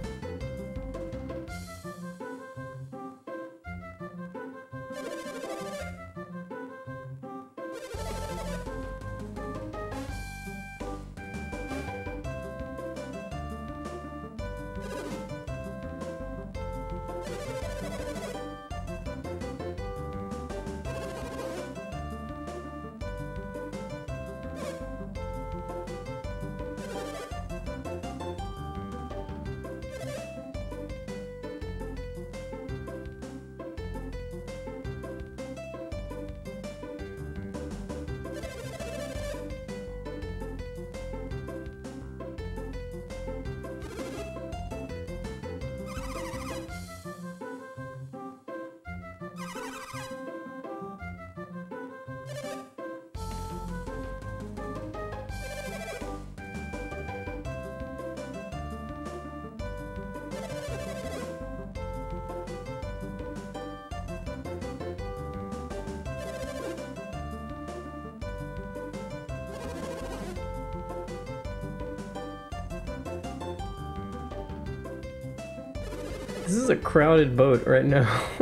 Right now.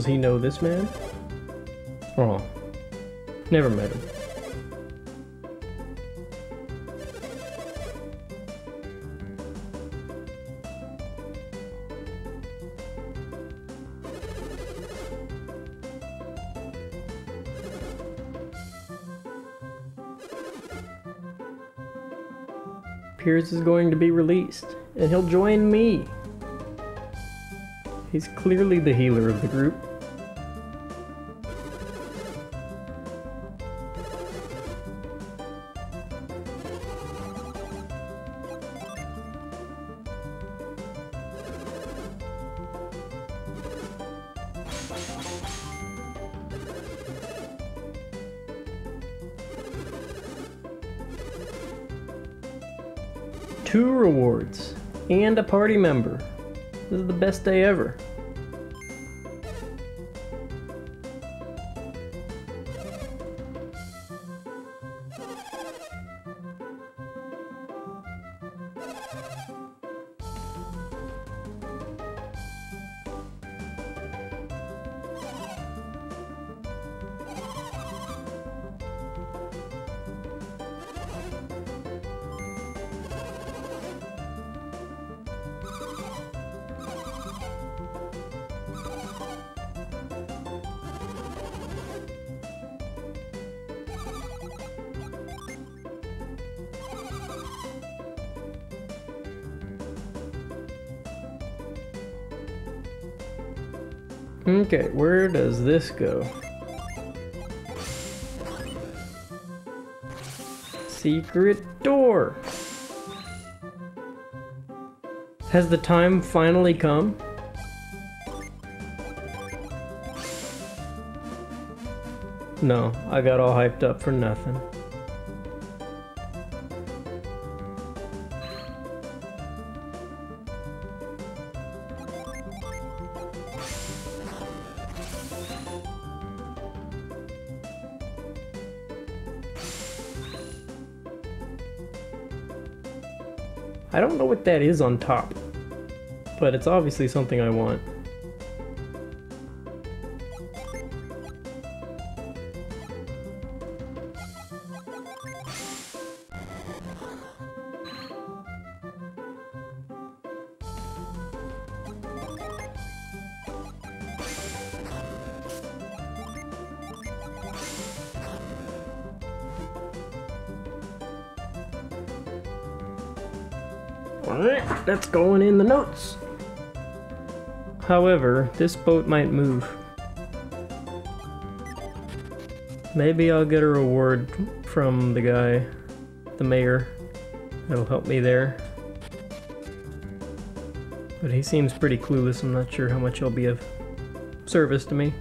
Does he know this man? Oh. Never met him. Piers is going to be released, and he'll join me. He's clearly the healer of the group. Two rewards and a party member. This is the best day ever. This go? Secret door! Has the time finally come? No, I got all hyped up for nothing. What that is on top, but it's obviously something I want. This boat might move. Maybe I'll get a reward from the guy, the mayor. That'll help me there. But he seems pretty clueless. I'm not sure how much he'll be of service to me.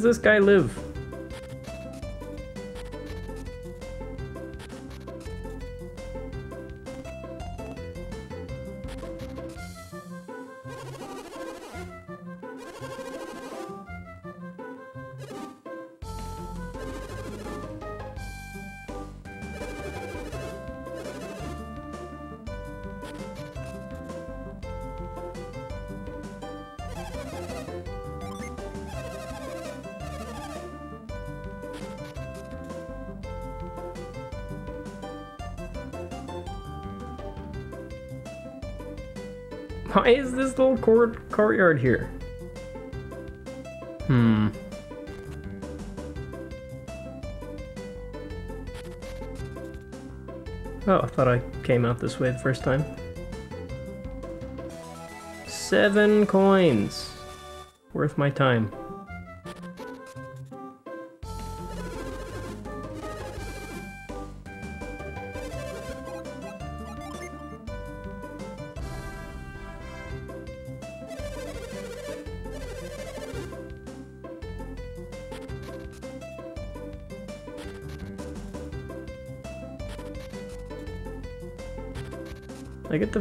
Does this guy live? Is this little court courtyard here? Hmm. Oh, I thought I came out this way the first time. Seven coins. Worth my time.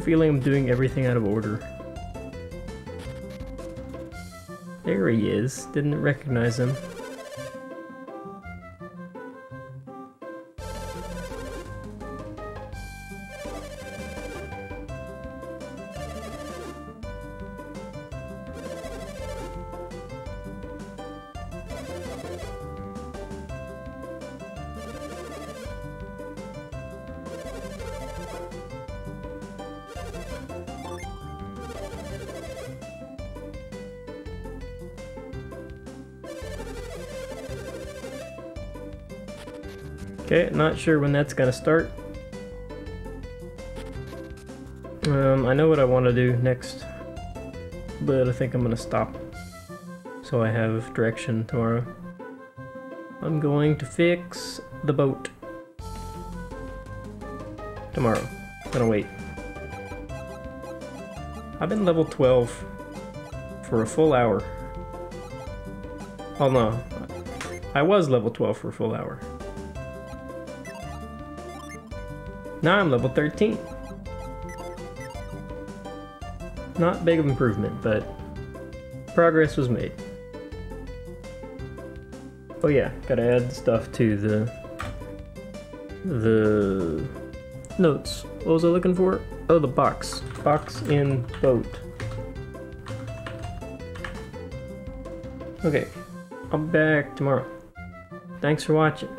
Feeling I'm doing everything out of order. There he is. Didn't recognize him. Sure when that's gonna start. Um, I know what I want to do next, but I think I'm gonna stop so I have direction tomorrow. I'm going to fix the boat tomorrow. Gonna wait. I've been level 12 for a full hour. Oh no, I was level 12 for a full hour. Now I'm level 13. Not big of improvement, but progress was made. Oh yeah, gotta add stuff to the the notes. What was I looking for? Oh, the box. Box in boat. Okay, I'll be back tomorrow. Thanks for watching.